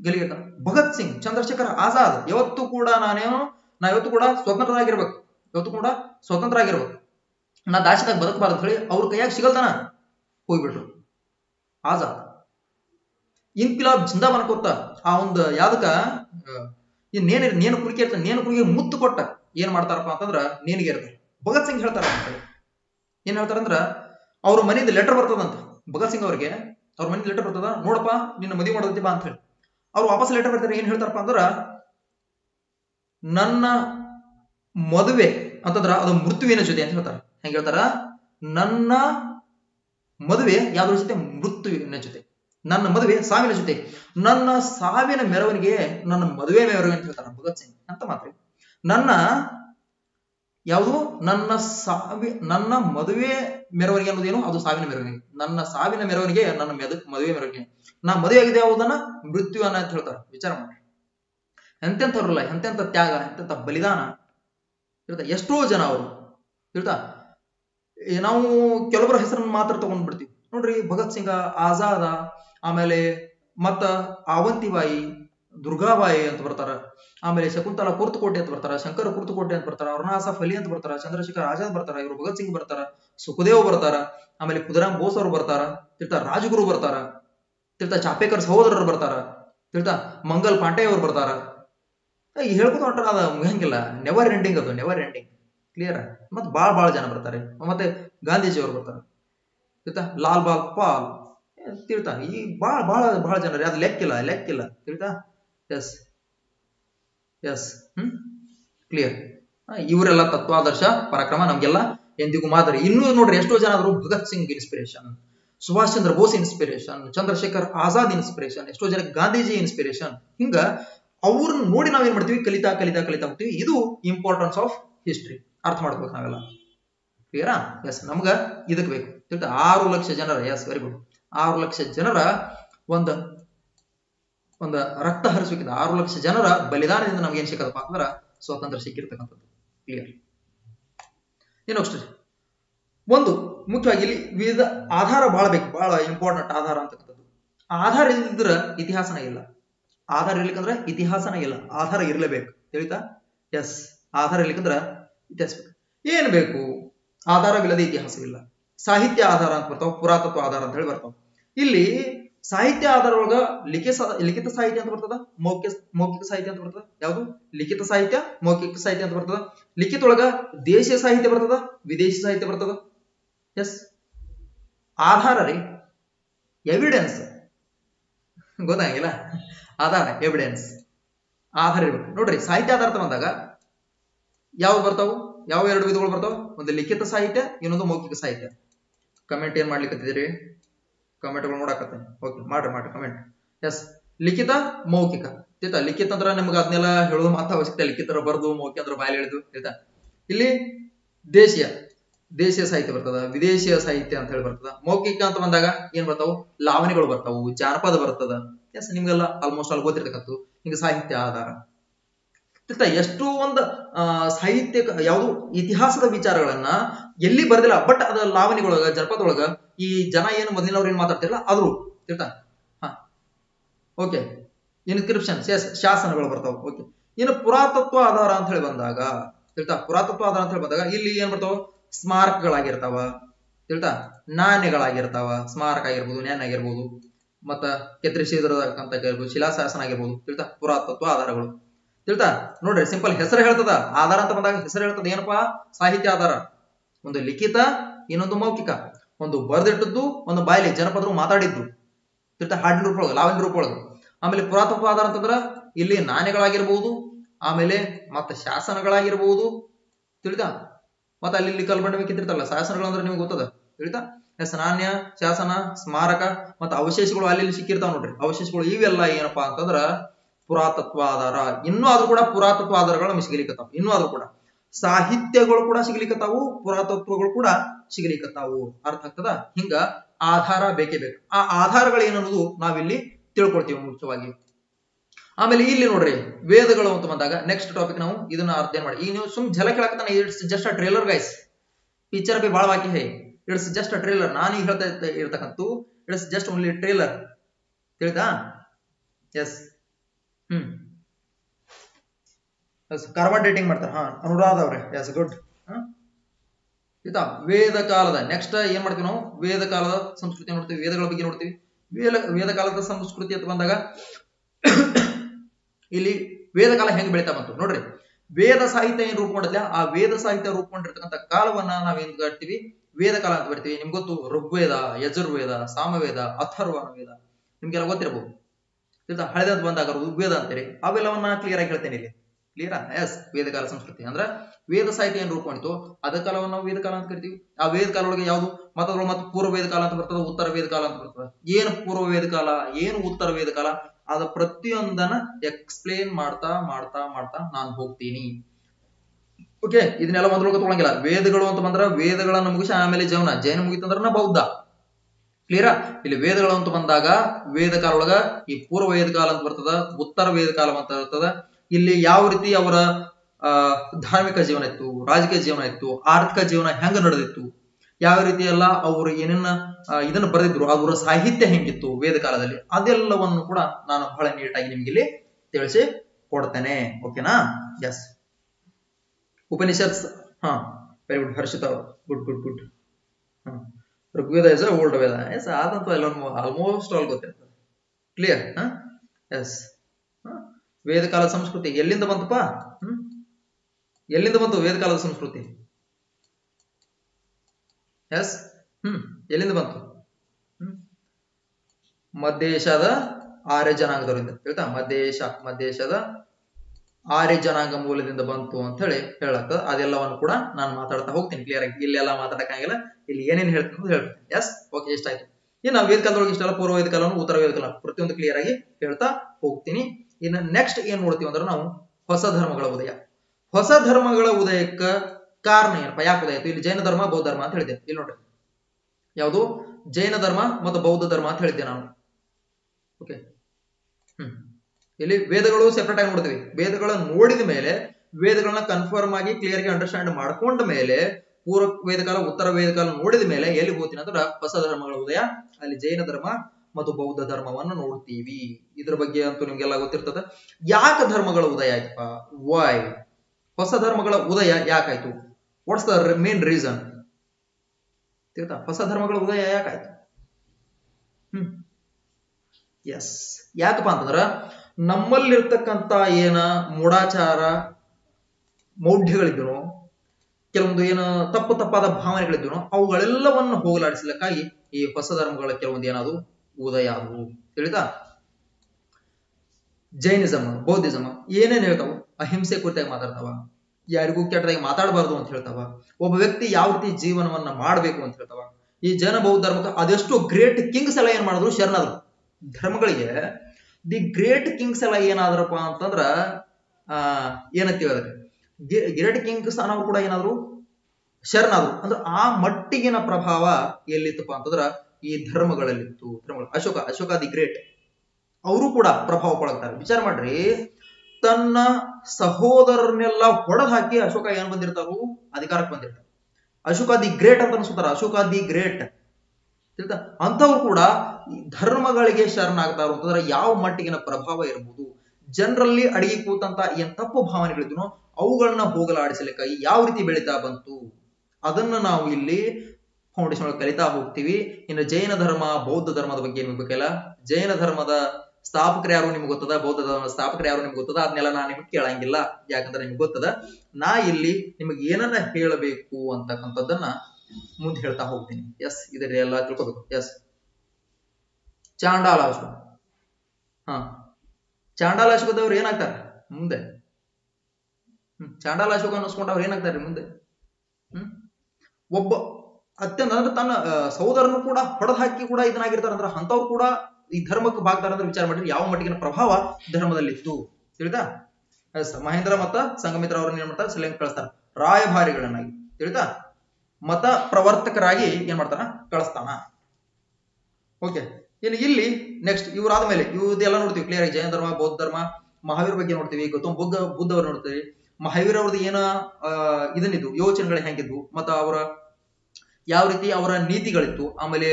ಗೆಲಿಗೆ ಭಗತ್ ಸಿಂಗ್, ಚಂದ್ರಶೇಖರ್ ಆಜಾದ್, ಯಾವತ್ತು ಕೂಡ ನಾನೇನು ನಾ ಇವತ್ತು ಕೂಡ ಸ್ವತಂತ್ರರಾಗಿರ್ಬೇಕು. ಇವತ್ತು ಕೂಡ ಸ್ವತಂತ್ರ ಆಗಿರ್ಬೇಕು ನಾ ದಾಶದಾಗ ಬದುಕಬಾರ್ದು ಅಂತ ಹೇಳಿ ಅವ್ರ ಕೈಯಾಗ ಸಿಗಲ್ತಾನ? ಹೋಗ್ಬಿಟ್ರು. ಆಜಾದ್. ಇನ್ಕಿಲಾಬ್ ಜಿಂದಾಬಾದ್ ಕೊಟ್ಟ ಆ ಒಂದು ಯಾವ್ದಕ್ಕ ಈ ನೇನ ನೇನು ಕುಳಿಕೆ ಇರ್ತಾನೆ, ನೇನು ಕುರಿಗೆ ಮುತ್ತು ಕೊಟ್ಟ ಏನ್ ಮಾಡ್ತಾರಪ್ಪ ಅಂತಂದ್ರ ನೇನಿಗೆ ಇರ್ತಾರೆ ಭಗತ್ ಸಿಂಗ್ ಹೇಳ್ತಾರ ಏನ್ ಹೇಳ್ತಾರಂದ್ರ, ಅವ್ರ ಮನೆಯಿಂದ ಲೆಟರ್ ಬರ್ತದಂತ. ಭಗತ್ ಸಿಂಗ್ ಅವ್ರಿಗೆ, ಅವ್ರ ಮನೆಯಿಂದ ಲೆಟರ್ ಬರ್ತದ? ನೋಡಪ್ಪ, ನಿನ್ನ ಮದುವೆ ಮಾಡೋದೈತಿ ಬಾ ಅಂತ ಹೇಳಿ. ಅವ್ರು ವಾಪಸ್ ಲೆಟರ್ ಬರ್ತಾರೆ, ಏನ್ ಹೇಳ್ತಾರಪ್ಪ ಅಂದ್ರ, ನನ್ನ ಮದುವೆ ಅಂತಂದ್ರ ಅದು ಮೃತ್ಯುವಿನ ಜೊತೆ ಅಂತ ಹೇಳ್ತಾರ. ಹೆಂಗ್ ಹೇಳ್ತಾರ? ನನ್ನ ಮದುವೆ ಯಾವ್ದ್ರ ಜೊತೆ? ಮೃತ್ಯುವಿನ ಜೊತೆ. ನನ್ನ ಮದುವೆ ಸಾವಿನ ಜೊತೆ. ನನ್ನ ಸಾವಿನ ಮೆರವಣಿಗೆ ನನ್ನ ಮದುವೆ ಮೆರವಣಿಗೆ ಅಂತ ಹೇಳ್ತಾರ ಭಗತ್ ಸಿಂಗ್. ಅಂತ ಮಾತ್ರ ನನ್ನ ಯಾವುದು? ನನ್ನ ಸಾವಿ ನನ್ನ ಮದುವೆ ಮೆರವಣಿಗೆ ಅನ್ನೋದೇನು ಅದು ಸಾವಿನ ಮೆರವಣಿಗೆ. ನನ್ನ ಸಾವಿನ ಮೆರವಣಿಗೆ, ನನ್ನ ಮೆದು, ಮದುವೆ ಮೆರವಣಿಗೆ. ನಾ ಮದುವೆ ಆಗಿದೆ ಯಾವುದನ್ನ? ಮೃತ್ಯು ಅನ್ನ ಅಂತ ಹೇಳ್ತಾರೆ. ವಿಚಾರ ಮಾಡಿ. ಎಂತೆಂಥವ್ರಲ್ಲ, ಎಂತೆಂಥ ತ್ಯಾಗ, ಎಂತೆಂಥ ಬಲಿದಾನ. ಇರ್ತಾ ಎಷ್ಟೋ ಜನ ಅವರು. ಇರ್ತಾ ನಾವು ಕೆಲವರ ಹೆಸರನ್ನು ಮಾತ್ರ ತಗೊಂಡ್ಬಿಡ್ತೀವಿ. ನೋಡ್ರಿ, ಭಗತ್ ಸಿಂಗ ಆಜಾದ, ಆಮೇಲೆ ಮತ್ತ ಅವಂತಿಬಾಯಿ ದುರ್ಗಾಬಾಯಿ ಅಂತ ಬರ್ತಾರ. ಆಮೇಲೆ ಶಕುಂತಲಾ ಕುರ್ತಕೋಟೆ ಅಂತ ಬರ್ತಾರ, ಶಂಕರ ಕುರ್ತಕೋಟೆ ಅಂತ ಬರ್ತಾರ, ಅರುಣಾಸ ಫಲಿ ಅಂತ ಬರ್ತಾರ, ಚಂದ್ರಶೇಖರ್ ಆಜಾದ್ ಬರ್ತಾರ, ಇವರು ಭಗತ್ ಸಿಂಗ್ ಬರ್ತಾರ, ಸುಖದೇವ್ ಬರ್ತಾರ, ಆಮೇಲೆ ಕುದರಾಮ್ ಬೋಸ್ ಅವರು ಬರ್ತಾರ, ತಿಳ್ತಾ ರಾಜಗುರು ಬರ್ತಾರ, ತಿಳ್ತಾ ಚಾಪೇಕರ್ ಸಹೋದರರು ಬರ್ತಾರ, ತಿಳ್ತಾ ಮಂಗಲ್ ಪಾಂಡೆ ಅವರು ಬರ್ತಾರ. ಹೇಳ್ಕೊತ ಹೊಂಟಾರ ಅದ ಮುಗಿಯಂಗಿಲ್ಲ. ನೆವರ್ ಎಂಡಿಂಗ್ ಅದು ನೆವರ್ ಎಂಡಿಂಗ್ ಕ್ಲಿಯರ್ ಮತ್ತೆ ಬಾಳ್ ಬಾಳ್ ಜನ ಬರ್ತಾರೆ. ಮತ್ತೆ ಗಾಂಧೀಜಿ ಅವರು ಬರ್ತಾರೆ. ತಿಳ್ತಾ ಲಾಲ್ ಬಾಲ್ ಪಾಲ್. ತಿಳಿತಾ? ಈ ಬಾಳ್ ಬಹಳ ಬಹಳ ಜನ ಅದು ಲೆಕ್ಕಿಲ್ಲ ಲೆಕ್ಕಿಲ್ಲ ತಿಳ್ತಾ? Yes yes hmm? ಕ್ಲಿಯರ್ ಇವರೆಲ್ಲ ತತ್ವಾದರ್ಶ, ಪರಾಕ್ರಮ ನಮ್ಗೆಲ್ಲ ಎಂದಿಗೂ ಮಾದರಿ. ಇನ್ನೂ ನೋಡ್ರಿ ಎಷ್ಟೋ ಜನ ಆದ್ರು Bhagat Singh inspiration Subhash Chandra Bose inspiration Chandrashekhar Azad inspiration ಎಷ್ಟೋ ಜನ ಗಾಂಧೀಜಿ ಇನ್ಸ್ಪಿರೇಷನ್ ಹಿಂಗ ಅವ್ರನ್ನ ನೋಡಿ ನಾವೇನ್ ಮಾಡ್ತೀವಿ? ಕಲಿತಾ ಕಲಿತಾ ಕಲಿತಾ ಹೋಗ್ತೀವಿ. ಇದು ಇಂಪಾರ್ಟೆನ್ಸ್ ಆಫ್ ಹಿಸ್ಟ್ರಿ ಅರ್ಥ ಮಾಡ್ಬೇಕು ನಾವೆಲ್ಲ ಕ್ಲಿಯರಾ ಎಸ್ ನಮ್ಗ ಇದಕ್ ಬೇಕು. ತಿಳ್ತಾ ಆರು ಲಕ್ಷ ಜನರ ಎಸ್ ವೆರಿ ಗುಡ್ ಆರು ಲಕ್ಷ ಜನರ ಒಂದು ಒಂದು ರಕ್ತ ಹರಿಸುವಿಕೆ ಆರು ಲಕ್ಷ ಜನರ ಬಲಿದಾನದಿಂದ ನಮ್ಗೆ ಏನ್ ಸಿಕ್ಕದಪ್ಪ ಅಂದ್ರ ಸ್ವಾತಂತ್ರ್ಯ ಸಿಕ್ಕಿರ್ತಕ್ಕಂಥದ್ದು. ಕ್ಲಿಯರ್ ಏನು ಅಷ್ಟೇ. ಒಂದು, ಮುಖ್ಯವಾಗಿ ಇಲ್ಲಿ ವಿವಿಧ ಆಧಾರ ಬಹಳ ಬೇಕು. ಬಹಳ ಇಂಪಾರ್ಟೆಂಟ್ ಆಧಾರ ಅಂತಕ್ಕಂಥದ್ದು. ಆಧಾರ ಇಲ್ಲದಿದ್ರೆ ಇತಿಹಾಸನ ಇಲ್ಲ. ಆಧಾರ ಇರ್ಲಿಕ್ಕಂದ್ರೆ ಇತಿಹಾಸನ ಇಲ್ಲ. ಆಧಾರ ಇರಲೇಬೇಕು. ತಿಳಿತಾ? ಎಸ್ ಆಧಾರ ಇರ್ಲಿಕ್ಕಂದ್ರ ಇತಿಹಾಸ. ಏನು ಬೇಕು? ಆಧಾರವಿಲ್ಲದೆ ಇತಿಹಾಸವಿಲ್ಲ. ಸಾಹಿತ್ಯ ಆಧಾರ ಅಂತ ಬರ್ತಾವ, ಪುರಾತತ್ವ ಆಧಾರ ಅಂತ ಹೇಳಿ ಬರ್ತಾವ. ಇಲ್ಲಿ ಸಾಹಿತ್ಯ ಆಧಾರ ಒಳಗ ಲಿಖಿತ ಲಿಖಿತ ಸಾಹಿತ್ಯ ಅಂತ ಬರ್ತದ? ಮೌಖಿಕ ಮೌಖಿಕ ಸಾಹಿತ್ಯ ಅಂತ ಬರ್ತದ? ಯಾವುದು? ಲಿಖಿತ ಸಾಹಿತ್ಯ, ಮೌಖಿಕ ಸಾಹಿತ್ಯ ಅಂತ ಬರ್ತದ? ಲಿಖಿತ ಒಳಗ ದೇಶೀಯ ಸಾಹಿತ್ಯ ಬರ್ತದ? ವಿದೇಶಿ ಸಾಹಿತ್ಯ ಬರ್ತದ? ಎಸ್. ಆಧಾರ ರೀ. ಎವಿಡೆನ್ಸ್ ಗೊತ್ತಾಗಿಲ್ಲ? ಆಧಾರ ಎವಿಡೆನ್ಸ್ ಆಧಾರ ಇರ್ಬೇಕು. ನೋಡ್ರಿ, ಸಾಹಿತ್ಯ ಆಧಾರ ಬಂದಾಗ ಯಾವ ಬರ್ತಾವು? ಯಾವ ಎರಡು ವಿಧಗಳು ಬರ್ತಾವ? ಒಂದು ಲಿಖಿತ ಸಾಹಿತ್ಯ, ಇನ್ನೊಂದು ಮೌಖಿಕ ಸಾಹಿತ್ಯ. ಕಮೆಂಟ್ ಏನ್ ಮಾಡ್ಲಿಕ್ಕೆ ಕಮೆಂಟ್ಗಳು ನೋಡಾಕತ್ತೇನೆ. ಓಕೆ ಮಾಡ್ರಿ ಮಾಡ್ರಿ ಕಮೆಂಟ್ ಎಸ್ ಲಿಖಿತ, ಮೌಖಿಕ. ತೀತಾ ಲಿಖಿತ ಅಂದ್ರ ನಿಮ್ಗೆ ಅದನ್ನೆಲ್ಲ ಹೇಳೋದು ಮಾತ್ರ ಅವಶ್ಯಕತೆ. ಲಿಖಿತರ ಬರ್ದು, ಮೌಖಿಕ ಅಂದ್ರೆ ಬಾಯಲ್ಲಿ ಹೇಳಿದ್ದು ಆಯ್ತಾ ಇಲ್ಲಿ ದೇಶೀಯ ದೇಶೀಯ ಸಾಹಿತ್ಯ ಬರ್ತದ, ವಿದೇಶಿಯ ಸಾಹಿತ್ಯ ಅಂತ ಹೇಳಿ ಬರ್ತದ. ಮೌಖಿಕ ಅಂತ ಬಂದಾಗ ಏನ್ ಬರ್ತಾವು? ಲಾವಣಿಗಳು ಬರ್ತಾವು, ಜಾನಪದ ಬರ್ತದ. ಎಸ್ ನಿಮ್ಗೆಲ್ಲ ಆಲ್ಮೋಸ್ಟ್ ಅಲ್ಲಿ ಗೊತ್ತಿರ್ತಕ್ಕಂಥ ಹಿಂಗ ಸಾಹಿತ್ಯ ಆಧಾರ. ಆಯ್ತಾ ಎಷ್ಟೋ ಒಂದು ಸಾಹಿತ್ಯ, ಯಾವುದು ಇತಿಹಾಸದ ವಿಚಾರಗಳನ್ನ ಎಲ್ಲಿ ಬರ್ದಿಲ್ಲ. ಬಟ್ ಅದ ಲಾವಣಿಗಳೊಳಗ ಜನಪದೊಳಗ ಈ ಜನ ಏನು ಮೊದಲಿನವ್ರು ಏನು ಮಾತಾಡ್ತಿರಲ್ಲ ಆದ್ರು ತಿಳ್ತಾ? ಹಾ. ಓಕೆ ಇನ್ಕ್ರಿಪ್ಷನ್ ಶಾಸನಗಳು ಬರ್ತಾವ. ಓಕೆ ಇನ್ನು ಪುರಾತತ್ವ ಆಧಾರ ಅಂತ ಹೇಳಿ ಬಂದಾಗ, ತಿಳ್ತಾ? ಪುರಾತತ್ವ ಆಧಾರ ಅಂತ ಹೇಳಿ ಬಂದಾಗ ಇಲ್ಲಿ ಏನ್ ಬರ್ತಾವ? ಸ್ಮಾರಕಗಳಾಗಿರ್ತಾವ. ತಿಳ್ತಾ? ನಾಣ್ಯಗಳಾಗಿರ್ತಾವ. ಸ್ಮಾರಕ ಆಗಿರ್ಬೋದು, ನ್ಯಾನ್ ಆಗಿರ್ಬೋದು. ಮತ್ತ ಕೆತ್ತರಿಸಿದಿರತಕ್ಕಂತ ಆಗಿರ್ಬೋದು ಶಿಲಾಶಾಸನ ಆಗಿರ್ಬೋದು. ತಿಳ್ತಾ? ಪುರಾತತ್ವ ಆಧಾರಗಳು. ತಿಳ್ತಾ? ನೋಡ್ರಿ ಸಿಂಪಲ್ ಹೆಸರು ಹೇಳ್ತದ, ಆಧಾರ ಅಂತ ಬಂದಾಗ ಹೆಸರು ಹೇಳ್ತದ ಏನಪ್ಪಾ? ಸಾಹಿತ್ಯ ಆಧಾರ. ಒಂದು ಲಿಖಿತ, ಇನ್ನೊಂದು ಮೌಖಿಕ. ಒಂದು ಬರೆದಿಟ್ಟದ್ದು, ಒಂದು ಬಾಯಲ್ಲಿ ಜನಪದರು ಮಾತಾಡಿದ್ದು. ತಿಳ್ತಾ? ಹಾಡಿನ ರೂಪ ಲಾವಿನ ಲಾವಣಿ ರೂಪ ಒಳಗ. ಆಮೇಲೆ ಪುರಾತತ್ವ ಆಧಾರ ಅಂತಂದ್ರ, ಇಲ್ಲಿ ನಾಣ್ಯಗಳಾಗಿರ್ಬಹುದು ಆಮೇಲೆ ಮತ್ತೆ ಶಾಸನಗಳಾಗಿರ್ಬಹುದು ತಿಳಿತಾ? ಮತ್ತೆ ಅಲ್ಲಿ ಇಲ್ಲಿ ಕಲ್ಬಂಡ ಬೇಕಿರ್ತಾರಲ್ಲ ಶಾಸನಗಳು ಅಂದ್ರೆ ನಿಮ್ಗೆ ಗೊತ್ತದ? ತಿಳಿತಾ? ನಾಣ್ಯ ಶಾಸನ, ಸ್ಮಾರಕ, ಮತ್ತೆ ಅವಶೇಷಗಳು ಅಲ್ಲಿ ಸಿಕ್ಕಿರ್ತಾವ ನೋಡ್ರಿ. ಅವಶೇಷಗಳು ಇವೆಲ್ಲ ಏನಪ್ಪಾ ಅಂತಂದ್ರ ಪುರಾತತ್ವ ಆಧಾರ ಇನ್ನೂ ಆದ್ರೂ ಕೂಡ ಪುರಾತತ್ವ ಆಧಾರಗಳು ನಮಗೆ ಸಿಗಲಿಕ್ಕತ್ತಾವ ಇನ್ನೂ ಆದ್ರೂ ಕೂಡ. ಸಾಹಿತ್ಯಗಳು ಕೂಡ ಸಿಗ್ಲಿಕ್ಕತ್ತಾವು ಪುರಾತತ್ವಗಳು ಕೂಡ ಸಿಗ್ಲಿಕ್ಕತ್ತಾವು ಅರ್ಥ ಆಗ್ತದ? ಹಿಂಗ ಆಧಾರ ಬೇಕೇ ಬೇಕು. ಆ ಆಧಾರಗಳು ಏನನ್ನೋದು ನಾವಿಲ್ಲಿ ತಿಳ್ಕೊಳ್ತೀವಿ ಮುಖ್ಯವಾಗಿ. ಆಮೇಲೆ ಇಲ್ಲಿ ನೋಡ್ರಿ, ವೇದಗಳು ಅಂತ ಬಂದಾಗ ನೆಕ್ಸ್ಟ್ ಟಾಪಿಕ್ ನಾವು ಇದನ್ನ ಅಧ್ಯಯನ ಮಾಡಿ. ಈಗ ನೀವು ಸುಮ್ ಜಲ ಕೇಳಕತ್ತಾನೆ, it's just a trailer guys picture B ಬಾಳ ಬಾಕಿ ಹೇ. ಇಟ್ಸ್ ಜಸ್ಟ್ ಅ ಟ್ರೇಲರ್ ನಾನು ಈಗ ಹೇಳ್ತಾ ಇರ್ತ- ಇರ್ತಕ್ಕಂಥ ಇಟ್ಸ್ ಜಸ್ಟ್ ಓನ್ಲಿ ಟ್ರೇಲರ್ ತಿಳಿತಾ? Yes hmm. ಕಾರ್ಬನ್ ಡೇಟಿಂಗ್ ಮಾಡ್ತಾರೆ. ಹಾ, ಅನುರಾಧ ಅವ್ರೆ. ಎಸ್ ಗುಡ್ ಆಯ್ತಾ ವೇದ ಕಾಲದ ನೆಕ್ಸ್ಟ್ ಏನ್ ಮಾಡ್ತೀವಿ ನಾವು? ವೇದ ಕಾಲದ ಸಂಸ್ಕೃತಿ ನೋಡ್ತೀವಿ, ವೇದಗಳ ಬಗ್ಗೆ ನೋಡ್ತೀವಿ. ವೇದ ಕಾಲದ ಸಂಸ್ಕೃತಿ ಅಂತ ಬಂದಾಗ, ಇಲ್ಲಿ ವೇದ ಕಾಲ ಹೆಂಗ್ ಬೆಳೀತಾ ಬಂತು? ನೋಡ್ರಿ. ವೇದ ಸಾಹಿತ್ಯ ಏನ್ ರೂಪುಗೊಂಡಿದ್ಯಾ ಆ ವೇದ ಸಾಹಿತ್ಯ ರೂಪುಗೊಂಡಿರ್ತಕ್ಕಂಥ ಕಾಲವನ್ನ ನಾವೇನ್ ಕಟ್ತೀವಿ? ವೇದ ಕಾಲ ಅಂತ ಬರ್ತೀವಿ ನಿಮ್ಗೊತ್ತು ಋಗ್ವೇದ, ಯಜುರ್ವೇದ, ಸಾಮವೇದ ಅಥರ್ವಣ ವೇದ ನಿಮ್ಗೆಲ್ಲ ಗೊತ್ತಿರಬಹುದು ತಿಳಿತಾ ಹಳೆದ ಬಂದಾಗ ಋಗ್ವೇದ ಅಂತೀರಿ ಅವೆಲ್ಲವನ್ನ ಕ್ಲಿಯರ್ ಆಗಿ ಹೇಳ್ತೇನೆ ಇಲ್ಲಿ. ಕ್ಲಿಯರಾ ಎಸ್ ವೇದಕಾಲ ಸಂಸ್ಕೃತಿ. ಅಂದ್ರ ವೇದ ಸಾಹಿತ್ಯ ಏನ್ ರೂಪುಗೊಂಡಿತು ಅದ ಕಾಲವನ್ನು ನಾವು ವೇದಕಾಲ ಅಂತ ಕರಿತೀವಿ. ಆ ವೇದ ಕಾಲ ಒಳಗೆ ಯಾವುದು? ಮತಗಳು ಮತ್ತು ಪೂರ್ವ ವೇದ ಕಾಲ ಅಂತ ಬರ್ತದ, ಉತ್ತರ ವೇದ ಕಾಲ ಅಂತ ಬರ್ತದ. ಏನು ಪೂರ್ವ ವೇದ ಕಾಲ ಏನು ಉತ್ತರ ವೇದ ಕಾಲ ಅದ ಪ್ರತಿಯೊಂದನ್ನ ಎಕ್ಸ್ಪ್ಲೇನ್ ಮಾಡ್ತಾ ಮಾಡ್ತಾ ಮಾಡ್ತಾ ನಾನು ಹೋಗ್ತೀನಿ. ಓಕೆ ಇದನ್ನೆಲ್ಲ ಮೊದಲು ತಗೊಳಂಗಿಲ್ಲ. ವೇದಗಳು ಅಂತ ಬಂದ್ರ ವೇದಗಳನ್ನ ಮುಗಿಸಿ ಆಮೇಲೆ ಜೈನ ಜೈನ ಮುಗಿತಂದ್ರ ಬೌದ್ಧ. ಕ್ಲಿಯರಾ ಇಲ್ಲಿ ವೇದಗಳು ಅಂತ ಬಂದಾಗ ವೇದ ಕಾಲ ಒಳಗ ಈ ಪೂರ್ವ ವೇದ ಕಾಲ ಅಂತ ಬರ್ತದ, ಉತ್ತರ ವೇದ ಕಾಲ ಅಂತ ಬರ್ತದ. ಇಲ್ಲಿ ಯಾವ ರೀತಿ ಅವರ ಧಾರ್ಮಿಕ ಜೀವನ ಇತ್ತು, ರಾಜಕೀಯ ಜೀವನ ಇತ್ತು, ಆರ್ಥಿಕ ಜೀವನ ಹೆಂಗ ನಡೆದಿತ್ತು, ಯಾವ ರೀತಿ ಎಲ್ಲ ಅವರು ಏನನ್ನ ಇದನ್ನ ಬರೆದಿದ್ರು, ಅವರ ಸಾಹಿತ್ಯ ಹೆಂಗಿತ್ತು ವೇದ ಕಾಲದಲ್ಲಿ ಅದೆಲ್ಲವನ್ನು ಕೂಡ ನಾನು ಬಹಳ ನೀಟಾಗಿ ನಿಮ್ಗೆ ಇಲ್ಲಿ ತಿಳಿಸಿ ಕೊಡ್ತೇನೆ. ಓಕೆನಾ ಎಸ್ ಉಪನಿಷತ್, ಹಾ very good Harshitha good good good ಹಾ. Rigveda is old Veda yes ಅದಂತೂ ಎಲ್ಲ ಆಲ್ಮೋಸ್ಟ್ ಆಲ್ ಗೊತ್ತಿರ್ತದೆ ಕ್ಲಿಯರ್ ಎಸ್ ವೇದಕಾಲ ಸಂಸ್ಕೃತಿ ಎಲ್ಲಿಂದ ಬಂತಪ್ಪ? ಹ್ಮ್? ಎಲ್ಲಿಂದ ಬಂತು ವೇದಕಾಲದ ಸಂಸ್ಕೃತಿ? ಎಸ್ ಹ್ಮ್, ಎಲ್ಲಿಂದ ಬಂತು? ಹ್ಮ್? ಮಧ್ಯೇಶದ ಆರ್ಯ ಜನಾಂಗದವರಿಂದ, ಹೇಳ್ತಾ ಮಧ್ಯೇಶ ಮಧ್ಯೇಶದ ಆರ್ಯ ಜನಾಂಗ ಮೂಲದಿಂದ ಬಂತು ಅಂತ ಹೇಳಿ ಹೇಳಕ್ ಅದೆಲ್ಲವನ್ನು ಕೂಡ ನಾನು ಮಾತಾಡ್ತಾ ಹೋಗ್ತೀನಿ. ಕ್ಲಿಯರ್ ಆಗಿ? ಇಲ್ಲೆಲ್ಲ ಮಾತಾಡಕ್ಕಾಗಿಲ್ಲ ಇಲ್ಲಿ ಏನೇನು ಹೇಳ್ತೀನಿ ಅಂತ ಹೇಳ್ತೀನಿ. ಎಸ್ ಓಕೆ ಇಷ್ಟಾಯ್ತು ಇನ್ನು ವೇದ ಕಾಲದೊಳಗೆ ಇಷ್ಟೆಲ್ಲ ಪೂರ್ವ ವೇದ ಕಾಲವನ್ನು ಉತ್ತರ ವೇದ ಕಾಲ ಪ್ರತಿಯೊಂದು ಕ್ಲಿಯರ್ ಆಗಿ ಹೇಳ್ತಾ ಹೋಗ್ತೀನಿ. ಇನ್ನು ನೆಕ್ಸ್ಟ್ ಏನ್ ನೋಡ್ತೀವಿ ಅಂದ್ರೆ ನಾವು ಹೊಸ ಧರ್ಮಗಳ ಉದಯ. ಹೊಸ ಧರ್ಮಗಳ ಉದಯಕ್ಕ ಕಾರಣ ಏನಪ್ಪ? ಯಾಕೆ ಉದಯ ಇಲ್ಲಿ ಜೈನ ಧರ್ಮ, ಬೌದ್ಧ ಧರ್ಮ ಅಂತ ಹೇಳಿದ್ದೆ ಇಲ್ಲಿ ನೋಡ್ರಿ. ಯಾವುದು? ಜೈನ ಧರ್ಮ ಮತ್ತು ಬೌದ್ಧ ಧರ್ಮ ಅಂತ ಹೇಳಿದ್ದೆ ನಾನು. ಓಕೆ ಹ್ಮ್. ಇಲ್ಲಿ ವೇದಗಳು ಸೆಪರೇಟ್ ಆಗಿ ನೋಡ್ತೀವಿ. ವೇದಗಳನ್ನ ನೋಡಿದ ಮೇಲೆ, ವೇದಗಳನ್ನ ಕನ್ಫರ್ಮ್ ಆಗಿ ಕ್ಲಿಯರ್ ಆಗಿ ಅಂಡರ್ಸ್ಟ್ಯಾಂಡ್ ಮಾಡ್ಕೊಂಡ ಮೇಲೆ, ಪೂರ್ವ ವೇದಕಾಲ, ಉತ್ತರ ವೇದಕಾಲ ನೋಡಿದ ಮೇಲೆ ಎಲ್ಲಿ ಹೋಗ್ತೀನಿ ಅಂದ್ರೆ ಹೊಸ ಧರ್ಮಗಳ ಉದಯ, ಅಲ್ಲಿ ಜೈನ ಧರ್ಮ ಮತ್ತು ಬೌದ್ಧ ಧರ್ಮವನ್ನು ನೋಡ್ತೀವಿ. ಇದ್ರ ಬಗ್ಗೆ ಅಂತೂ ನಿಮ್ಗೆಲ್ಲ ಗೊತ್ತಿರ್ತದ. ಯಾಕ ಧರ್ಮಗಳ ಉದಯ ಆಯ್ತಪ್ಪ? ವೈ ಹೊಸ ಧರ್ಮಗಳ ಉದಯ ಯಾಕಾಯ್ತು? ವಾಟ್ಸ್ ದ ಮೇನ್ ರೀಸನ್ ತಿಳ್ತಾ ಹೊಸ ಧರ್ಮಗಳ ಉದಯ ಯಾಕಾಯ್ತು? ಹ್ಮ್. ಎಸ್ ಯಾಕಪ್ಪ ಅಂತಂದ್ರ ನಮ್ಮಲ್ಲಿರ್ತಕ್ಕಂಥ ಏನ ಮೂಢಾಚಾರ ಮೌಢ್ಯಗಳಿದ್ರು ಕೆಲವೊಂದು ಏನು ತಪ್ಪು ತಪ್ಪಾದ ಭಾವನೆಗಳಿದ್ರು ಅವುಗಳೆಲ್ಲವನ್ನು ಹೋಗಲಾಡಿಸಲಿಕ್ಕಾಗಿ ಈ ಹೊಸ ಧರ್ಮಗಳ ಕೆಲವೊಂದು ಏನಾದ್ರು ಉದಯ ಆದವು ತಿಳಿತಾ ಜೈನಿಸಮ್ ಬೌದ್ಧಿಸಮ್ ಏನೇನು ಹೇಳ್ತಾವ? ಅಹಿಂಸೆ ಕುರಿತಾಗಿ ಮಾತಾಡ್ತಾವ. ಯಾರಿಗೂ ಕೆಟ್ಟದಾಗಿ ಮಾತಾಡಬಾರ್ದು ಅಂತ ಹೇಳ್ತಾವ. ಒಬ್ಬ ವ್ಯಕ್ತಿ ಯಾವ ರೀತಿ ಜೀವನವನ್ನ ಮಾಡಬೇಕು ಅಂತ ಹೇಳ್ತಾವ. ಈ ಜನ, ಬೌದ್ಧ ಧರ್ಮಕ್ಕೆ ಅದೆಷ್ಟು ಗ್ರೇಟ್ ಕಿಂಗ್ಸ್ ಎಲ್ಲ ಏನ್ ಮಾಡಿದ್ರು? ಶರಣಾದ್ರು. ಧರ್ಮಗಳಿಗೆ ದಿ ಗ್ರೇಟ್ ಕಿಂಗ್ಸ್ ಎಲ್ಲ ಏನಾದ್ರಪ್ಪ ಅಂತಂದ್ರ, ಆ ಏನಂತೀವಿ ಅದಕ್ಕೆ ಗ್ರೇಟ್ ಕಿಂಗ್ಸ್ ಅನ್ನೋರು ಕೂಡ ಏನಾದ್ರು? ಶರಣಾದ್ರು. ಅಂದ್ರೆ ಆ ಮಟ್ಟಿಗಿನ ಪ್ರಭಾವ ಎಲ್ಲಿತ್ತಪ್ಪ ಅಂತಂದ್ರ, ಈ ಧರ್ಮಗಳಲ್ಲಿತ್ತು. ಧರ್ಮಗಳು. Ashoka Ashoka the great. ಅವರು ಕೂಡ ಪ್ರಭಾವ ಪಡಗ್ತಾರೆ. ವಿಚಾರ ಮಾಡ್ರಿ, ತನ್ನ ಸಹೋದರನ್ನೆಲ್ಲ ಹೊಡೆದ್ ಹಾಕಿ ಅಶೋಕ ಏನ್ ಬಂದಿರ್ತಾರು? ಅಧಿಕಾರಕ್ಕೆ ಬಂದಿರ್ತಾರೆ. ಅಶೋಕ ದಿ ಗ್ರೇಟ್ ಅಂತ ಅನ್ಸುತ್ತಾರೆ ಅಶೋಕ ದಿ ಗ್ರೇಟ್. ತಿಳಿತಾ ಅಂಥವ್ರು ಕೂಡ ಧರ್ಮಗಳಿಗೆ ಶರಣಾಗ್ತಾರು ಅಂತಂದ್ರೆ ಯಾವ ಮಟ್ಟಿಗಿನ ಪ್ರಭಾವ ಇರಬಹುದು ಜನರಲ್ಲಿ ಅಡಿಗೆ ಕೂತಂತ ಏನ್ ತಪ್ಪು ಭಾವನೆಗಳಿದ್ನು ಅವುಗಳನ್ನ ಹೋಗಲಾಡಿಸಲಿಕ್ಕಾಗಿ ಯಾವ ರೀತಿ ಬೆಳೀತಾ ಬಂತು? ಅದನ್ನ ನಾವು ಇಲ್ಲಿ ಫೌಂಡೇಶನ್ ಒಳಗೆ ಕಲಿತಾ ಹೋಗ್ತೀವಿ. ಇನ್ನು ಜೈನ ಧರ್ಮ, ಬೌದ್ಧ ಧರ್ಮದ ಬಗ್ಗೆ ಏನ್ ಬೇಕಲ್ಲ ಜೈನ ಧರ್ಮದ ಸ್ಥಾಪಕರು ಯಾರು ನಿಮ್ಗೆ ಗೊತ್ತದ? ಬೌದ್ಧ ಧರ್ಮದ ಸ್ಥಾಪಕರು ಯಾರು ನಿಮ್ಗೆ ಗೊತ್ತದ? ಅದನ್ನೆಲ್ಲ ನಾನು ನಿಮ್ಗೆ ಕೇಳಂಗಿಲ್ಲ. ಯಾಕಂದ್ರೆ ನಿಮ್ಗೆ ಗೊತ್ತದ? ನಾ ಇಲ್ಲಿ ನಿಮಗೆ ಏನನ್ನ ಹೇಳಬೇಕು ಅಂತಕ್ಕಂಥದ್ದನ್ನ ಮುಂದೆ ಹೇಳ್ತಾ ಹೋಗ್ತೀನಿ. ಎಸ್ ಇದರ ಎಲ್ಲ ತಿಳ್ಕೊಬೇಕು. ಎಸ್ ಚಾಂಡಾಲ ಅಶ್ವ ಹಾ. ಚಾಂಡಾಲ ಅಶ್ವದವ್ರು ಏನಾಗ್ತಾರೆ? ಮುಂದೆ. ಹ್ಮ್, ಚಾಂಡಾಲ ಅಶೋಕ ಅನ್ನಿಸ್ಕೊಂಡವ್ರು ಏನಾಗ್ತಾರೆ ಮುಂದೆ? ಹ್ಮ್? ಒಬ್ಬ ಅತ್ಯಂತ ಅಂದ್ರೆ ತನ್ನ ಸಹೋದರನು ಕೂಡ ಹೊಡೆದ್ ಹಾಕಿ ಕೂಡ ಇದನ್ನಾಗಿರ್ತಾರೆ ಅಂದ್ರೆ ಅಂತವ್ರು ಕೂಡ ಈ ಧರ್ಮಕ್ಕೆ ಬಾಗ್ತಾರ ಅಂದ್ರೆ ವಿಚಾರ ಮಾಡಿದ್ರೆ ಯಾವ ಮಟ್ಟಿಗಿನ ಪ್ರಭಾವ ಧರ್ಮದಲ್ಲಿತ್ತು? ತಿಳಿತಾ? ಮಹೇಂದ್ರ ಮತ್ತ ಸಂಗಮಿತ್ರ ಅವ್ರನ್ನ ಏನ್ ಮಾಡ್ತಾರೆ? ಸೆಲೆಂಗ್ ಕಳಿಸ್ತಾರ. ರಾಯಭಾರಿಗಳನ್ನಾಗಿ. ತಿಳಿತಾ? ಮತ ಪ್ರವರ್ತಕರಾಗಿ ಏನ್ ಮಾಡ್ತಾನ? ಕಳಿಸ್ತಾನ. ಓಕೆ ಇನ್ನು ಇಲ್ಲಿ ನೆಕ್ಸ್ಟ್ ಇವ್ರಾದ ಮೇಲೆ ಇವ್ದೆಲ್ಲ ನೋಡ್ತೀವಿ. ಕ್ಲಿಯರ್ ಆಗಿ ಜೈನ ಧರ್ಮ, ಬೌದ್ಧ ಧರ್ಮ, ಮಹಾವೀರ ಬಗ್ಗೆ ನೋಡ್ತೀವಿ. ಗೌತಮ್ ಬುದ್ಧ ಬುದ್ಧ ಅವ್ರು ನೋಡ್ತೀವಿ. ಮಹಾವೀರ ಅವ್ರದ್ದು ಏನ ಇದನ್ನಿದ್ವು, ಯೋಚನೆಗಳು ಹೆಂಗಿದ್ವು, ಮತ್ತ ಅವರ ಯಾವ ರೀತಿ ಅವರ ನೀತಿಗಳಿತ್ತು, ಆಮೇಲೆ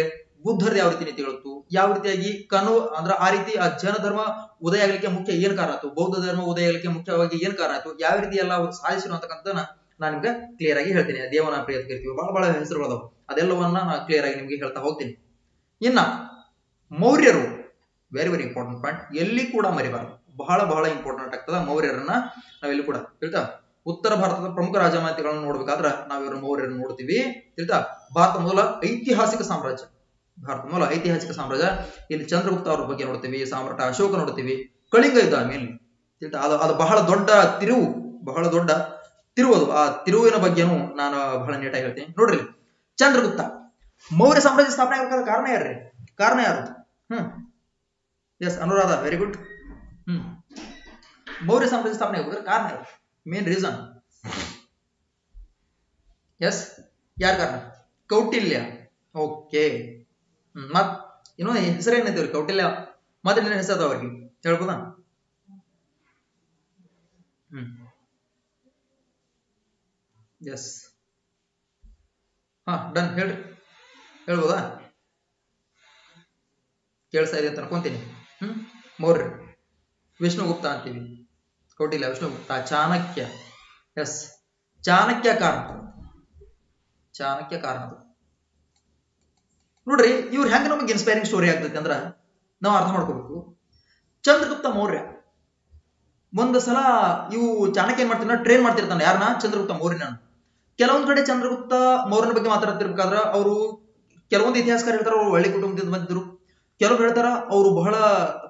ಬುದ್ಧರದ ಯಾವ ರೀತಿ ನೀತಿಗಳಿತ್ತು, ಯಾವ ರೀತಿಯಾಗಿ ಕನು, ಅಂದ್ರ ಆ ರೀತಿ ಆ ಜೈನ ಧರ್ಮ ಉದಯ ಆಗ್ಲಿಕ್ಕೆ ಮುಖ್ಯ ಏನ್ ಕಾರಣ ಆಯ್ತು? ಬೌದ್ಧ ಧರ್ಮ ಉದಯ ಆಗ್ಲಿಕ್ಕೆ ಮುಖ್ಯವಾಗಿ ಏನ್ ಕಾರಣ ಆಯ್ತು? ಯಾವ ರೀತಿ ಎಲ್ಲ ಸಾಧಿಸಿರುವಂತಕ್ಕಂಥ ನಾನು ನಿಮ್ಗೆ ಕ್ಲಿಯರ್ ಆಗಿ ಹೇಳ್ತೀನಿ. ದೇವನ ಪ್ರಿಯ ಕೀರ್ತಿ ಕರಿತೀವಿ ಬಹಳ ಬಹಳ ಹೆಸರುಗಳದಾವ. ಅದೆಲ್ಲವನ್ನ ನಾನು ಕ್ಲಿಯರ್ ಆಗಿ ನಿಮ್ಗೆ ಹೇಳ್ತಾ ಹೋಗ್ತೀನಿ. ಇನ್ನ ಮೌರ್ಯರು ವೆರಿ ವೆರಿ ಇಂಪಾರ್ಟೆಂಟ್ ಪಾಯಿಂಟ್ ಎಲ್ಲಿ ಕೂಡ ಮರಿಬಾರದು. ಬಹಳ ಬಹಳ ಇಂಪಾರ್ಟೆಂಟ್ ಆಗ್ತದ ಮೌರ್ಯರನ್ನ ನಾವೆಲ್ಲಿ ಕೂಡ. ತಿಳಿತಾ? ಉತ್ತರ ಭಾರತದ ಪ್ರಮುಖ ರಾಜಮಾತಿಗಳನ್ನು ನೋಡ್ಬೇಕಾದ್ರೆ ನಾವ್ ಮೌರ್ಯರನ್ನು ನೋಡ್ತೀವಿ. ತಿಳಿತಾ? ಭಾರತ ಮೊದಲ ಐತಿಹಾಸಿಕ ಸಾಮ್ರಾಜ್ಯ. ಭಾರತ ಮೊದಲ ಐತಿಹಾಸಿಕ ಸಾಮ್ರಾಜ್ಯ. ಇಲ್ಲಿ ಚಂದ್ರಗುಪ್ತ ಅವ್ರ ಬಗ್ಗೆ ನೋಡ್ತೀವಿ, ಸಾಮ್ರಾಟ ಅಶೋಕ ನೋಡ್ತೀವಿ, ಕಳಿಂಗ ಯುದ್ಧ ಆಮೇಲೆ. ತಿಳಿತಾ? ಅದು ಅದು ಬಹಳ ದೊಡ್ಡ ತಿರುವು, ಬಹಳ ದೊಡ್ಡ ತಿರುವು ಅದು ಆ ತಿರುವಿನ ಬಗ್ಗೆನೂ ನಾನು ಬಹಳ ನೀಟಾಗಿ ಹೇಳ್ತೀನಿ. ನೋಡ್ರಿ, ಚಂದ್ರಗುಪ್ತ, ಮೌರ್ಯ ಸಾಮ್ರಾಜ್ಯ ಸ್ಥಾಪನೆ ಆಗಬೇಕಾದ ಕಾರಣ ಯಾರ್ರಿ? ಕಾರಣ ಯಾರು? ಹ್ಮ್. Yes Anuradha very good hmm. Maurya ಸಾಮ್ರಾಜ್ಯ ಸ್ಥಾಪನೆ ಆಗಬೇಕಾದ್ರೆ ಕಾರಣ ಯಾರು? ಮೇನ್ ರೀಸನ್ ಎಸ್ ಯಾರ ಕಾರಣ? ಕೌಟಿಲ್ಯ. ಓಕೆ ಮತ್ ಇನ್ನೊಂದು ಹೆಸರು ಏನಿದೆ ಕೌಟಿಲ್ಯ. ಮತ್ತೆ ಹೆಸರು ಅವ್ರಿಗೆ. ಹೇಳ್ಬೋದಾ? ಹ್ಮ್. ಎಸ್ ಹಾ ಡನ್ ಹೇಳ್ರಿ ಹೇಳ್ಬೋದಾ? ಕೇಳಿಸ್ತಾ ಇದೆ ಅಂತ ಅನ್ಕೊಂತೀನಿ ಹ್ಮ್? ಮೌರ್ಯ. ವಿಷ್ಣುಗುಪ್ತ ಅಂತೀವಿ. ಕೊಟ್ಟಿಲ್ಲ ವಿಷ್ಣುಗುಪ್ತ. ಚಾಣಕ್ಯ. ಎಸ್ ಚಾಣಕ್ಯ ಕಾರಣ ಚಾಣಕ್ಯ ಕಾರಣ ನೋಡ್ರಿ, ಇವ್ರು ಹೆಂಗ ನಮಗೆ ಇನ್ಸ್ಪೈರಿಂಗ್ ಸ್ಟೋರಿ ಆಗ್ತೈತೆ ಅಂದ್ರ ನಾವು ಅರ್ಥ ಮಾಡ್ಕೋಬೇಕು. ಚಂದ್ರಗುಪ್ತ ಮೌರ್ಯ. ಒಂದು ಸಲ ಇವು ಚಾಣಕ್ಯ ಏನ್ ಮಾಡ್ತಾನ ಟ್ರೈನ್ ಮಾಡ್ತಿರ್ತಾನೆ ಯಾರನ್ನ ಚಂದ್ರಗುಪ್ತ ಮೌರ್ಯನ ಕೆಲವೊಂದ್ ಕಡೆ ಚಂದ್ರಗುಪ್ತ ಮೌರ್ಯನ ಬಗ್ಗೆ ಮಾತಾಡ್ತಿರ್ಬೇಕಾದ್ರ ಅವರು ಕೆಲವೊಂದು ಇತಿಹಾಸಕಾರ ಹೇಳ್ತಾರ ಅವ್ರು ಒಳ್ಳೆ ಕುಟುಂಬದಿಂದ ಬಂದಿದ್ರು. ಕೆಲವ್ರು ಹೇಳ್ತಾರ ಅವರು ಬಹಳ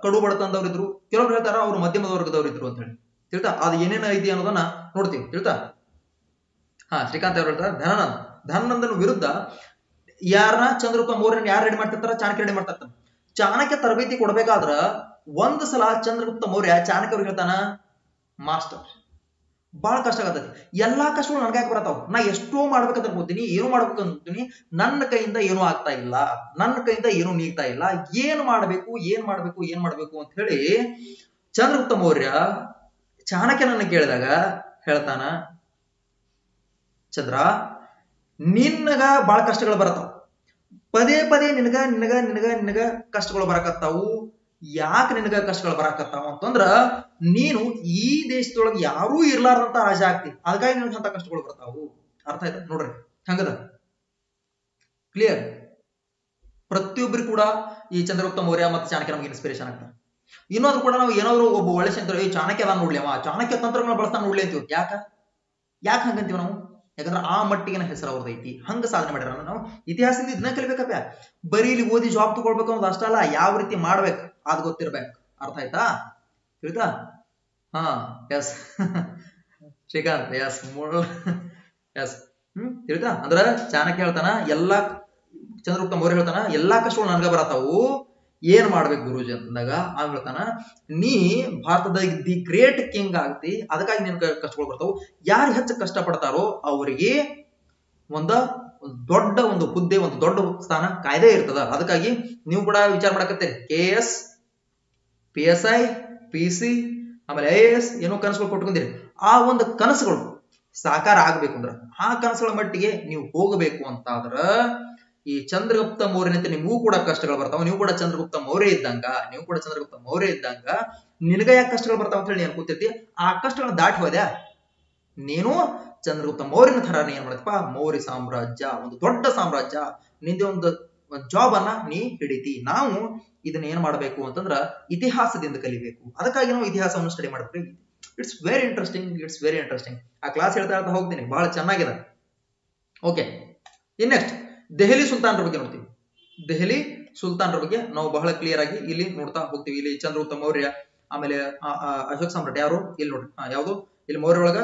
ಕಡು ಬಡತನದವ್ರು ಇದ್ರು ಕೆಲವ್ರು ಹೇಳ್ತಾರ ಅವರು ಮಧ್ಯಮದ ವರ್ಗದವರಿದ್ರು ಅಂತ ಹೇಳಿ. ತಿಳ್ತಾ? ಅದು ಏನೇನ ಐತಿ ಅನ್ನೋದನ್ನ ನೋಡ್ತೀವಿ. ತಿಳ್ತಾ? ಹಾ, ಶ್ರೀಕಾಂತ್ ಅವ್ರು ಹೇಳ್ತಾರೆ ಧನಾನಂದ್ ಧನಾನಂದನ ವಿರುದ್ಧ ಯಾರನ್ನ ಚಂದ್ರಗುಪ್ತ ಮೌರ್ಯನ ಯಾರು ರೆಡಿ ಮಾಡ್ತಿರ್ತಾರ? ಚಾಣಕ್ಯ ರೆಡಿ ಮಾಡ್ತಾರ ಚಾಣಕ್ಯ ತರಬೇತಿ ಕೊಡ್ಬೇಕಾದ್ರ ಒಂದು ಸಲ ಚಂದ್ರಗುಪ್ತ ಮೌರ್ಯ, ಚಾಣಕ್ಯ ಅವ್ರಿಗೆ ಹೇಳ್ತಾನ, ಮಾಸ್ಟರ್. ಬಹಳ ಕಷ್ಟ ಆಗತ್ತೆ ಎಲ್ಲಾ ಕಷ್ಟಗಳು ನನ್ಗೆ ಯಾಕೆ ಬರತಾವ ನಾ ಎಷ್ಟೋ ಮಾಡ್ಬೇಕಂತ ಅನ್ಕೋತೀನಿ ಏನು ಮಾಡ್ಬೇಕು ಅನ್ಕೋತೀನಿ ನನ್ನ ಕೈಯಿಂದ ಏನೂ ಆಗ್ತಾ ಇಲ್ಲ, ನನ್ನ ಕೈಯಿಂದ ಏನೂ ನೀಗ್ತಾ ಇಲ್ಲ, ಏನ್ ಮಾಡ್ಬೇಕು ಏನ್ ಮಾಡ್ಬೇಕು ಏನ್ ಮಾಡ್ಬೇಕು ಅಂತ ಹೇಳಿ ಚಂದ್ರಗುಪ್ತ ಮೌರ್ಯ ಚಾಣಕ್ಯನನ್ನ ಕೇಳಿದಾಗ ಹೇಳ್ತಾನ, ಚಂದ್ರ ನಿನ್ನಗ ಬಹಳ ಕಷ್ಟಗಳು ಬರತಾವ ಪದೇ ಪದೇ ನಿನಗ ನಿನಗ ನಿನಗ ನಿನಗ ಕಷ್ಟಗಳು ಬರಕತ್ತಾವು. ಯಾಕೆ ನಿನಗ ಕಷ್ಟಗಳು ಬರಾಕತ್ತಾವ ಅಂತಂದ್ರ ನೀನು ಈ ದೇಶದೊಳಗೆ ಯಾರೂ ಇರ್ಲಾರ್ದಂತ ರಾಜ ಆಗ್ತಿ. ಅದಕ್ಕಾಗಿ ನಿನಗೆ ಅಂತ ಕಷ್ಟಗಳು ಬರ್ತಾವು. ಅರ್ಥ ಆಯ್ತಾ? ನೋಡ್ರಿ, ಹಂಗದ? ಕ್ಲಿಯರ್ ಪ್ರತಿಯೊಬ್ಬರು ಕೂಡ ಈ ಚಂದ್ರಗುಪ್ತ ಮೌರ್ಯ ಮತ್ತು ಚಾಣಕ್ಯ ನಮಗೆ ಇನ್ಸ್ಪಿರೇಷನ್ ಆಗ್ತಾರೆ. ಇನ್ನೊಂದು ಕೂಡ ನಾವು ಏನಾದ್ರು ಒಬ್ಬ ಒಳ್ಳೆ ಚಂದ್ರ ಈ ಚಾಣಕ್ಯ ಅದ ನೋಡ್ಲಿ ಅವ. ಚಾಣಕ್ಯ ತಂತ್ರಗಳನ್ನ ಬಳಸ್ತಾನ ನೋಡ್ಲಿ ಅಂತೀವಿ ಯಾಕ? ಯಾಕೆ ಹಂಗಂತೀವಿ ನಾವು? ಯಾಕಂದ್ರೆ ಆ ಮಟ್ಟಿಗಿನ ಹೆಸರು ಅವ್ರದ್ದು ಐತಿ. ಹಂಗ ಸಾಧನೆ ಮಾಡ್ಯಾರ. ನಾವು ಇತಿಹಾಸದಿಂದ ಇದನ್ನ ಕಲಿಬೇಕಪ್ಪ. ಬರೀ ಇಲ್ಲಿ ಓದಿ ಜಾಬ್ ತಗೊಳ್ಬೇಕು ಅನ್ನೋದು ಅಷ್ಟಲ್ಲ. ಯಾವ ರೀತಿ ಮಾಡ್ಬೇಕು? ಅದ್ ಗೊತ್ತಿರ್ಬೇಕು. ಅರ್ಥ ಆಯ್ತಾ? ತಿಳಿತಾ? ಹಾ ಎಸ್ ಶ್ರೀಕಾಂತ್ ಎಸ್ ಮೂળ ಎಸ್ ಹ್ಮ್, ತಿಳಿತಾ? ಅಂದ್ರ ಚಾಣಕ್ಯ ಹೇಳ್ತಾನ, ಎಲ್ಲಾ ಚಂದ್ರಗುಪ್ತ ಮೌರ್ಯ ಹೇಳ್ತಾನ, ಎಲ್ಲಾ ಕಷ್ಟಗಳು ನನ್ಗ ಬರತಾವು ಏನ್ ಮಾಡ್ಬೇಕು ಗುರುಜಿ ಅಂತಂದಾಗ ಆಗ ಹೇಳ್ತಾನ, ನೀ ಭಾರತದ ದಿ ಗ್ರೇಟ್ ಕಿಂಗ್ ಆಗ್ತಿ, ಅದಕ್ಕಾಗಿ ನಿನ್ ಕಷ್ಟಗಳು ಬರ್ತಾವು. ಯಾರು ಹೆಚ್ಚು ಕಷ್ಟ ಪಡ್ತಾರೋ ಅವರಿಗೆ ಒಂದ ಒಂದ್ ದೊಡ್ಡ ಒಂದು ಹುದ್ದೆ, ಒಂದು ದೊಡ್ಡ ಸ್ಥಾನ ಕಾಯ್ದೆ ಇರ್ತದ. ಅದಕ್ಕಾಗಿ ನೀವು ಕೂಡ ವಿಚಾರ ಮಾಡಕತ್ತೆ K S P S I P C ಆಮೇಲೆ ಐ ಎಸ್ ಏನೋ ಕನಸುಗಳು ಕೊಟ್ಕೊಂಡಿರಿ ಆ ಒಂದು ಕನಸುಗಳು ಸಾಕಾರ ಆಗ್ಬೇಕು ಅಂದ್ರೆ ಆ ಕನಸುಗಳ ಮಟ್ಟಿಗೆ ನೀವು ಹೋಗಬೇಕು ಅಂತಾದ್ರ ಈ ಚಂದ್ರಗುಪ್ತ ಮೌರ್ಯನಂತೆ ನಿಮಗೂ ಕೂಡ ಕಷ್ಟಗಳು ಬರ್ತಾವ. ನೀವು ಕೂಡ ಚಂದ್ರಗುಪ್ತ ಮೌರ್ಯ ಇದ್ದಂಗ, ನೀವು ಕೂಡ ಚಂದ್ರಗುಪ್ತ ಮೌರ್ಯ ಇದ್ದಂಗ ನಿನಗ ಯಾಕೆ ಕಷ್ಟಗಳು ಬರ್ತಾವ ಅಂತ ಹೇಳಿ ನೀನು ಕೂತಿರ್ತಿ. ಆ ಕಷ್ಟಗಳನ್ನ ದಾಟಿ ಹೋದ್ಯಾ ನೀನು ಚಂದ್ರಗುಪ್ತ ಮೌರ್ಯನ ತರ ಏನ್ ಮಾಡತ್ತಪ್ಪ ಮೌರ್ಯ ಸಾಮ್ರಾಜ್ಯ, ಒಂದು ದೊಡ್ಡ ಸಾಮ್ರಾಜ್ಯ, ನಿಂದೆ ಒಂದು ಜಾಬ್ ಅನ್ನ ನೀ ಹಿಡಿತಿ. ನಾವು ಇದನ್ನ ಏನ್ ಮಾಡಬೇಕು ಅಂತಂದ್ರ ಇತಿಹಾಸದಿಂದ ಕಲಿಬೇಕು. ಅದಕ್ಕಾಗಿ ನಾವು ಇತಿಹಾಸವನ್ನು ಸ್ಟಡಿ ಮಾಡ್ಬೇಕು. It's very interesting it's very interesting ಆ ಕ್ಲಾಸ್ ಹೇಳ್ತಾ ಇರ್ತಾ ಹೋಗ್ತೀನಿ ಬಹಳ ಚೆನ್ನಾಗಿದೆ ಓಕೆ ಇನ್ ನೆಕ್ಸ್ಟ್ ದೆಹಲಿ ಸುಲ್ತಾನರ ಬಗ್ಗೆ ನೋಡ್ತೀವಿ. ದೆಹಲಿ ಸುಲ್ತಾನರ ಬಗ್ಗೆ ನಾವು ಬಹಳ ಕ್ಲಿಯರ್ ಆಗಿ ಇಲ್ಲಿ ನೋಡ್ತಾ ಹೋಗ್ತೀವಿ. ಇಲ್ಲಿ ಚಂದ್ರಗುಪ್ತ ಮೌರ್ಯ, ಆಮೇಲೆ ಅಶೋಕ್ ಸಾಮ್ರಾಟ್ ಯಾರು? ಇಲ್ಲಿ ನೋಡ್ರಿ. ಯಾವುದು? ಇಲ್ಲಿ ಮೌರ್ಯ ಒಳಗ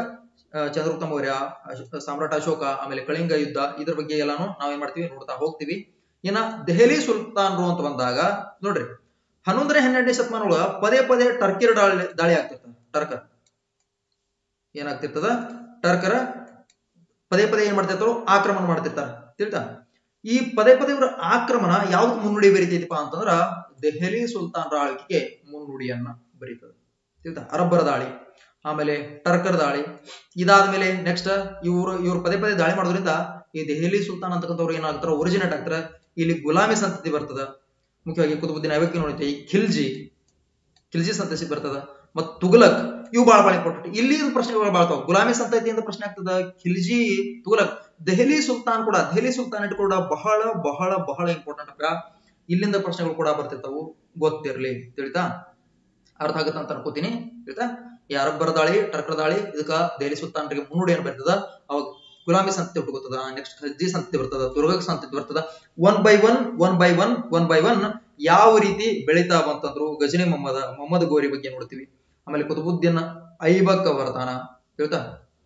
ಚಂದ್ರಗುಪ್ತ ಮೌರ್ಯ ಸಾಮ್ರಾಟ್ ಅಶೋಕ, ಆಮೇಲೆ ಕಳಿಂಗ ಯುದ್ಧ, ಇದ್ರ ಬಗ್ಗೆ ಎಲ್ಲಾನು ನಾವೇನ್ ಮಾಡ್ತೀವಿ? ನೋಡ್ತಾ ಹೋಗ್ತೀವಿ. ಇನ್ನ ದೆಹಲಿ ಸುಲ್ತಾನರು ಅಂತ ಬಂದಾಗ, ನೋಡ್ರಿ, ಹನ್ನೊಂದನೇ ಹನ್ನೆರಡನೇ ಶತಮಾನ ಒಳಗ ಪದೇ ಪದೇ ಟರ್ಕಿರ ದಾಳಿ ದಾಳಿ ಆಗ್ತಿರ್ತದೆ ಟರ್ಕರ್ ಏನಾಗ್ತಿರ್ತದ? ಟರ್ಕರ ಪದೇ ಪದೇ ಏನ್ ಮಾಡ್ತಿರ್ತಾರೋ ಆಕ್ರಮಣ ಮಾಡ್ತಿರ್ತಾರ. ತಿಳ್ತಾ ಈ ಪದೇ ಪದೇ ಇವರ ಆಕ್ರಮಣ ಯಾವ್ದು ಮುನ್ನುಡಿ ಬರೀತೈತಿಪ್ಪ ಅಂತಂದ್ರ ದೆಹಲಿ ಸುಲ್ತಾನರ ಆಳ್ವಿಕೆಗೆ ಮುನ್ನುಡಿಯನ್ನ ಬರೀತದ. ತಿಳ್ತಾ ಅರಬ್ಬರ ದಾಳಿ, ಆಮೇಲೆ ಟರ್ಕರ್ ದಾಳಿ ಇದಾದ ಮೇಲೆ ನೆಕ್ಸ್ಟ್ ಇವರು, ಇವ್ರು ಪದೇ ಪದೇ ದಾಳಿ ಮಾಡೋದ್ರಿಂದ ಈ ದೆಹಲಿ ಸುಲ್ತಾನ್ ಅಂತಕ್ಕಂಥವ್ರು ಏನಾಗ್ತಾರ ಒರಿಜಿನೇಟ್ ಆಗ್ತಾರ. ಇಲ್ಲಿ ಗುಲಾಮಿ ಸಂತತಿ ಬರ್ತದ. ಮುಖ್ಯವಾಗಿ ಕುತುಬುದ್ದೀನ್ ಐವಕ್ಕೆ ನೋಡುತ್ತೆ ಈ ಖಿಲ್ಜಿ ಖಿಲ್ಜಿ ಸಂತತಿ ಬರ್ತದ. ಮತ್ ತುಗಲಕ್ ಇವು ಬಹಳ ಬಹಳ ಇಂಪಾರ್ಟೆಂಟ್ ಇಲ್ಲಿ ಪ್ರಶ್ನೆಗಳು ಬಾಳ್ತಾವ ಗುಲಾಮಿ ಸಂತತಿಯಿಂದ ಪ್ರಶ್ನೆ ಆಗ್ತದ, ಖಿಲ್ಜಿ ತುಗಲಕ್ ದೆಹಲಿ ಸುಲ್ತಾನ್ ಕೂಡ, ದೆಹಲಿ ಸುಲ್ತಾನೇಟ್ ಕೂಡ ಬಹಳ ಬಹಳ ಬಹಳ ಇಂಪಾರ್ಟೆಂಟ್ ಅಕ್ಕ ಇಲ್ಲಿಂದ ಪ್ರಶ್ನೆಗಳು ಕೂಡ ಬರ್ತಿರ್ತಾವು. ಗೊತ್ತಿರ್ಲಿ, ತಿಳಿತಾ? ಅರ್ಥ ಆಗುತ್ತೆ ಅಂತ ಅನ್ಕೋತೀನಿ, ತಿಳಿತಾ? ಯಾರಬ್ಬರ ದಾಳಿ, ಟರ್ಕರ್ ದಾಳಿ, ಇದಕ್ಕ ದೆಹಲಿ ಸುಲ್ತಾನರಿಗೆ ಮುನ್ನುಡಿ ಏನ್ ಬರ್ತದ? ಅವಾಗ ಗುಲಾಮಿ ಸಂತತಿ ಹುಟ್ಟುಗುತ್ತದ ನೆಕ್ಸ್ಟ್ ಖಜ್ಜಿ ಸಂತತಿ ಬರ್ತದ ತುರ್ಗಕ್ ಸಂತತಿ ಬರ್ತದ one by one one by one one by one ಯಾವ ರೀತಿ ಬೆಳಿತಾ ಬಂತಂದ್ರು ಗಜನಿ ಮೊಹಮ್ಮದ, ಮೊಹಮ್ಮದ್ ಗೋರಿ ಬಗ್ಗೆ ನೋಡ್ತೀವಿ. ಆಮೇಲೆ ಕುತುಬುದ್ದೀನ್ ಐಬಕ್ ವರದಾನ ಹೇಳ್ತಾ,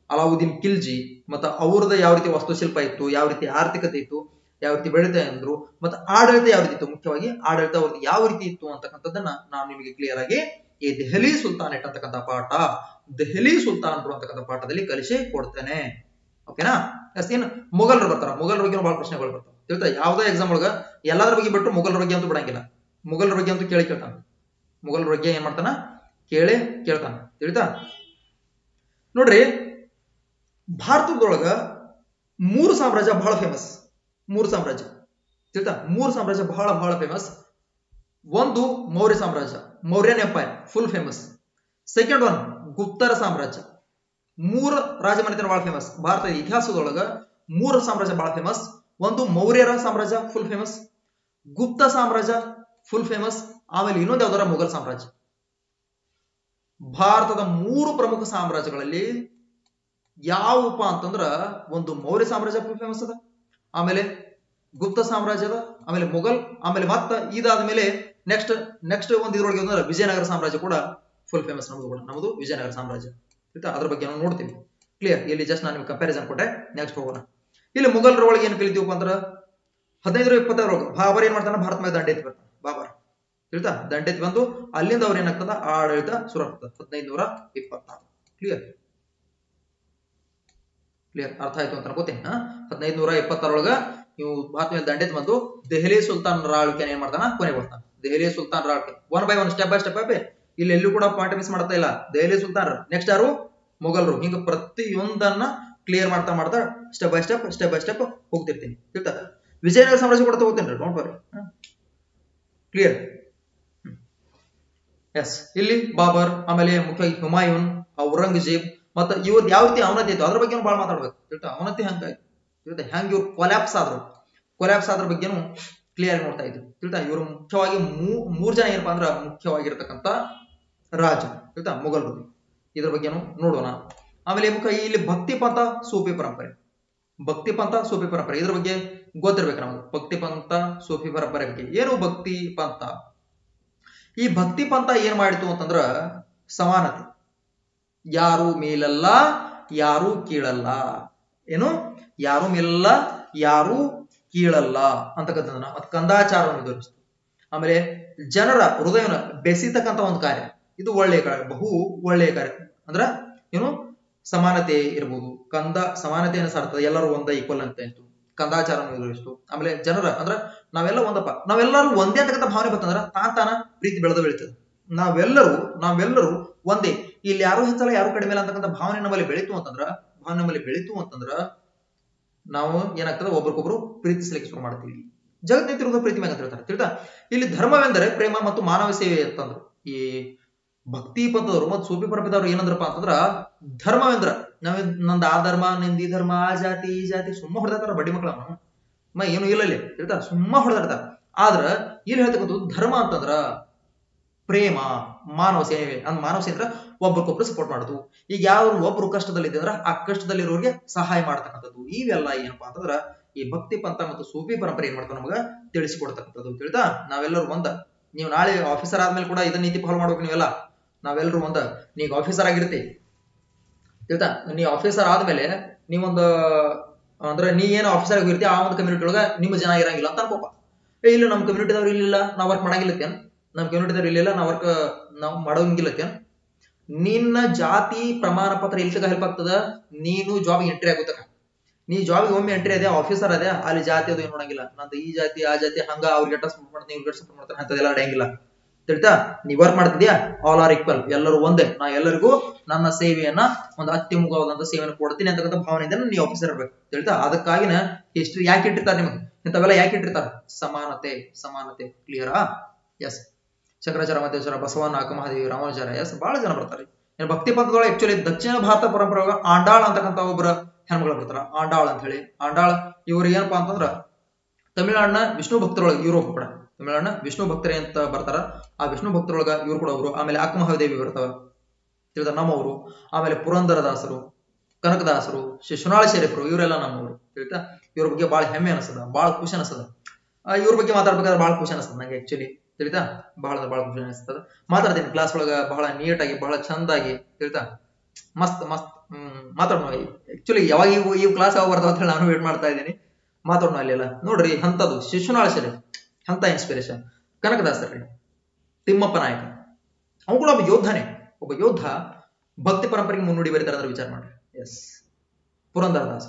ಅಲಾವುದ್ದೀನ್ ಖಿಲ್ಜಿ, ಮತ್ತ ಅವ್ರದ ಯಾವ ರೀತಿ ವಾಸ್ತುಶಿಲ್ಪ ಇತ್ತು, ಯಾವ ರೀತಿ ಆರ್ಥಿಕತೆ ಇತ್ತು, ಯಾವ ರೀತಿ ಬೆಳಿತಾ ಅಂದ್ರು, ಮತ್ತೆ ಆಡಳಿತ ಯಾವ ರೀತಿ ಇತ್ತು, ಮುಖ್ಯವಾಗಿ ಆಡಳಿತ ಅವ್ರದ್ದು ಯಾವ ರೀತಿ ಇತ್ತು ಅಂತಕ್ಕಂಥದ್ದನ್ನ ನಾನು ನಿಮಗೆ ಕ್ಲಿಯರ್ ಆಗಿ ಈ ದೆಹಲಿ ಸುಲ್ತಾನೇಟ್ ಇಟ್ಟಂತಕ್ಕಂಥ ಪಾಠ, ದೆಹಲಿ ಸುಲ್ತಾನರು ಅಂತಕ್ಕಂಥ ಪಾಠದಲ್ಲಿ ಕಲಿಸಿ ಕೊಡ್ತೇನೆ. ಓಕೆನಾ? ನೆಕ್ಸ್ಟ್ ಏನು ಮೊಘಲರು ಬರ್ತಾರ. ಮೊಘಲರ ಬಗ್ಗೆ ಬಹಳ ಪ್ರಶ್ನೆಗಳು ಬರ್ತಾವ. ತಿಳ್ತಾ, ಯಾವ್ದೇ ಎಕ್ಸಾಮ್ ಒಳಗ ಎಲ್ಲಾದ್ರ ಬಗ್ಗೆ ಬಿಟ್ಟು ಮೊಘಲರ ಬಗ್ಗೆ ಅಂತೂ ಬಿಡಂಗಿಲ್ಲ. ಮೊಘಲರ ಬಗ್ಗೆ ಅಂತೂ ಕೇಳಿ ಕೇಳ್ತಾನ. ಮೊಘಲರ ಬಗ್ಗೆ ಏನ್ ಮಾಡ್ತಾನ? ಕೇಳಿ ಕೇಳ್ತಾನ. ತಿಳಿತಾ? ನೋಡ್ರಿ, ಭಾರತದೊಳಗ ಮೂರು ಸಾಮ್ರಾಜ್ಯ ಬಹಳ ಫೇಮಸ್ ಮೂರು ಸಾಮ್ರಾಜ್ಯ. ತಿಳಿತಾ? ಮೂರು ಸಾಮ್ರಾಜ್ಯ ಬಹಳ ಬಹಳ ಫೇಮಸ್ ಒಂದು ಮೌರ್ಯ ಸಾಮ್ರಾಜ್ಯ. Mauryan empire full famous second one ಗುಪ್ತರ ಸಾಮ್ರಾಜ್ಯ. ಮೂರು ರಾಜಮನೆತನ ಬಹಳ ಫೇಮಸ್ ಭಾರತದ ಇತಿಹಾಸದೊಳಗ ಮೂರ ಸಾಮ್ರಾಜ್ಯ ಬಹಳ ಫೇಮಸ್ ಒಂದು ಮೌರ್ಯರ ಸಾಮ್ರಾಜ್ಯ ಫುಲ್ ಫೇಮಸ್ ಗುಪ್ತ ಸಾಮ್ರಾಜ್ಯ ಫುಲ್ ಫೇಮಸ್ ಆಮೇಲೆ ಇನ್ನೊಂದು ಯಾವ್ದಾರ ಮೊಘಲ್ ಸಾಮ್ರಾಜ್ಯ. ಭಾರತದ ಮೂರು ಪ್ರಮುಖ ಸಾಮ್ರಾಜ್ಯಗಳಲ್ಲಿ ಯಾವಪ್ಪ ಅಂತಂದ್ರ ಒಂದು ಮೌರ್ಯ ಸಾಮ್ರಾಜ್ಯ ಫುಲ್ ಫೇಮಸ್ ಅದ. ಆಮೇಲೆ ಗುಪ್ತ ಸಾಮ್ರಾಜ್ಯ ಅದ. ಆಮೇಲೆ ಮೊಘಲ್. ಆಮೇಲೆ ಮತ್ತ ಇದಾದ ಮೇಲೆ ನೆಕ್ಸ್ಟ್ ನೆಕ್ಸ್ಟ್ ಒಂದು ಇದ್ರೊಳಗೆ ವಿಜಯನಗರ ಸಾಮ್ರಾಜ್ಯ ಕೂಡ ಫುಲ್ ಫೇಮಸ್ ನಮ್ದು ಕೂಡ. ನಮ್ದು ವಿಜಯನಗರ ಸಾಮ್ರಾಜ್ಯ. ಆಯ್ತಾ? ಅದ್ರ ಬಗ್ಗೆ ನಾವು ನೋಡ್ತೀವಿ ಕ್ಲಿಯರ್ ಇಲ್ಲಿ ಜಸ್ಟ್ ನಾನು ನಿಮ್ಗೆ ಕಂಪ್ಯಾರಿಸನ್ ಕೊಟ್ಟೆ. ನೆಕ್ಸ್ಟ್ ಹೋಗೋಣ. ಇಲ್ಲಿ ಮೊಘಲರ ಒಳಗೆ ಏನು ಕಲಿತೀವಪ್ಪ ಅಂದ್ರೆ ಹದಿನೈದು ಹೋಗ ಬಾಬರ್ ಏನ್ ಮಾಡ್ತಾನೆ? ಭಾರತ ಮೇಲೆ ದಂಡೇತ್ ಬರ್ತಾನೆ. ಬಾಬರ್. ತಿಳಿತಾ? ದಂಡೇತ್ ಬಂದು ಅಲ್ಲಿಂದ ಅವ್ರು ಏನಾಗ್ತದ? ಆಡಳಿತ ಶುರು ಆಗ್ತದೆ. ಹದಿನೈದು ನೂರ ಇಪ್ಪತ್ತಾರು. ಕ್ಲಿಯರ್ ಕ್ಲಿಯರ್ ಅರ್ಥ ಆಯ್ತು ಅಂತ ಗೊತ್ತೇನ? ಹದಿನೈದು ನೂರ ಇಪ್ಪತ್ತಾರೊಳಗ ನೀವು ಭಾರತ ಮೇಲೆ ದಂಡೆತ್ ಬಂದು ದೆಹಲಿ ಸುಲ್ತಾನ್ ಆಳ್ವಿಕೆ ಏನ್ ಮಾಡ್ತಾನ? ಕೊನೆ ಬರ್ತಾನ. ದೆಹಲಿ ಸುಲ್ತಾನ್ ಆಳ್ವಿಕೆ one by one step by step by ಇಲ್ಲಿ ಎಲ್ಲೂ ಕೂಡ ಪಾಯಿಂಟ್ ಮಿಸ್ ಮಾಡ್ತಾ ಇಲ್ಲ. ದೆಹಲಿ ಸುಲ್ತಾನರು ನೆಕ್ಸ್ಟ್ ಯಾರು? ಮೊಘಲರು. ಹಿಂಗ ಪ್ರತಿಯೊಂದನ್ನ ಕ್ಲಿಯರ್ ಮಾಡ್ತಾ ಮಾಡ್ತಾ step by step step by step ಹೋಗ್ತಿರ್ತೀನಿ. Vijayanagara ಸಾಮ್ರಾಜ್ಯ ಕೂಡ ತಗೋತೀನಿ ನೋಡ್ ವರಿ ಕ್ಲಿಯರ್ ಎಸ್ ಇಲ್ಲಿ ಬಾಬರ್, ಆಮೇಲೆ ಮುಖ್ಯವಾಗಿ ಹುಮಾಯೂನ್ ಔರಂಗಜೇಬ್, ಮತ್ತ ಇವ್ರದ್ದು ಯಾವ ರೀತಿ ಅವನತಿ ಇತ್ತು? ಅದ್ರ ಬಗ್ಗೆ ಭಾಳ ಮಾತಾಡ್ಬೇಕು. ತಿಳ್ತಾ? ಅವನತಿ ಹಂಗಾಗಿ ಹೆಂಗ್ ಇವ್ರು ಕೊಲ್ಯಾಪ್ಸ್ ಆದ್ರು? ಕೊಲ್ಯಾಪ್ಸ್ ಆದ್ರ ಬಗ್ಗೆನು ಕ್ಲಿಯರ್ ನೋಡ್ತಾ ಇದ್ರು. ತಿಳ್ತಾ? ಇವರು ಮುಖ್ಯವಾಗಿ ಮೂರ್ ಜನ ಏನಪ್ಪಾ ಅಂದ್ರ ಮುಖ್ಯವಾಗಿರ್ತಕ್ಕಂಥ ರಾಜ ಆಯ್ತಾ ಮೊಘಲರು ಇದ್ರ ಬಗ್ಗೆನು ನೋಡೋಣ. ಆಮೇಲೆ ಮುಖ್ಯ ಇಲ್ಲಿ ಭಕ್ತಿ ಪಂಥ ಸೂಫಿ ಪರಂಪರೆ. ಭಕ್ತಿ ಪಂಥ ಸೂಫಿ ಪರಂಪರೆ. ಇದ್ರ ಬಗ್ಗೆ ಗೊತ್ತಿರ್ಬೇಕು ನಮಗೆ. ಭಕ್ತಿ ಪಂಥ ಸೂಫಿ ಪರಂಪರೆ ಬಗ್ಗೆ. ಏನು ಭಕ್ತಿ ಪಂಥ ಈ ಭಕ್ತಿ ಪಂಥ ಏನ್ ಮಾಡಿತು ಅಂತಂದ್ರ ಸಮಾನತೆ. ಯಾರು ಮೇಲಲ್ಲ, ಯಾರು ಕೀಳಲ್ಲ. ಏನು? ಯಾರು ಮೇಲಲ್ಲ, ಯಾರು ಕೀಳಲ್ಲ ಅಂತಕ್ಕಂಥದ್ದನ್ನ. ಮತ್ತೆ ಕಂದಾಚಾರವನ್ನು ಎದುರಿಸ್ತು ಆಮೇಲೆ ಜನರ ಹೃದಯನ ಬೆಸೀತಕ್ಕಂಥ ಒಂದು ಕಾರ್ಯ. ಇದು ಒಳ್ಳೆಯ ಕಾರ್ಯ, ಬಹು ಒಳ್ಳೆಯ ಕಾರ್ಯ. ಅಂದ್ರ ಏನು? ಸಮಾನತೆ ಇರ್ಬೋದು. ಕಂದ ಸಮಾನತೆಯನ್ನು ಸಾರ್ತದೆ ಎಲ್ಲರೂ ಒಂದ ಈಕ್ವಲ್ ಅಂತ ಇತ್ತು ಕಂದಾಚಾರ ಎದುರಿಸ್ತು ಆಮೇಲೆ ಜನರ, ಅಂದ್ರ ನಾವೆಲ್ಲ ಒಂದಪ್ಪ. ನಾವೆಲ್ಲರೂ ಒಂದೇ ಅಂತಕ್ಕಂಥ ಭಾವನೆ ಬರ್ತಂದ್ರ ತಾನ ಪ್ರೀತಿ ಬೆಳೆದು ಬೆಳೀತದೆ. ನಾವೆಲ್ಲರೂ ನಾವೆಲ್ಲರೂ ಒಂದೇ. ಇಲ್ಲಿ ಯಾರು ಹೆಚ್ಚಲ್ಲ, ಯಾರು ಕಡಿಮೆ ಇಲ್ಲ ಅಂತಕ್ಕಂಥ ಭಾವನೆ ನಮ್ಮಲ್ಲಿ ಬೆಳೀತು ಅಂತಂದ್ರ, ಭಾವನೆ ನಮ್ಮಲ್ಲಿ ಬೆಳೀತು ಅಂತಂದ್ರ ನಾವು ಏನಾಗ್ತದೆ? ಒಬ್ರಿಗೊಬ್ರು ಪ್ರೀತಿಸಲಿಕ್ಕೆ ಶುರು ಮಾಡ್ತೀವಿ. ಜಗತ್ತಿನ ಪ್ರೀತಿ ಮ್ಯಾಗ ಅಂತ ಹೇಳ್ತಾರೆ. ತಿಳಿತಾ? ಇಲ್ಲಿ ಧರ್ಮವೆಂದರೆ ಪ್ರೇಮ ಮತ್ತು ಮಾನವ ಸೇವೆ ಅಂತಂದ್ರು. ಈ ಭಕ್ತಿ ಪಂಥದವರು ಮತ್ತು ಸೂಪಿ ಪರಪಿದವರು ಏನಂದ್ರಪ್ಪ ಅಂತಂದ್ರ ಧರ್ಮವೆಂದ್ರ. ನಾವ್ ನಂದು ಆ ಧರ್ಮ, ನಿಂದ ಈ ಧರ್ಮ, ಆ ಜಾತಿ, ಈ ಜಾತಿ ಸುಮ್ಮ ಹೊಡೆದಾಡ್ತಾರ ಬಡ್ಡಿ ಮಕ್ಕಳ ಮ ಏನು ಇಲ್ಲ ಇಲ್ಲಿ ಇರ್ತಾರ ಸುಮ್ಮ ಹೊಡೆದಾಡ್ತಾರ. ಆದ್ರ ಇಲ್ಲಿ ಹೇಳ್ತಕ್ಕಂಥದ್ದು ಧರ್ಮ ಅಂತಂದ್ರ ಪ್ರೇಮ, ಮಾನವ ಸೇವೆ. ಅಂದ್ ಮಾನವ ಸೇವೆ ಅಂದ್ರೆ ಒಬ್ರಿಗೊಬ್ರು ಸಪೋರ್ಟ್ ಮಾಡುದು. ಈಗ ಯಾವ ಒಬ್ರು ಕಷ್ಟದಲ್ಲಿ ಅಂದ್ರೆ ಆ ಕಷ್ಟದಲ್ಲಿರೋರಿಗೆ ಸಹಾಯ ಮಾಡ್ತಕ್ಕಂಥದ್ದು. ಇವೆಲ್ಲ ಏನಪ್ಪಾ ಅಂತಂದ್ರ ಈ ಭಕ್ತಿ ಪಂಥ ಮತ್ತು ಸೂಫಿ ಪರಂಪರೆ ಏನ್ ಮಾಡ್ತಾವ ನಮಗ ತಿಳಿಸಿಕೊಡ್ತಕ್ಕಂಥದ್ದು ತಿಳಿತಾ ನಾವೆಲ್ಲರೂ ಒಂದ. ನೀವು ನಾಳೆ ಆಫೀಸರ್ ಆದ್ಮೇಲೆ ಕೂಡ ಇದನ್ನ ನೀತಿ ಫಾಲೋ ಮಾಡ್ಬೇಕು ನೀವೆಲ್ಲ. ನಾವೆಲ್ಲರೂ ಒಂದು, ನೀಗ ಆಫೀಸರ್ ಆಗಿರ್ತಿ. ತಿಳ್ತಾ? ನೀ ಆಫೀಸರ್ ಆದಮೇಲೆ ನೀವೊಂದು, ಅಂದ್ರೆ ನೀ ಏನು ಆಫೀಸರ್ ಆಗಿರ್ತಿ, ಆ ಒಂದು ಕಮ್ಯುನಿಟಿ ಒಳಗ ನಿಮ್ಮ ಜನ ಇರಂಗಿಲ್ಲ ಅಂತ ಅನ್ಕೋಪ ಏ, ಇಲ್ಲ ನಮ್ಮ ಕಮ್ಯುನಿಟಿದವ್ರು ಇಲ್ಲಿಲ್ಲ, ನಾವು ವರ್ಕ್ ಮಾಡಂಗಿಲ್ಲತ್ತೇನು? ನಮ್ಮ ಕಮ್ಯುನಿಟಿದವ್ರು ಇಲ್ಲಿಲ್ಲ, ನಾವು ವರ್ಕ್ ನಾವು ಮಾಡೋಂಗಿಲ್ಲತ್ತೇನು? ನಿನ್ನ ಜಾತಿ ಪ್ರಮಾಣ ಪತ್ರ ಎಲ್ಲಿ ಹೆಲ್ಪ್ ಆಗ್ತದ? ನೀನು ಜಾಬ್ ಎಂಟ್ರಿ ಆಗುತ್ತಕ. ನೀ ಜಾಬ್ ಒಮ್ಮೆ ಎಂಟ್ರಿ ಅದೇ ಆಫೀಸರ್ ಅದೇ ಅಲ್ಲಿ ಜಾತಿ ಅದು ಏನು ನೋಡಂಗಿಲ್ಲ. ನಂದು ಈ ಜಾತಿ, ಆ ಜಾತಿ, ಹಂಗ, ಅವ್ರಿಗೆ ಸಪೋರ್ಟ್ ಮಾಡ್ತಾರೆ ಅಂತದೆಲ್ಲ ನಡೆಯಂಗಿಲ್ಲ. ತಿಳ್ತಾ ನೀವ್ ವರ್ಕ್ ಮಾಡ್ತಿದ್ಯಾ? ಆಲ್ ಆರ್ ಈಕ್ವಲ್ ಎಲ್ಲರೂ ಒಂದೇ. ನಾ ಎಲ್ಲರಿಗೂ ನನ್ನ ಸೇವೆಯನ್ನ, ಒಂದು ಅತ್ಯುಮುಖವಾದಂತ ಸೇವೆಯನ್ನು ಕೊಡ್ತೀನಿ ಅಂತಕ್ಕಂಥ ಭಾವನೆಯಿಂದ ನೀವು ಆಫೀಸರ್ ಇರ್ಬೇಕು. ತಿಳಿತಾ? ಅದಕ್ಕಾಗಿನ ಹಿಸ್ಟ್ರಿ ಯಾಕೆ ಇಟ್ಟಿರ್ತಾರೆ ನಿಮಗೆ? ಇಂಥವೆಲ್ಲ ಯಾಕೆ ಇಟ್ಟಿರ್ತಾರೆ? ಸಮಾನತೆ ಸಮಾನತೆ. ಕ್ಲಿಯರಾ ಎಸ್ ಶಂಕರಾಚಾರ್ಯ ಮಧ್ವೇಶ್ವರ ಬಸವಣ್ಣ ಅಕಮಹಾದೇವಿ ರಾಮಾನುಚಾರ್ಯ ಎಸ್ ಬಹಳ ಜನ ಬರ್ತಾರೆ. ಭಕ್ತಿ ಪಂಥದೊಳಗೆ ಆಕ್ಚುಲಿ ದಕ್ಷಿಣ ಭಾರತ ಪರಂಪರೆ ಆಂಡಾಳ್ ಅಂತಕ್ಕಂಥ ಒಬ್ಬರ ಹೆಣ್ಮಗಳು ಬರ್ತಾರ. ಆಂಡಾಳ್ ಅಂತ ಹೇಳಿ. ಆಂಡಾಳ್ ಇವರು ಏನಪ್ಪಾ ಅಂತಂದ್ರ, ತಮಿಳ್ನಾಡಿನ ವಿಷ್ಣು ಭಕ್ತರೊಳಗೆ ಇವರು ಕೂಡ. ತಮಿಳ್ನಾಡಿನ ವಿಷ್ಣು ಭಕ್ತರೇ ಅಂತ ಬರ್ತಾರ. ಆ ವಿಷ್ಣು ಭಕ್ತರೊಳಗ ಇವ್ರು ಕೂಡ ಅವರು. ಆಮೇಲೆ ಅಕ್ಕಮಹಾದೇವಿ ಬರ್ತಾವ. ತಿಳಿದ ನಮ್ಮವರು ಆಮೇಲೆ ಪುರಂದರದಾಸರು, ಕನಕದಾಸರು ಶಿಶುನಾಳ ಶರೀಫರು, ಇವರೆಲ್ಲ ನಮ್ಮವರು ತಿಳಿತಾ? ಇವ್ರ ಬಗ್ಗೆ ಬಹಳ ಹೆಮ್ಮೆ ಅನಿಸ್ತದ ಬಹಳ ಖುಷಿ ಅನಿಸ್ತದ. ಇವ್ರ ಬಗ್ಗೆ ಮಾತಾಡ್ಬೇಕಾದ್ರೆ ಬಹಳ ಖುಷಿ ಅನಿಸ್ತದ ನಂಗೆ ಆಕ್ಚುಲಿ ತಿಳಿತಾ? ಬಹಳ ಬಹಳ ಖುಷಿ ಅನಿಸ್ತದ. ಮಾತಾಡ್ತೀನಿ ಕ್ಲಾಸ್ ಒಳಗ ಬಹಳ ನೀಟಾಗಿ ಬಹಳ ಚಂದಾಗಿ. ತಿಳಿತಾ? ಮಸ್ತ್ ಮಸ್ತ್. ಹ್ಮ್ ಮಾತಾಡೋಣ ಆಕ್ಚುಲಿ ಯಾವಾಗ ಇವು ಈ ಕ್ಲಾಸ್ ಯಾವಾಗ ಬರ್ತಾವ ಅಂತ ಹೇಳಿ ನಾನು ವೇಟ್ ಮಾಡ್ತಾ ಇದ್ದೀನಿ. ಮಾತಾಡೋಣ ಅಲ್ಲೆಲ್ಲ. ನೋಡ್ರಿ ಅಂತದ್ದು ಶಿಶುನಾಳ ಶರೀಫ್. ಅಂತ ಇನ್ಸ್ಪಿರೇಷನ್ ಕನಕದಾಸರ ತಿಮ್ಮಪ್ಪ ನಾಯಕ. ಅವನು ಕೂಡ ಒಬ್ಬ ಯೋಧನೇ ಒಬ್ಬ ಯೋಧ ಭಕ್ತಿ ಪರಂಪರೆಗೆ ಮುನ್ನುಡಿ ಬರೀತಾರೆ ಅಂದ್ರೆ ವಿಚಾರ ಮಾಡ್ರಿ. ಎಸ್ ಪುರಂದರದಾಸ.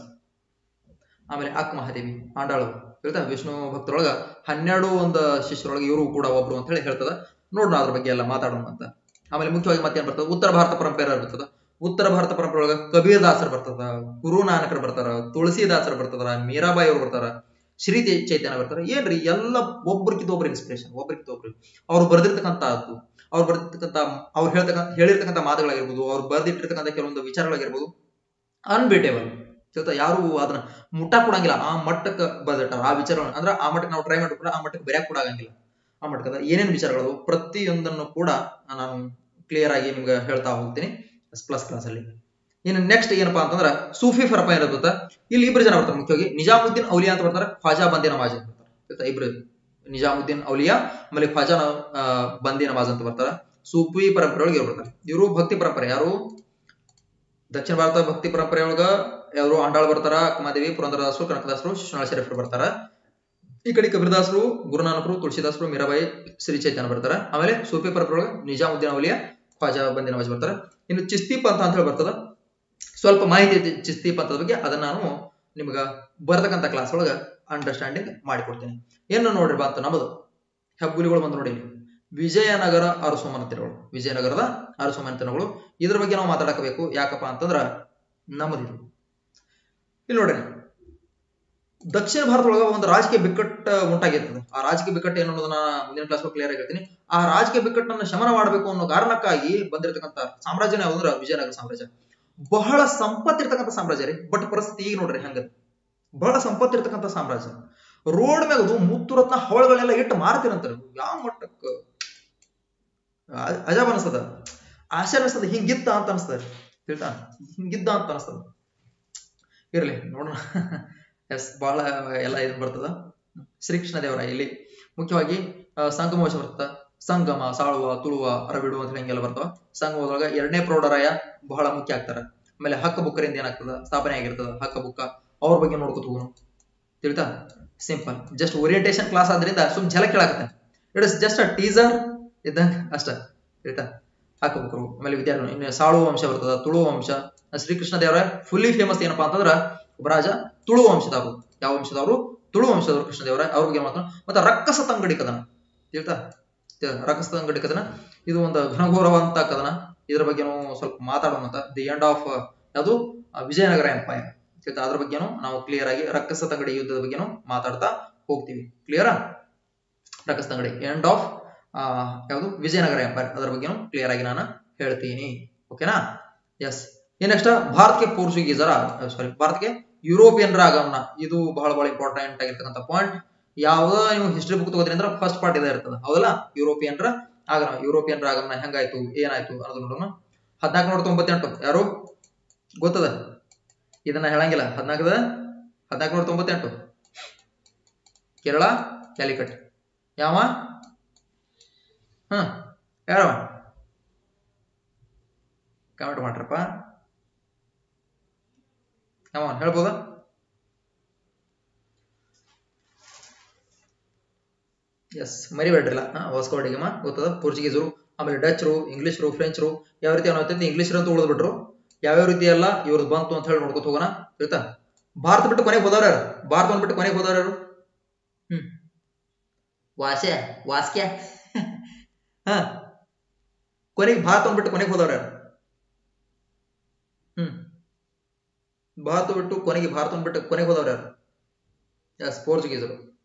ಆಮೇಲೆ ಅಕ್ಕ ಮಹಾದೇವಿ ಆಂಡಾಳು ಹೇಳ್ತಾ ವಿಷ್ಣು ಭಕ್ತರೊಳಗ ಹನ್ನೆರಡು ಒಂದು ಶಿಷ್ಯರೊಳಗೆ ಇವರು ಕೂಡ ಒಬ್ರು ಅಂತ ಹೇಳಿ ಹೇಳ್ತದ. ನೋಡೋಣ ಅದ್ರ ಬಗ್ಗೆ ಎಲ್ಲ ಮಾತಾಡೋಣ ಅಂತ. ಆಮೇಲೆ ಮುಖ್ಯವಾಗಿ ಮತ್ತೆ ಏನ್ ಬರ್ತದ? ಉತ್ತರ ಭಾರತ ಪರಂಪರೆ ಬರ್ತದ? ಉತ್ತರ ಭಾರತ ಪರಂಪರೆ ಒಳಗ ಕಬೀರ್ ದಾಸರು ಬರ್ತದ ಗುರು ನಾನಕರು ಬರ್ತಾರ, ತುಳಸಿದಾಸರು ಬರ್ತದ ಮೀರಾಬಾಯಿ ಅವ್ರು ಬರ್ತಾರ. ಶ್ರೀ ಚೈತನ್ಯ ಬರ್ತಾರೆ. ಏನ್ರಿ? ಎಲ್ಲ ಒಬ್ರಿಗಿಂತ ಒಬ್ರು ಇನ್ಸ್ಪಿರೇಷನ್ ಒಬ್ರಿಗಿಂತ ಒಬ್ರು. ಅವ್ರು ಬರೆದಿರ್ತಕ್ಕಂಥದ್ದು ಅವ್ರು ಬರ್ದಿರ್ತಕ್ಕಂಥ, ಅವ್ರು ಹೇಳ್ತಕ್ಕಂಥ ಹೇಳಿರ್ತಕ್ಕಂಥ ಮಾತುಗಳಾಗಿರ್ಬೋದು, ಅವ್ರು ಬರ್ದಿಟ್ಟಿರ್ತಕ್ಕಂಥ ಕೆಲವೊಂದು ವಿಚಾರಗಳಾಗಿರ್ಬೋದು ಅನ್ಬೇಟೇಬಲ್ ತಿಳ್ತಾ ಯಾರು ಅದನ್ನ ಮುಟ್ಟ ಕೊಡಂಗಿಲ್ಲ. ಆ ಮಟ್ಟಕ್ಕೆ ಬರ್ದಿಟ್ಟಾರ ಆ ವಿಚಾರಗಳನ್ನ, ಅಂದ್ರೆ ಆ ಮಟ್ಟಕ್ಕೆ ನಾವು ಟ್ರೈ ಮಾಡ್ಬಿಟ್ರೆ ಆ ಮಟ್ಟಕ್ಕೆ ಬರೆಯಕ್ಕೆ ಕೂಡ ಆಗಂಗಿಲ್ಲ. ಆ ಮಟ್ಟಕ್ಕೆ ಏನೇನು ವಿಚಾರಗಳು ಪ್ರತಿಯೊಂದನ್ನು ಕೂಡ ನಾನು ಕ್ಲಿಯರ್ ಆಗಿ ನಿಮ್ಗೆ ಹೇಳ್ತಾ ಹೋಗ್ತೀನಿ. ಪ್ಲಸ್ ಕ್ಲಾಸ್ ಅಲ್ಲಿ. ಇನ್ನು ನೆಕ್ಸ್ಟ್ ಏನಪ್ಪಾ ಅಂತಂದ್ರೆ ಸೂಫಿ ಫರಪ ಇರೋದ ಇಲ್ಲಿ ಇಬ್ರು ಜನ ಬರ್ತಾರೆ ಮುಖ್ಯವಾಗಿ. ನಿಜಾಮುದ್ದೀನ್ ಔಲಿಯಾ ಅಂತ ಬರ್ತಾರೆ, ಫಾಜಾ ಬಂದಿ ನವಾಜ್ ಅಂತ ಬರ್ತಾರೆ. ಇಬ್ರು ನಿಜಾಮುದ್ದೀನ್ ಔಲಿಯಾ, ಆಮೇಲೆ ಫಾಜಾ ಬಂದಿ ನವಾಜ್ ಅಂತ ಬರ್ತಾರೆ. ಸೂಫಿ ಪರಂಪರೆ ಒಳಗೆ ಇವ್ರು ಬರ್ತಾರೆ. ಇವರು ಭಕ್ತಿ ಪರಂಪರೆ. ಯಾರು? ದಕ್ಷಿಣ ಭಾರತ ಭಕ್ತಿ ಪರಂಪರೆ ಒಳಗ ಯಾರು ಆಂಡಾಳ್ ಬರ್ತಾರ ಅಕ್ಕಮಾದೇವಿ ಪುರಂದರದಾಸರು, ಕನಕದಾಸರು ಶಿಶುನಾಳ ಶರೀಫರು ಬರ್ತಾರ. ಈ ಕಡೆ ಕಬೀರದಾಸರು, ಗುರುನಾನಕರು, ತುಳಸಿದಾಸರು, ಮೀರಾಬಾಯಿ, ಶ್ರೀ ಚೈತನ್ಯ ಬರ್ತಾರ. ಆಮೇಲೆ ಸೂಫಿ ಪರಂಪರೆ ಒಳಗೆ ನಿಜಾಮುದ್ದೀನ್ ಔಲಿಯಾ ಖ್ವಾಜಾ ಬಂದಿ ನವಾಜ್ ಬರ್ತಾರೆ. ಇನ್ನು ಚಿಸ್ತಿ ಅಂತ ಅಂತ ಹೇಳಿ ಬರ್ತದ. ಸ್ವಲ್ಪ ಮಾಹಿತಿ ಚಿಸ್ತಿ ಪಂಥದ ಬಗ್ಗೆ ಅದನ್ನ ನಾನು ನಿಮ್ಗ ಬರತಕ್ಕಂತ ಕ್ಲಾಸ್ ಒಳಗ ಅಂಡರ್ಸ್ಟ್ಯಾಂಡಿಂಗ್ ಮಾಡಿಕೊಡ್ತೀನಿ. ಏನು ನೋಡ್ರಿ ಬಂತ ನಮ್ಮದು ಹೆಬ್ಬುಲಿಗಳು ಬಂದು ನೋಡಿ ವಿಜಯನಗರ ಅರಸುಮನೆತನಗಳು ವಿಜಯನಗರದ ಅರಸುಮನೆತನಗಳು ಇದ್ರ ಬಗ್ಗೆ ನಾವು ಮಾತಾಡಕಬೇಕು. ಯಾಕಪ್ಪ ಅಂತಂದ್ರ ನಮ್ಮದಿದು ಇಲ್ಲಿ ನೋಡ್ರಿ. ದಕ್ಷಿಣ ಭಾರತದೊಳಗ ಒಂದು ರಾಜಕೀಯ ಬಿಕ್ಕಟ್ಟು ಉಂಟಾಗಿರ್ತದೆ. ಆ ರಾಜಕೀಯ ಬಿಕ್ಕಟ್ಟು ಏನು ಅನ್ನೋದನ್ನ ಮುಂದಿನ ಕ್ಲಾಸ್ ಕ್ಲಿಯರ್ ಆಗಿ ಹೇಳ್ತೀನಿ. ಆ ರಾಜಕೀಯ ಬಿಕ್ಕಟ್ಟನ್ನ ಶಮನ ಮಾಡಬೇಕು ಅನ್ನೋ ಕಾರಣಕ್ಕಾಗಿ ಬಂದಿರತಕ್ಕಂತ ಸಾಮ್ರಾಜ್ಯನೇ ಅಂದ್ರೆ ವಿಜಯನಗರ ಸಾಮ್ರಾಜ್ಯ. ಬಹಳ ಸಂಪತ್ತಿರ್ತಕ್ಕಂಥ ಸಾಮ್ರಾಜ್ಯ ರೀ. ಬಟ್ ಪರಿಸ್ಥಿತಿ ಈಗ ನೋಡ್ರಿ ಹಂಗ. ಬಹಳ ಸಂಪತ್ತಿರ್ತಕ್ಕಂಥ ಸಾಮ್ರಾಜ್ಯ. ರೋಡ್ ಮ್ಯಾಗದು ಮುತ್ತುರತ್ನ ಹವಳಗಳನ್ನೆಲ್ಲ ಇಟ್ಟು ಮಾರ್ತಿರಂತಾರ. ಯಾವ ಮಟ್ಟಕ್ಕ? ಅಜಾಬ್ ಅನಿಸ್ತದ. ಆಶ್ಚರ್ಯ ಅನಿಸ್ತದ. ಹಿಂಗಿದ್ದ ಅಂತ ಅನಿಸ್ತದ. ತಿಳ್ತಾ? ಹಿಂಗಿದ್ದ ಅಂತ ಅನಿಸ್ತದ. ಇರ್ಲಿ ನೋಡೋಣ. ಎಸ್ ಬಹಳ ಎಲ್ಲ ಇದು ಬರ್ತದ. ಶ್ರೀಕೃಷ್ಣ ದೇವರ ಇಲ್ಲಿ ಮುಖ್ಯವಾಗಿ ಆ, ಸಂಗಮ ವಶ ಬರ್ತದ. ಸಂಗಮ, ಸಾಳುವ, ತುಳುವ, ಅರಬಿಡು ಅಂತ ಹಿಂಗೆಲ್ಲ ಬರ್ತಾವ? ಸಂಗಮದೊಳಗ ಎರಡನೇ ಪ್ರೌಢರಾಯ ಬಹಳ ಮುಖ್ಯ ಆಗ್ತಾರ. ಆಮೇಲೆ ಹಕ್ಕ ಬುಕ್ಕರಿಂದ ಏನಾಗ್ತದ? ಸ್ಥಾಪನೆ ಆಗಿರ್ತದ ಹಕ್ಕ ಬುಕ್ಕ ಅವ್ರ ಬಗ್ಗೆ ನೋಡ್ಕೊತ ತಿಳಿತಾ? ಸಿಂಪಲ್. ಜಸ್ಟ್ ಓರಿಯೆಂಟೇಷನ್ ಕ್ಲಾಸ್ ಆದ್ರಿಂದ ಸುಮ್ ಝಲಕ್ ಕೇಳಾಕತ್ತೆ it is just a teaser ಇದ್ದಂಗ ಅಷ್ಟ. ತಿಳಿತಾ? ಹಾಕಬೇಕು ಆಮೇಲೆ ವಿದ್ಯಾರ್ಥಿ ಇನ್ನು ಸಾಳುವ ವಂಶ ಬರ್ತದ, ತುಳುವ ವಂಶ ಶ್ರೀಕೃಷ್ಣ ದೇವರ ಫುಲ್ಲಿ ಫೇಮಸ್ ಏನಪ್ಪಾ ಅಂತಂದ್ರ ಒಬ್ಬ ರಾಜ ತುಳು ವಂಶದವರು ಯಾವ ವಂಶದವರು ತುಳು ವಂಶದವರು ಕೃಷ್ಣ ದೇವರ ಅವ್ರಿಗೆ ಮಾತ್ರ. ಮತ್ತೆ ರಕ್ಕಸ ತಂಗಡಿ ಕದನ. ತಿಳಿತಾ? ತ- ಅಂಗಡಿ ಕದನ? ಇದು ಒಂದು ಘನಘೋರವಂತ ಕದನ. ಇದ್ರ ನಾವು ಸ್ವಲ್ಪ ಮಾತಾಡೋಣ ಅಂತ. ದಿ ಎಂಡ್ ಆಫ್ ಯಾವುದು ವಿಜಯನಗರ ಎಂಪೈರ್ ಅದ್ರ ಬಗ್ಗೆನೂ ನಾವು ಕ್ಲಿಯರ್ ಆಗಿ ರಕ್ಕಸ ತಂಗಡಿ ಯುದ್ಧದ ಬಗ್ಗೆನೂ ಮಾತಾಡ್ತಾ ಹೋಗ್ತೀವಿ. ಕ್ಲಿಯರಾ ರಕ್ಕಸ ತಂಗಡಿ ಎಂಡ್ ಆಫ್ ಯಾವುದು? ವಿಜಯನಗರ ಎಂಪೈರ್ ಅದರ ಬಗ್ಗೆನೂ ಕ್ಲಿಯರ್ ಆಗಿ ನಾನು ಹೇಳ್ತೀನಿ. ಓಕೆನಾ ಎಸ್ ನೆಕ್ಸ್ಟ್ ಭಾರತಕ್ಕೆ ಪೋರ್ಚುಗೀಸರ ಸಾರಿ ಭಾರತಕ್ಕೆ ಯುರೋಪಿಯನ್ರ ಆಗಮನ ಇದು ಬಹಳ ಬಹಳ ಇಂಪಾರ್ಟೆಂಟ್ ಆಗಿರ್ತಕ್ಕಂಥ ಪಾಯಿಂಟ್ ಯಾವ್ದ ನೀವು ಹಿಸ್ಟ್ರಿ ಬುಕ್ ತಗೋದ್ರಿ ಅಂದ್ರೆ ಫಸ್ಟ್ ಪಾರ್ಟ್ ಇದೇ ಇರ್ತದೆ. ಹೌದಲ್ಲ? ಯುರೋಪಿಯನ್ರ ಆಗಮನ ಯುರೋಪಿಯನ್ರ ಆಗಮನ ಹೆಂಗಾಯ್ತು? ಏನಾಯ್ತು ಅನ್ನೋದು ನೋಡೋಣ. ಹದಿನಾಲ್ಕು ನೂರ ತೊಂಬತ್ತೆಂಟು. ಯಾರು? ಗೊತ್ತದ? ಇದನ್ನ ಹೇಳಂಗಿಲ್ಲ. ಹದಿನಾಲ್ಕದ? ಹದಿನಾಲ್ಕು ನೂರ ತೊಂಬತ್ತೆಂಟು. ಕೇರಳ ಕ್ಯಾಲಿಕಟ್ ಯಾವ? ಹಾ ಯಾರವ? ಕಮೆಂಟ್ ಮಾಡ್ರಪ್ಪ. ಯಾವ ಹೇಳ್ಬೋದಾ? ಎಸ್ ಮರಿಬೇಡ್ರಲ್ಲ. ಹಾ ವಾಸ್ಕೋಡಿಗಮ ಗೊತ್ತದ? ಪೋರ್ಚುಗೀಸರು ಆಮೇಲೆ ಡಚ್ರು ಇಂಗ್ಲಿಷ್ರು ಫ್ರೆಂಚ್ರು ಯಾವ ರೀತಿ ಅನ್ನೋ ಇಂಗ್ಲಿಷ್ ಅಂತ ಉಳಿದ್ಬಿಟ್ರು. ಯಾವ್ಯಾವ ರೀತಿ ಎಲ್ಲ ಇವ್ರದ್ದು ಬಂತು ಅಂತ ಹೇಳಿ ನೋಡ್ಕೊತ ಹೋಗೋಣ. ಆಯ್ತಾ? ಭಾರತ ಬಿಟ್ಟು ಕೊನೆಗೆ ಹೋದವ್ರು ಯಾರು? ಭಾರತ ಬಿಟ್ಟು ಕೊನೆಗೆ ಹೋದವ್ರು ಯಾರು? ಹ್ಮ್. ವಾಸ್ಯ, ವಾಸ್ಕ್ಯ. ಹಾ. ಕೊನೆಗೆ ಭಾರತ ಬಿಟ್ಟು ಕೊನೆಗೆ ಹೋದವ್ರು ಯಾರು? ಹ್ಮ್. ಭಾರತ ಬಿಟ್ಟು ಕೊನೆಗೆ ಭಾರತ ಬಿಟ್ಟು ಕೊನೆಗೆ ಹೋದವ್ರು ಯಾರು? ಎಸ್ ಪೋರ್ಚುಗೀಸರು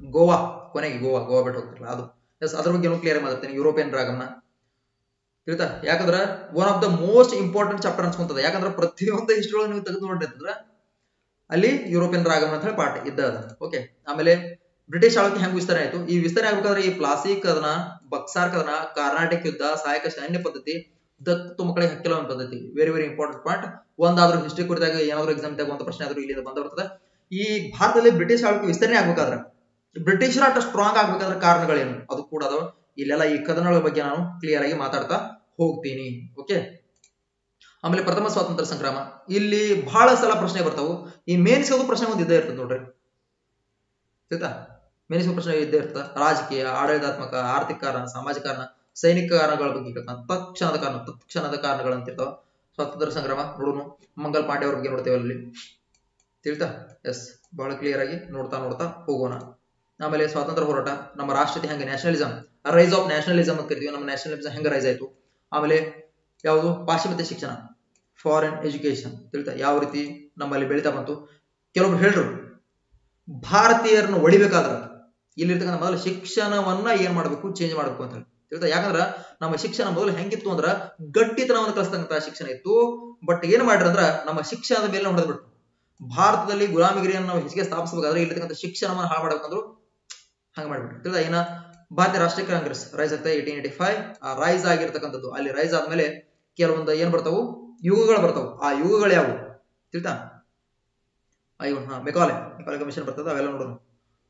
ಗೋವಾ, ಕೊನೆಗೆ ಗೋವಾ ಗೋವಾ ಬಿಟ್ಟು ಹೋಗ್ತಿರಲ್ಲ, ಅದು. ಎಸ್ ಅದ್ರ ಬಗ್ಗೆ ಕ್ಲಿಯರ್ ಮಾತಾಡ್ತೀನಿ. ಯುರೋಪಿಯನ್ ಆಗಮನ ತಿಳಿತಾ? ಯಾಕಂದ್ರೆ one of the most important chapter ಅನ್ಸ್ಕೊಂತದ. ಯಾಕಂದ್ರೆ ಪ್ರತಿಯೊಂದು ಹಿಸ್ಟ್ರಿ ನೀವು ತೆಗೆದು ಅಲ್ಲಿ ಯುರೋಪಿಯನ್ ಆಗಮನ ಅಂತ ಹೇಳಿ ಪಾಠ ಇದ್ದ ಅದ. ಓಕೆ ಆಮೇಲೆ ಬ್ರಿಟಿಷ್ ಆಳ್ವಿಕೆ ಹೆಂಗ್ ವಿಸ್ತರಣೆ ಆಯ್ತು? ಈ ವಿಸ್ತರಣೆ ಆಗ್ಬೇಕಾದ್ರೆ ಈ ಪ್ಲಾಸ್ಟಿಕ್ ಕದನ ಬಕ್ಸಾರ್ ಕದನ ಕರ್ನಾಟಕ ಯುದ್ಧ ಸಹಾಯಕ ಸೈನ್ಯ ಪದ್ಧತಿ ದತ್ ಮಕ್ಕಳಿಗೆ ಹಕ್ಕಿಲ ಒಂದು ಪದ್ಧತಿ. ವೆರಿ ವೆರಿ ಇಂಪಾರ್ಟೆಂಟ್ ಪಾಯಿಂಟ್ ಒಂದಾದ್ರೂ ಹಿಸ್ಟ್ರಿ ಕುರಿತಾಗ ಏನಾದ್ರು ಎಕ್ಸಾಮ್ ಒಂದು ಪ್ರಶ್ನೆ ಆದ್ರೂ ಇಲ್ಲಿ ಬಂದ ಬರ್ತದೆ. ಈ ಭಾರತದಲ್ಲಿ ಬ್ರಿಟಿಷ್ ಆಳ್ವಿಕೆ ವಿಸ್ತರಣೆ ಆಗ್ಬೇಕಾದ್ರೆ ಬ್ರಿಟಿಷರ ಅಷ್ಟು ಸ್ಟ್ರಾಂಗ್ ಆಗ್ಬೇಕಾದ್ರೆ ಕಾರಣಗಳೇನು? ಅದು ಕೂಡ ಅದಾವ ಇಲ್ಲೆಲ್ಲ ಈ ಕದನಗಳ ಬಗ್ಗೆ ನಾನು ಕ್ಲಿಯರ್ ಆಗಿ ಮಾತಾಡ್ತಾ ಹೋಗ್ತೀನಿ. ಓಕೆ ಆಮೇಲೆ ಪ್ರಥಮ ಸ್ವಾತಂತ್ರ್ಯ ಸಂಗ್ರಾಮ. ಇಲ್ಲಿ ಬಹಳ ಸಲ ಪ್ರಶ್ನೆ ಬರ್ತಾವು. ಈ ಮೇನ್ಸ್ಗೂ ಪ್ರಶ್ನೆ ಒಂದು ಇದ್ದೇ ಇರ್ತದೆ ನೋಡ್ರಿ. ಆಯ್ತಾ? ಮೇನ್ಸ್ಗೂ ಪ್ರಶ್ನೆ ಇದ್ದೇ ಇರ್ತದೆ. ರಾಜಕೀಯ, ಆಡಳಿತಾತ್ಮಕ, ಆರ್ಥಿಕ ಕಾರಣ, ಸಾಮಾಜಿಕ ಕಾರಣ, ಸೈನಿಕ ಕಾರಣಗಳ ಬಗ್ಗೆ ತತ್ಕ್ಷಣದ ಕಾರಣ, ತತ್ಕ್ಷಣದ ಕಾರಣಗಳು ಅಂತ ಇರ್ತಾವ. ಸ್ವಾತಂತ್ರ್ಯ ಸಂಗ್ರಾಮ ನೋಡೋಣ ಮಂಗಲ್ ಪಾಂಡೆ ಅವ್ರ ಬಗ್ಗೆ ನೋಡ್ತೇವೆ ಅಲ್ಲಿ. ತಿಳಿತಾ? ಎಸ್ ಬಹಳ ಕ್ಲಿಯರ್ ಆಗಿ ನೋಡ್ತಾ ನೋಡ್ತಾ ಹೋಗೋಣ. ಆಮೇಲೆ ಸ್ವಾತಂತ್ರ್ಯ ಹೋರಾಟ, ನಮ್ಮ ರಾಷ್ಟ್ರತೆ ಹೆಂಗೆ ನ್ಯಾಷನಲಿಸಂ ರೈಸ್ ಆಫ್ ನ್ಯಾಷನಲಿಸಮ್ ಅಂತ ಕರಿತೀವಿ, ನಮ್ಮ ನ್ಯಾಷನಲಿಸಮ್ ಹೆಂಗೆ ರೈಸ್ ಆಯ್ತು? ಆಮೇಲೆ ಯಾವುದು? ಪಾಶ್ಚಿಮಾತ್ಯ ಶಿಕ್ಷಣ ಫಾರಿನ್ ಎಜುಕೇಶನ್ ತಿಳಿತಾ? ಯಾವ ರೀತಿ ನಮ್ಮಲ್ಲಿ ಬೆಳೀತಾ ಬಂತು? ಕೆಲವೊಬ್ರು ಹೇಳ್ರು, ಭಾರತೀಯರನ್ನು ಒಡಿಬೇಕಾದ್ರೆ ಇಲ್ಲಿರ್ತಕ್ಕಂಥ ಮೊದಲು ಶಿಕ್ಷಣವನ್ನ ಏನ್ ಮಾಡ್ಬೇಕು ಚೇಂಜ್ ಮಾಡ್ಬೇಕು ಅಂತ ಹೇಳಿ. ತಿಳಿತಾ? ಯಾಕಂದ್ರ ನಮ್ಮ ಶಿಕ್ಷಣ ಮೊದಲು ಹೆಂಗಿತ್ತು ಅಂದ್ರ ಗಟ್ಟಿತನವನ್ನು ಕಲಿಸ್ತಕ್ಕಂಥ ಶಿಕ್ಷಣ ಇತ್ತು. ಬಟ್ ಏನ್ ಅಂದ್ರ ನಮ್ಮ ಶಿಕ್ಷಣದ ಮೇಲೆ ಹೊಡೆದ್ಬಿಟ್ಟು ಭಾರತದಲ್ಲಿ ಗುಲಾಮಿಗಿರಿಯನ್ನು ನಾವು ಹೆಚ್ಚಿಗೆ ಸ್ಥಾಪಿಸಬೇಕಾದ್ರೆ ಇಲ್ಲಿರ್ತಕ್ಕಂಥ ಶಿಕ್ಷಣವನ್ನು ಹಾಳು ಮಾಡ್ಬೇಕಂದ್ರು ಹಂಗ ಮಾಡ್ಬಿಟ್ಟು ತಿಳಿದ ಏನ ಭಾರತೀಯ ರಾಷ್ಟ್ರೀಯ ಕಾಂಗ್ರೆಸ್ ರೈಸ್ ಆಗ್ತಾ ಏಟೀನ್ ಏಟಿ ಫೈವ್ ರೈಸ್ ಆಗಿರ್ತಕ್ಕಂಥದ್ದು, ಅಲ್ಲಿ ರೈಸ್ ಆದ್ಮೇಲೆ ಕೆಲವೊಂದು ಏನ್ ಬರ್ತಾವು? ಯುಗಗಳು ಬರ್ತಾವು. ಆ ಯುಗಗಳು ಯಾವುವು ತಿಳಿತಾ? ಅಯ್ಯೋ ಹಾ ಮೆಕಾಲೆ ಮೆಕಾಲೆ ಕಮಿಷನ್ ಬರ್ತದೆ, ಅವೆಲ್ಲ ನೋಡೋಣ.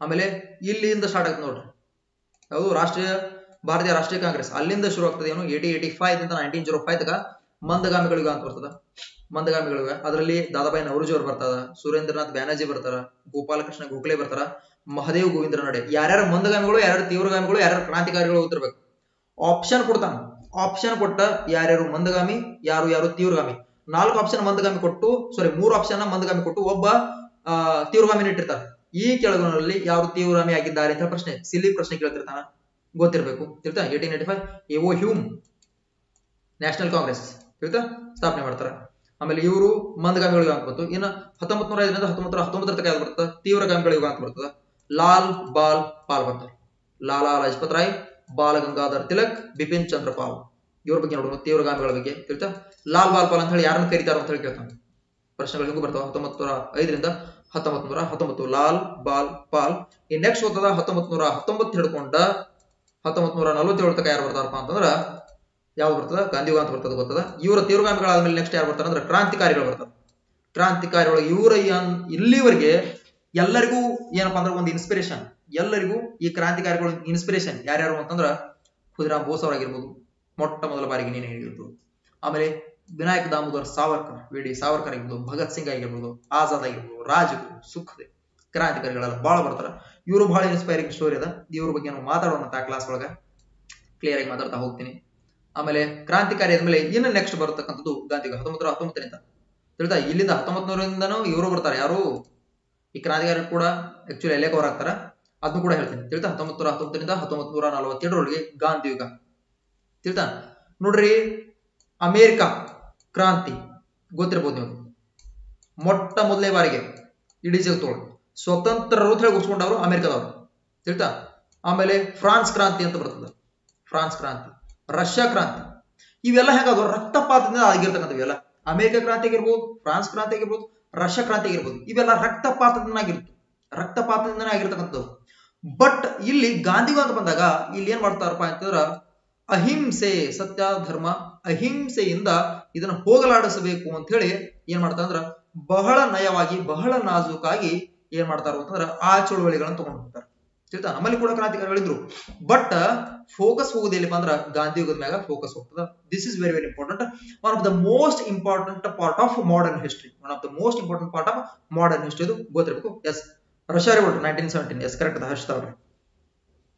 ಆಮೇಲೆ ಇಲ್ಲಿಂದ ಸ್ಟಾರ್ಟ್ ಆಗ್ತದೆ ನೋಡ್ರಿ. ಯಾವುದು? ರಾಷ್ಟ್ರೀಯ, ಭಾರತೀಯ ರಾಷ್ಟ್ರೀಯ ಕಾಂಗ್ರೆಸ್. ಅಲ್ಲಿಂದ ಶುರು ಆಗ್ತದೆ ಏನು? Eighty eighty five nineteen zero five ತಗ ಮಂದಗಾಮಿಗಳಿಗೆ ಅಂತ ಬರ್ತದ. ಮಂದಗಾಮಿಗಳಿಗೆ ಅದರಲ್ಲಿ ದಾದಾಬಾಯಿ ನವರೋಜಿ ಅವರು ಬರ್ತಾರ, ಸುರೇಂದ್ರನಾಥ್ ಬ್ಯಾನರ್ಜಿ ಬರ್ತಾರ, ಗೋಪಾಲಕೃಷ್ಣ ಗೋಖಲೆ ಬರ್ತಾರ, ಮಹದೇವ್ ಗೋವಿಂದ್ರ ನಡೆ ಯಾರ್ಯಾರ ಮಂದಗಾಮಿಗಳು, ಯಾರ್ಯಾರು ತೀವ್ರಗಾಮಿಗಳು, ಯಾರ್ಯಾರು ಕ್ರಾಂತಿಕಾರಿಗಳು ಉತ್ತರಬೇಕು. ಆಪ್ಷನ್ ಕೊಡ್ತಾನ. ಆಪ್ಷನ್ ಕೊಟ್ಟ ಯಾರ್ಯಾರು ಮಂದಗಾಮಿ, ಯಾರು ಯಾರು ತೀವ್ರಗಾಮಿ. ನಾಲ್ಕು ಆಪ್ಷನ್ ಮಂದಗಾಮಿ ಕೊಟ್ಟು ಸಾರಿ ಮೂರು ಆಪ್ಷನ್ ಮಂದಗಾಮಿ ಕೊಟ್ಟು ಒಬ್ಬ ತೀವ್ರಗಾಮಿನ ತೀವ್ರಗಾಮಿ ಇಟ್ಟಿರ್ತಾರೆ ಈ ಕೆಳಗಿನಲ್ಲಿ ಯಾರು ತೀವ್ರಗಾಮಿ ಆಗಿದ್ದಾರೆ ಅಂತ ಪ್ರಶ್ನೆ ಸಿಲ್ಲಿ ಪ್ರಶ್ನೆ ಕೇಳ್ತಿರ್ತಾನ. ಗೊತ್ತಿರ್ಬೇಕು. ತಿಳ್ತಾ? Eighteen eighty five A Hume National Congress ತಿಳ್ತಾ? ಸ್ಥಾಪನೆ ಮಾಡ್ತಾರ. ಆಮೇಲೆ ಇವರು ಮಂದಗಾಮಿಗಳ ಯುಗ ಅಂತ ಬಂತು ಇನ್ನು ಹತ್ತೊಂಬತ್ ನೂರ ಐದರಿಂದ ಹತ್ತೊಂಬತ್ತರ ಹತ್ತೊಂಬತ್ತರ ತನಕ ಯಾವ್ದು ಬರ್ತದೆ? ತೀವ್ರಗಾಮಿಗಳ ಯುಗ ಅಂತ ಬರ್ತದೆ. ಲಾಲ್ ಬಾಲ್ ಪಾಲ್ ಬರ್ತಾರೆ ಲಾಲಾ ಲಜಪತ್ ರಾಯ್, ಬಾಲ ಗಂಗಾಧರ್ ತಿಲಕ್, ಬಿಪಿನ್ ಚಂದ್ರ ಪಾಲ್. ಇವ್ರ ಬಗ್ಗೆ ನೋಡೋಣ ತೀವ್ರಗಾಮಿಗಳ ಬಗ್ಗೆ ತಿಳ್ತಾ. ಲಾಲ್ ಬಾಲ್ ಪಾಲ್ ಅಂತ ಹೇಳಿ ಯಾರನ್ನ ಕರೀತಾರ ಅಂತ ಹೇಳಿ ಕೇಳ್ತಾನೆ ಪ್ರಶ್ನೆಗಳು ಹಿಂಗೂ ಬರ್ತಾವ? ಹತ್ತೊಂಬತ್ತು ನೂರ ಐದರಿಂದ ಹತ್ತೊಂಬತ್ ನೂರ ಹತ್ತೊಂಬತ್ತು. ಲಾಲ್ ಬಾಲ್ ಪಾಲ್. ಈ ನೆಕ್ಸ್ಟ್ ಓದ್ತದ ಹತ್ತೊಂಬತ್ ನೂರ ಹತ್ತೊಂಬತ್ತು ಹಿಡ್ಕೊಂಡ ಹತ್ತೊಂಬತ್ ನೂರ ನಲವತ್ತೇಳು ತನಕ ಯಾರು ಬರ್ತಾರಪ್ಪ ಅಂತಂದ್ರ ಯಾವ್ದು ಬರ್ತದ? ಗಾಂಧಿಯುಗ ಅಂತ ಬರ್ತದ ಗೊತ್ತದ? ಇವರ ತೀವ್ರಗಾಮಿಗಳಾದ್ಮೇಲೆ ನೆಕ್ಸ್ಟ್ ಯಾರು ಬರ್ತಾರೆ ಅಂದ್ರೆ ಕ್ರಾಂತಿಕಾರಿಗಳು ಬರ್ತಾರೆ. ಕ್ರಾಂತಿಕಾರಿಗಳು ಇವರ ಇಲ್ಲಿವರೆಗೆ ಎಲ್ಲರಿಗೂ ಏನಪ್ಪಾ ಅಂದ್ರೆ ಒಂದು ಇನ್ಸ್ಪಿರೇಷನ್ ಎಲ್ಲರಿಗೂ ಈ ಕ್ರಾಂತಿಕಾರಿಗಳು ಇನ್ಸ್ಪಿರೇಷನ್ ಯಾರ್ಯಾರು ಅಂತಂದ್ರ ಖುದಿರಾಮ್ ಬೋಸ್ ಅವರಾಗಿರ್ಬೋದು. ಮೊಟ್ಟ ಮೊದಲ ಬಾರಿಗೆ ನೀನು ಹೇಳಿರ್ಬೋದು ಆಮೇಲೆ ವಿನಾಯಕ ದಾಮೋದರ್ ಸಾವರ್ಕರ್ ವಿ ಸಾವರ್ಕರ್ ಆಗಿರ್ಬೋದು, ಭಗತ್ ಸಿಂಗ್ ಆಗಿರ್ಬೋದು, ಆಜಾದ್ ಆಗಿರ್ಬೋದು ರಾಜಗುರು ಸುಖದೇ ಕ್ರಾಂತಿಕಾರಿಗಳೆಲ್ಲ ಬಹಳ ಬರ್ತಾರ. ಇವರು ಬಹಳ ಇನ್ಸ್ಪೈರಿಂಗ್ ಸ್ಟೋರಿ ಅದ. ಇವ್ರ ಬಗ್ಗೆ ನಾವು ಮಾತಾಡೋಣ ಕ್ಲಾಸ್ ಒಳಗ. ಕ್ಲಿಯರ್ ಆಗಿ ಮಾತಾಡ್ತಾ ಹೋಗ್ತೀನಿ. ಆಮೇಲೆ ಕ್ರಾಂತಿಕಾರಿ ಆದ್ಮೇಲೆ ಇನ್ನು ನೆಕ್ಸ್ಟ್ ಬರತಕ್ಕಂಥದ್ದು ಗಾಂಧಿಗ? ಹತ್ತೊಂಬತ್ತು ಹತ್ತೊಂಬತ್ತರಿಂದ. ತಿಳಿತಾ? ಇಲ್ಲಿಂದ ಹತ್ತೊಂಬತ್ನೂರಿಂದನೂ ಇವರು ಬರ್ತಾರೆ. ಯಾರು? ಈ ಕ್ರಾಂತಿಕಾರಿ ಕೂಡ ಆಕ್ಚುಲಿ ಎಲ್ಲೇ ಕವರ್ ಆಗ್ತಾರ ಅದನ್ನು ಕೂಡ ಹೇಳ್ತೀನಿ. ತಿಳಿತಾ? ಹತ್ತೊಂಬತ್ತು ಹತ್ತೊಂಬತ್ತರಿಂದ ಹತ್ತೊಂಬತ್ತು ನೂರ ನಲವತ್ತೆರಡರೊಳಗೆ ಗಾಂಧಿ ಯುಗ. ತಿಳಿತಾ? ನೋಡ್ರಿ, ಅಮೇರಿಕ ಕ್ರಾಂತಿ. ಗೊತ್ತಿರ್ಬೋದು ನೀವು ಮೊಟ್ಟ ಮೊದಲನೇ ಬಾರಿಗೆ ಇಡೀ ಜಗತ್ತೊಳಗೆ. ಸ್ವತಂತ್ರರು ಹೇಳಿ ಕೂಸ್ಕೊಂಡವರು ಅಮೆರಿಕದವರು. ತಿಳಿತಾ? ಆಮೇಲೆ ಫ್ರಾನ್ಸ್ ಕ್ರಾಂತಿ ಅಂತ ಬರ್ತದೆ. ಫ್ರಾನ್ಸ್ ಕ್ರಾಂತಿ. ರಷ್ಯಾ ಕ್ರಾಂತಿ. ಇವೆಲ್ಲ ಹೇಗಾದ್ರು? ರಕ್ತಪಾತದಿಂದ ಆಗಿರ್ತಕ್ಕಂಥ ಇವೆಲ್ಲ ಅಮೆರಿಕ ಕ್ರಾಂತಿ ಆಗಿರ್ಬೋದು ಫ್ರಾನ್ಸ್ ಕ್ರಾಂತಿ ಆಗಿರ್ಬೋದು ರಷ್ಯಾ ಕ್ರಾಂತಿ ಆಗಿರ್ಬೋದು ಇವೆಲ್ಲ ರಕ್ತಪಾತದಿಂದ ಆಗಿರುತ್ತೆ ರಕ್ತಪಾತದಿಂದನೇ ಆಗಿರ್ತಕ್ಕಂಥದ್ದು. ಬಟ್ ಇಲ್ಲಿ ಗಾಂಧಿವಾದ ಬಂದಾಗ ಇಲ್ಲಿ ಏನ್ ಮಾಡ್ತಾರಪ್ಪ ಅಂತಂದ್ರ, ಅಹಿಂಸೆ ಸತ್ಯ ಧರ್ಮ, ಅಹಿಂಸೆಯಿಂದ ಇದನ್ನ ಹೋಗಲಾಡಿಸಬೇಕು ಅಂತ ಹೇಳಿ ಏನ್ ಮಾಡ್ತಾರಂದ್ರ ಬಹಳ ನಯವಾಗಿ, ಬಹಳ ನಾಜೂಕಾಗಿ ಏನ್ ಮಾಡ್ತಾರ ಅಂತಂದ್ರ ಆ ಚಳುವಳಿಗಳನ್ನ ತಗೊಂಡು ತಿಳ್ತಾ ನಮ್ಮಲ್ಲಿ ಕೂಡ ಕ್ರಾಂತಿಕಾರಿಗಳಿದ್ರು. ಬಟ್ ಫೋಕಸ್ ಹೋಗುದು ಎಲ್ಲಿಪ್ಪ ಅಂದ್ರ ಗಾಂಧಿ ಯುಗದ ಮ್ಯಾಗ ಫೋಕಸ್ ಹೋಗ್ತದ. This is very very important one of the most important part of modern history one of the most important part of modern history ಇದು ಗೊತ್ತಿರಬೇಕು. Yes Russia revolt nineteen seventeen yes correct Harshitha ಅವ್ರೆ.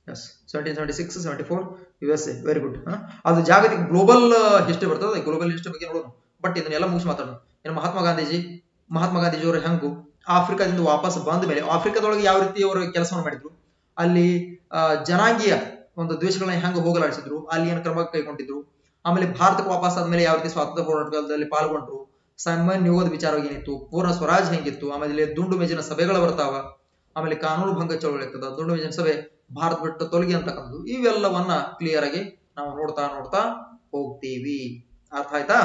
Yes seventeen seventy six seventy four U S A very good ಅದು ಜಾಗತಿಕ global history ಬರ್ತದೆ. Global history ಬಗ್ಗೆ ನೋಡೋಣ. But ಇದನ್ನೆಲ್ಲ ಮುಗಿಸಿ ಮಾತಾಡೋಣ. ಏನು ಮಹಾತ್ಮ ಗಾಂಧೀಜಿ ಮಹಾತ್ಮ ಗಾಂಧೀಜಿ ಅವರು ಹೆಂಗು ಆಫ್ರಿಕಾದಿಂದ ವಾಪಸ್ ಬಂದ ಮೇಲೆ ಆಫ್ರಿಕಾದೊಳಗೆ ಯಾವ ರೀತಿ ಅವರು ಕೆಲಸವನ್ನು ಮಾಡಿದ್ರು? ಅಲ್ಲಿ ಜನಾಂಗೀಯ ಒಂದು ದ್ವೇಷಗಳನ್ನ ಹೆಂಗ ಹೋಗಲಾಡಿಸಿದ್ರು, ಅಲ್ಲಿ ಏನು ಕ್ರಮ ಕೈಗೊಂಡಿದ್ರು, ಆಮೇಲೆ ಭಾರತಕ್ಕೆ ವಾಪಸ್ ಆದ್ಮೇಲೆ ಯಾವ ರೀತಿ ಸ್ವಾತಂತ್ರ್ಯ ಹೋರಾಟದಲ್ಲಿ ಪಾಲ್ಗೊಂಡ್ರು ಸಾಮಾನ್ಯ ವಿಚಾರವಾಗಿ ವಿಚಾರ ಏನಿತ್ತು, ಪೂರ್ಣ ಸ್ವರಾಜ್ ಹೆಂಗಿತ್ತು, ಆಮೇಲೆ ದುಂಡು ಮೇಜಿನ ಸಭೆಗಳು ಬರ್ತಾವ, ಆಮೇಲೆ ಕಾನೂನು ಭಂಗ ಚಳವಳಿ ಆಗ್ತದ ದುಂಡು ಮೇಜಿನ ಸಭೆ ಭಾರತ ಬಿಟ್ಟು ತೊಲಗಿ ಅಂತಕ್ಕಂಥದ್ದು, ಇವೆಲ್ಲವನ್ನ ಕ್ಲಿಯರ್ ಆಗಿ ನಾವು ನೋಡ್ತಾ ನೋಡ್ತಾ ಹೋಗ್ತೀವಿ. ಅರ್ಥ ಆಯ್ತಾ?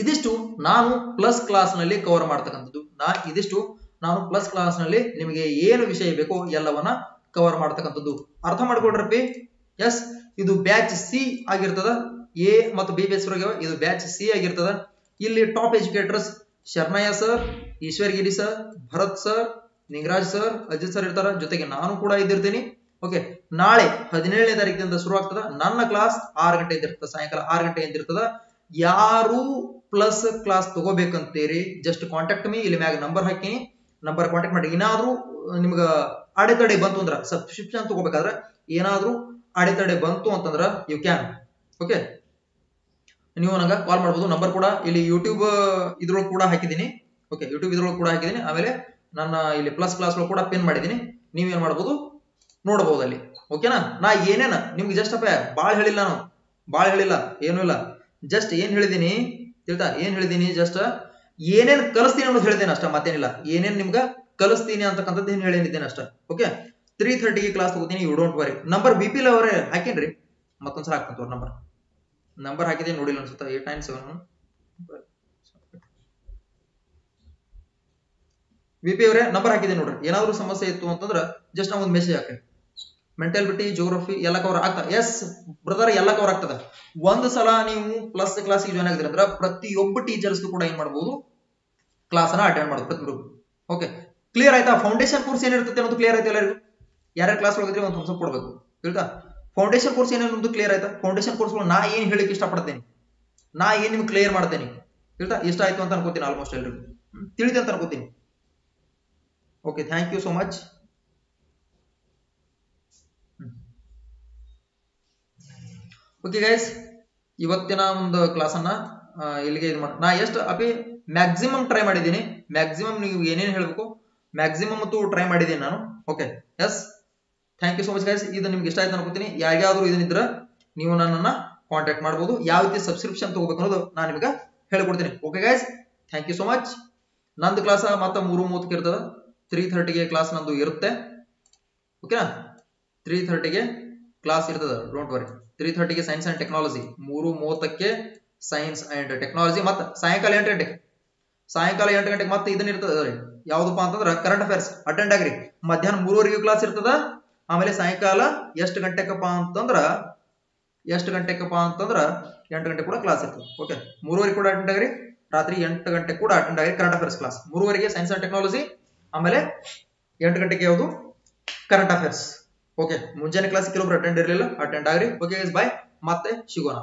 ಇದಿಷ್ಟು ನಾನು ಪ್ಲಸ್ ಕ್ಲಾಸ್ನಲ್ಲಿ ಕವರ್ ಮಾಡ್ತಕ್ಕಂಥದ್ದು. ನಾ ಇದಿಷ್ಟು ನಾನು ಪ್ಲಸ್ ಕ್ಲಾಸ್ನಲ್ಲಿ ನಿಮಗೆ ಏನು ವಿಷಯ ಬೇಕೋ ಎಲ್ಲವನ್ನ ಕವರ್ ಮಾಡ್ತಕ್ಕಂಥದ್ದು. ಅರ್ಥ ಮಾಡ್ಕೊಡ್ರಪ್ಪಿ? ಎಸ್ ಇದು ಬ್ಯಾಚ್ ಸಿ ಆಗಿರ್ತದ. ಎ ಮತ್ತು ಬಿ ಬೇಸ್ ಇದು ಬ್ಯಾಚ್ ಸಿ ಆಗಿರ್ತದ. ಇಲ್ಲಿ top educators Sharmayya sir Eshwargiri sir Bharath sir Ningaraj sir Ajith sir ಇರ್ತಾರ. ಜೊತೆಗೆ ನಾನು ಕೂಡ ಇದ್ದಿರ್ತೀನಿ. ಓಕೆ ನಾಳೆ ಹದಿನೇಳನೇ ತಾರೀಕಿನಿಂದ ಶುರು ಆಗ್ತದ. ನನ್ನ ಕ್ಲಾಸ್ ಆರು ಗಂಟೆ ಇರ್ತದ. ಸಾಯಂಕಾಲ ಆರು ಗಂಟೆ ಇರ್ತದ. ಯಾರು ಪ್ಲಸ್ ಕ್ಲಾಸ್ ತಗೋಬೇಕಂತೀರಿ? ಜಸ್ಟ್ ಕಾಂಟ್ಯಾಕ್ಟ್ ಮೀ ಇಲ್ಲಿ ಮ್ಯಾಗ ನಂಬರ್ ಹಾಕಿನಿ. ನಂಬರ್ ಕಾಂಟ್ಯಾಕ್ಟ್ ಮಾಡಿ. ಏನಾದರೂ ನಿಮ್ಗ ಅಡೆತಡೆ ಬಂತು ಅಂದ್ರೆ ಸಬ್ಸ್ಕ್ರಿಪ್ಷನ್ ತಗೋಬೇಕಾದ್ರೆ, ಏನಾದರೂ ಅಡೆತಡೆ ಬಂತು ಅಂತಂದ್ರೆ ಯು ಕ್ಯಾನ್ ಓಕೆ ನೀವು ನಂಗೆ ಕಾಲ್ ಮಾಡ್ಬೋದು. ನಂಬರ್ ಕೂಡ ಇಲ್ಲಿ ಯೂಟ್ಯೂಬ್ ಇದ್ರೊಳಗೆ ಕೂಡ ಹಾಕಿದ್ದೀನಿ. ಓಕೆ ಯೂಟ್ಯೂಬ್ ಇದ್ರೊಳಗೆ ಕೂಡ ಹಾಕಿದ್ದೀನಿ. ಆಮೇಲೆ ನನ್ನ ಇಲ್ಲಿ ಪ್ಲಸ್ ಕ್ಲಾಸ್ ಕೂಡ ಪಿನ್ ಮಾಡಿದ್ದೀನಿ. ನೀವೇನು ಮಾಡ್ಬೋದು? ನೋಡಬಹುದು ಅಲ್ಲಿ. ಓಕೆನಾ ನಾ? ಏನೇನ? ನಿಮ್ಗೆ ಜಸ್ಟ್ ಅಪ್ಪ, ಬಾಳ್ ಹೇಳಿಲ್ಲ ನಾನು. ಬಾಳ್ ಹೇಳಿಲ್ಲ. ಏನೂ ಇಲ್ಲ. ಜಸ್ಟ್ ಏನ್ ಹೇಳಿದೀನಿ, ತಿಳ್ತಾ? ಏನ್ ಹೇಳಿದೀನಿ? ಜಸ್ಟ್ ಏನೇನ್ ಕಲಿಸ್ತೀನಿ ಅನ್ನೋದು ಹೇಳಿದ್ದೇನೆ ಅಷ್ಟ, ಮತ್ತೇನಿಲ್ಲ. ಏನೇನ್ ನಿಮ್ಗ ಕಲಿಸ್ತೀನಿ ಅಂತಕ್ಕಂಥದ್ದು ಏನು ಹೇಳಿದ್ದೇನೆ ಅಷ್ಟ. ಓಕೆ ತ್ರೀ ಥರ್ಟಿಗೆ ಕ್ಲಾಸ್ ತಗೋತೀನಿ you don't worry number B ಪಿಲ್ ಅವರೇ ಹಾಕೇನ್ರಿ? ಮತ್ತೊಂದ್ಸಲ ಹಾಕ್ತಂತ ನಂಬರ್ ನಂಬರ್ ಹಾಕಿದೆ ನೋಡಿಲ್ಲ ಅನ್ಸುತ್ತೆ? Eight nine seven B P ಅವರೇ ನಂಬರ್ ಹಾಕಿದೆ ನೋಡ್ರಿ. ಏನಾದ್ರು ಸಮಸ್ಯೆ ಇತ್ತು ಅಂತಂದ್ರೆ ಜಸ್ಟ್ ನಾವು ಒಂದು ಮೆಸೇಜ್ ಹಾಕಿ ಮೆಂಟಾಲಿಟಿ ಜೋಗ್ರಫಿ ಎಲ್ಲ ಕವರ್ ಆಗ್ತಾ ಎಸ್ ಬ್ರದರ್ ಎಲ್ಲ ಕವರ್ ಆಗ್ತದ. ಒಂದು ಸಲ ನೀವು ಪ್ಲಸ್ ಕ್ಲಾಸಿಗೆ ಜಾಯ್ನ್ ಆಗಿದ್ರೆ ಅಂದ್ರ ಪ್ರತಿಯೊಬ್ಬ ಟೀಚರ್ಸ್ ಕೂಡ ಏನ್ ಮಾಡ್ಬೋದು? ಕ್ಲಾಸ್ ಅನ್ನ ಅಟೆಂಡ್ ಗ್ರೂಪ್ ಓಕೆ ಕ್ಲಿಯರ್ ಆಯ್ತಾ? ಫೌಂಡೇಶನ್ ಕೋರ್ಸ್ ಏನಿರ್ತದೆ ಅನ್ನೋದು ಕ್ಲಿಯರ್ ಆಯ್ತಾ ಎಲ್ಲರಿಗೂ? ಯಾರ್ಯಾರು ಕ್ಲಾಸ್ ಒಳಗಿದ್ರೆ ಒಂದು ಸ್ವಲ್ಪ ಕೊಡ್ಬೇಕು. ಹೇಳ್ತಾ ಫೌಂಡೇಶನ್ ಕೋರ್ಸ್ ಏನೇನೊಂದು ಕ್ಲಿಯರ್ ಆಯ್ತಾ? ಫೌಂಡೇಶನ್ ಕೋರ್ಸ್ ನಾ ಏನ್ ಹೇಳಿಕ್ಕೆ ಇಷ್ಟಪಡ್ತೇನೆ? ನಾ ಏನು ನಿಮ್ಗೆ ಕ್ಲಿಯರ್ ಮಾಡ್ತೇನೆ? ಹೇಳ್ತಾ ಇಷ್ಟ ಆಯ್ತು ಅಂತ ಅನ್ಕೋತೀನಿ ಆಲ್ಮೋಸ್ಟ್ ಎಲ್ರಿಗೂ. ತಿಳಿದೆ ಅಂತ ಅನ್ಕೋತೀನಿ. Okay thank you so much okay guys ಇವತ್ತಿನ ಒಂದು ಕ್ಲಾಸನ್ನ ಇಲ್ಲಿಗೆ ಇದು ಮಾಡಿ ನಾ ಎಷ್ಟು ಅಪಿ ಮ್ಯಾಕ್ಸಿಮಮ್ ಟ್ರೈ ಮಾಡಿದ್ದೀನಿ. ಮ್ಯಾಕ್ಸಿಮಮ್ ನೀವು ಏನೇನು ಹೇಳಬೇಕು ಮ್ಯಾಕ್ಸಿಮಮ್ ಟ್ರೈ ಮಾಡಿದ್ದೀನಿ ನಾನು. Okay yes thank you so much guys ಇದು ನಿಮ್ಗೆ ಇಷ್ಟ ಆಯ್ತು ಅನ್ಕೋತೀನಿ. ಯಾರಿಗಾದ್ರೂ ಇದನ್ನಿದ್ರೆ ನೀವು ನನ್ನನ್ನ ಕಾಂಟ್ಯಾಕ್ಟ್ ಮಾಡ್ಬೋದು. ಯಾವ ರೀತಿ ಸಬ್ಸ್ಕ್ರಿಪ್ಷನ್ ತಗೋಬೇಕು ಅನ್ನೋದು ನಾನು ನಿಮಗೆ ಹೇಳ್ಕೊಡ್ತೀನಿ. Okay guys thank you so much ನಂದು ಕ್ಲಾಸ್ ಮತ್ತೆ ಮೂರು ಮೂವತ್ತಕ್ಕೆ ಇರ್ತದೆ. ತ್ರೀ ಥರ್ಟಿಗೆ ಕ್ಲಾಸ್ ನಂದು ಇರುತ್ತೆ. ಓಕೆನಾ ತ್ರೀ ಥರ್ಟಿಗೆ ಕ್ಲಾಸ್ ಇರ್ತದ. ಡೋಂಟ್ ವರಿ ತ್ರೀ ಥರ್ಟಿಗೆ ಸೈನ್ಸ್ ಅಂಡ್ ಟೆಕ್ನಾಲಜಿ ಮೂರು ಮೂವತ್ತಕ್ಕೆ ಸೈನ್ಸ್ ಅಂಡ್ ಟೆಕ್ನಾಲಜಿ ಮತ್ತೆ ಸಾಯಂಕಾಲ ಎಂಟು ಗಂಟೆಗೆ. ಸಾಯಂಕಾಲ ಎಂಟು ಗಂಟೆಗೆ ಮತ್ತೆ ಇದನ್ನ ಇರ್ತದ ರೀ ಯಾವ್ದಪ್ಪ ಅಂತಂದ್ರ ಕರೆಂಟ್ ಅಫೇರ್ಸ್ ಅಟೆಂಡ್ ಆಗ್ರಿ. ಮಧ್ಯಾಹ್ನ ಮೂರುವರೆಗೂ ಕ್ಲಾಸ್ ಇರ್ತದ. ಆಮೇಲೆ ಸಾಯಂಕಾಲ ಎಷ್ಟು ಗಂಟೆಕಪ್ಪ ಅಂತಂದ್ರ, ಎಷ್ಟು ಗಂಟೆಕಪ್ಪ ಅಂತಂದ್ರ ಎಂಟು ಗಂಟೆ ಕೂಡ ಕ್ಲಾಸ್ ಇರ್ತದೆ. ಓಕೆ ಮೂರುವರೆಗೆ ಕೂಡ ಅಟೆಂಡ್ ಆಗ್ರಿ. ರಾತ್ರಿ ಎಂಟು ಗಂಟೆ ಕೂಡ ಅಟೆಂಡ್ ಆಗ್ರಿ ಕರೆಂಟ್ ಅಫೇರ್ಸ್ ಕ್ಲಾಸ್ ಮೂರುವರೆಗೆ ಸೈನ್ಸ್ ಅಂಡ್ ಟೆಕ್ನಾಲಜಿ ಆಮೇಲೆ ಎಂಟು ಗಂಟೆಗೆ ಯಾವುದು? ಕರೆಂಟ್ ಅಫೇರ್ಸ್ ಓಕೆ ಮುಂಜಾನೆ ಕ್ಲಾಸ್ ಕೆಲವೊಬ್ರು ಅಟೆಂಡ್ ಇರಲಿಲ್ಲ. ಅಟೆಂಡ್ ಆಗ್ರಿ. ಓಕೆ ಬಾಯ್ ಮತ್ತೆ ಸಿಗೋಣ.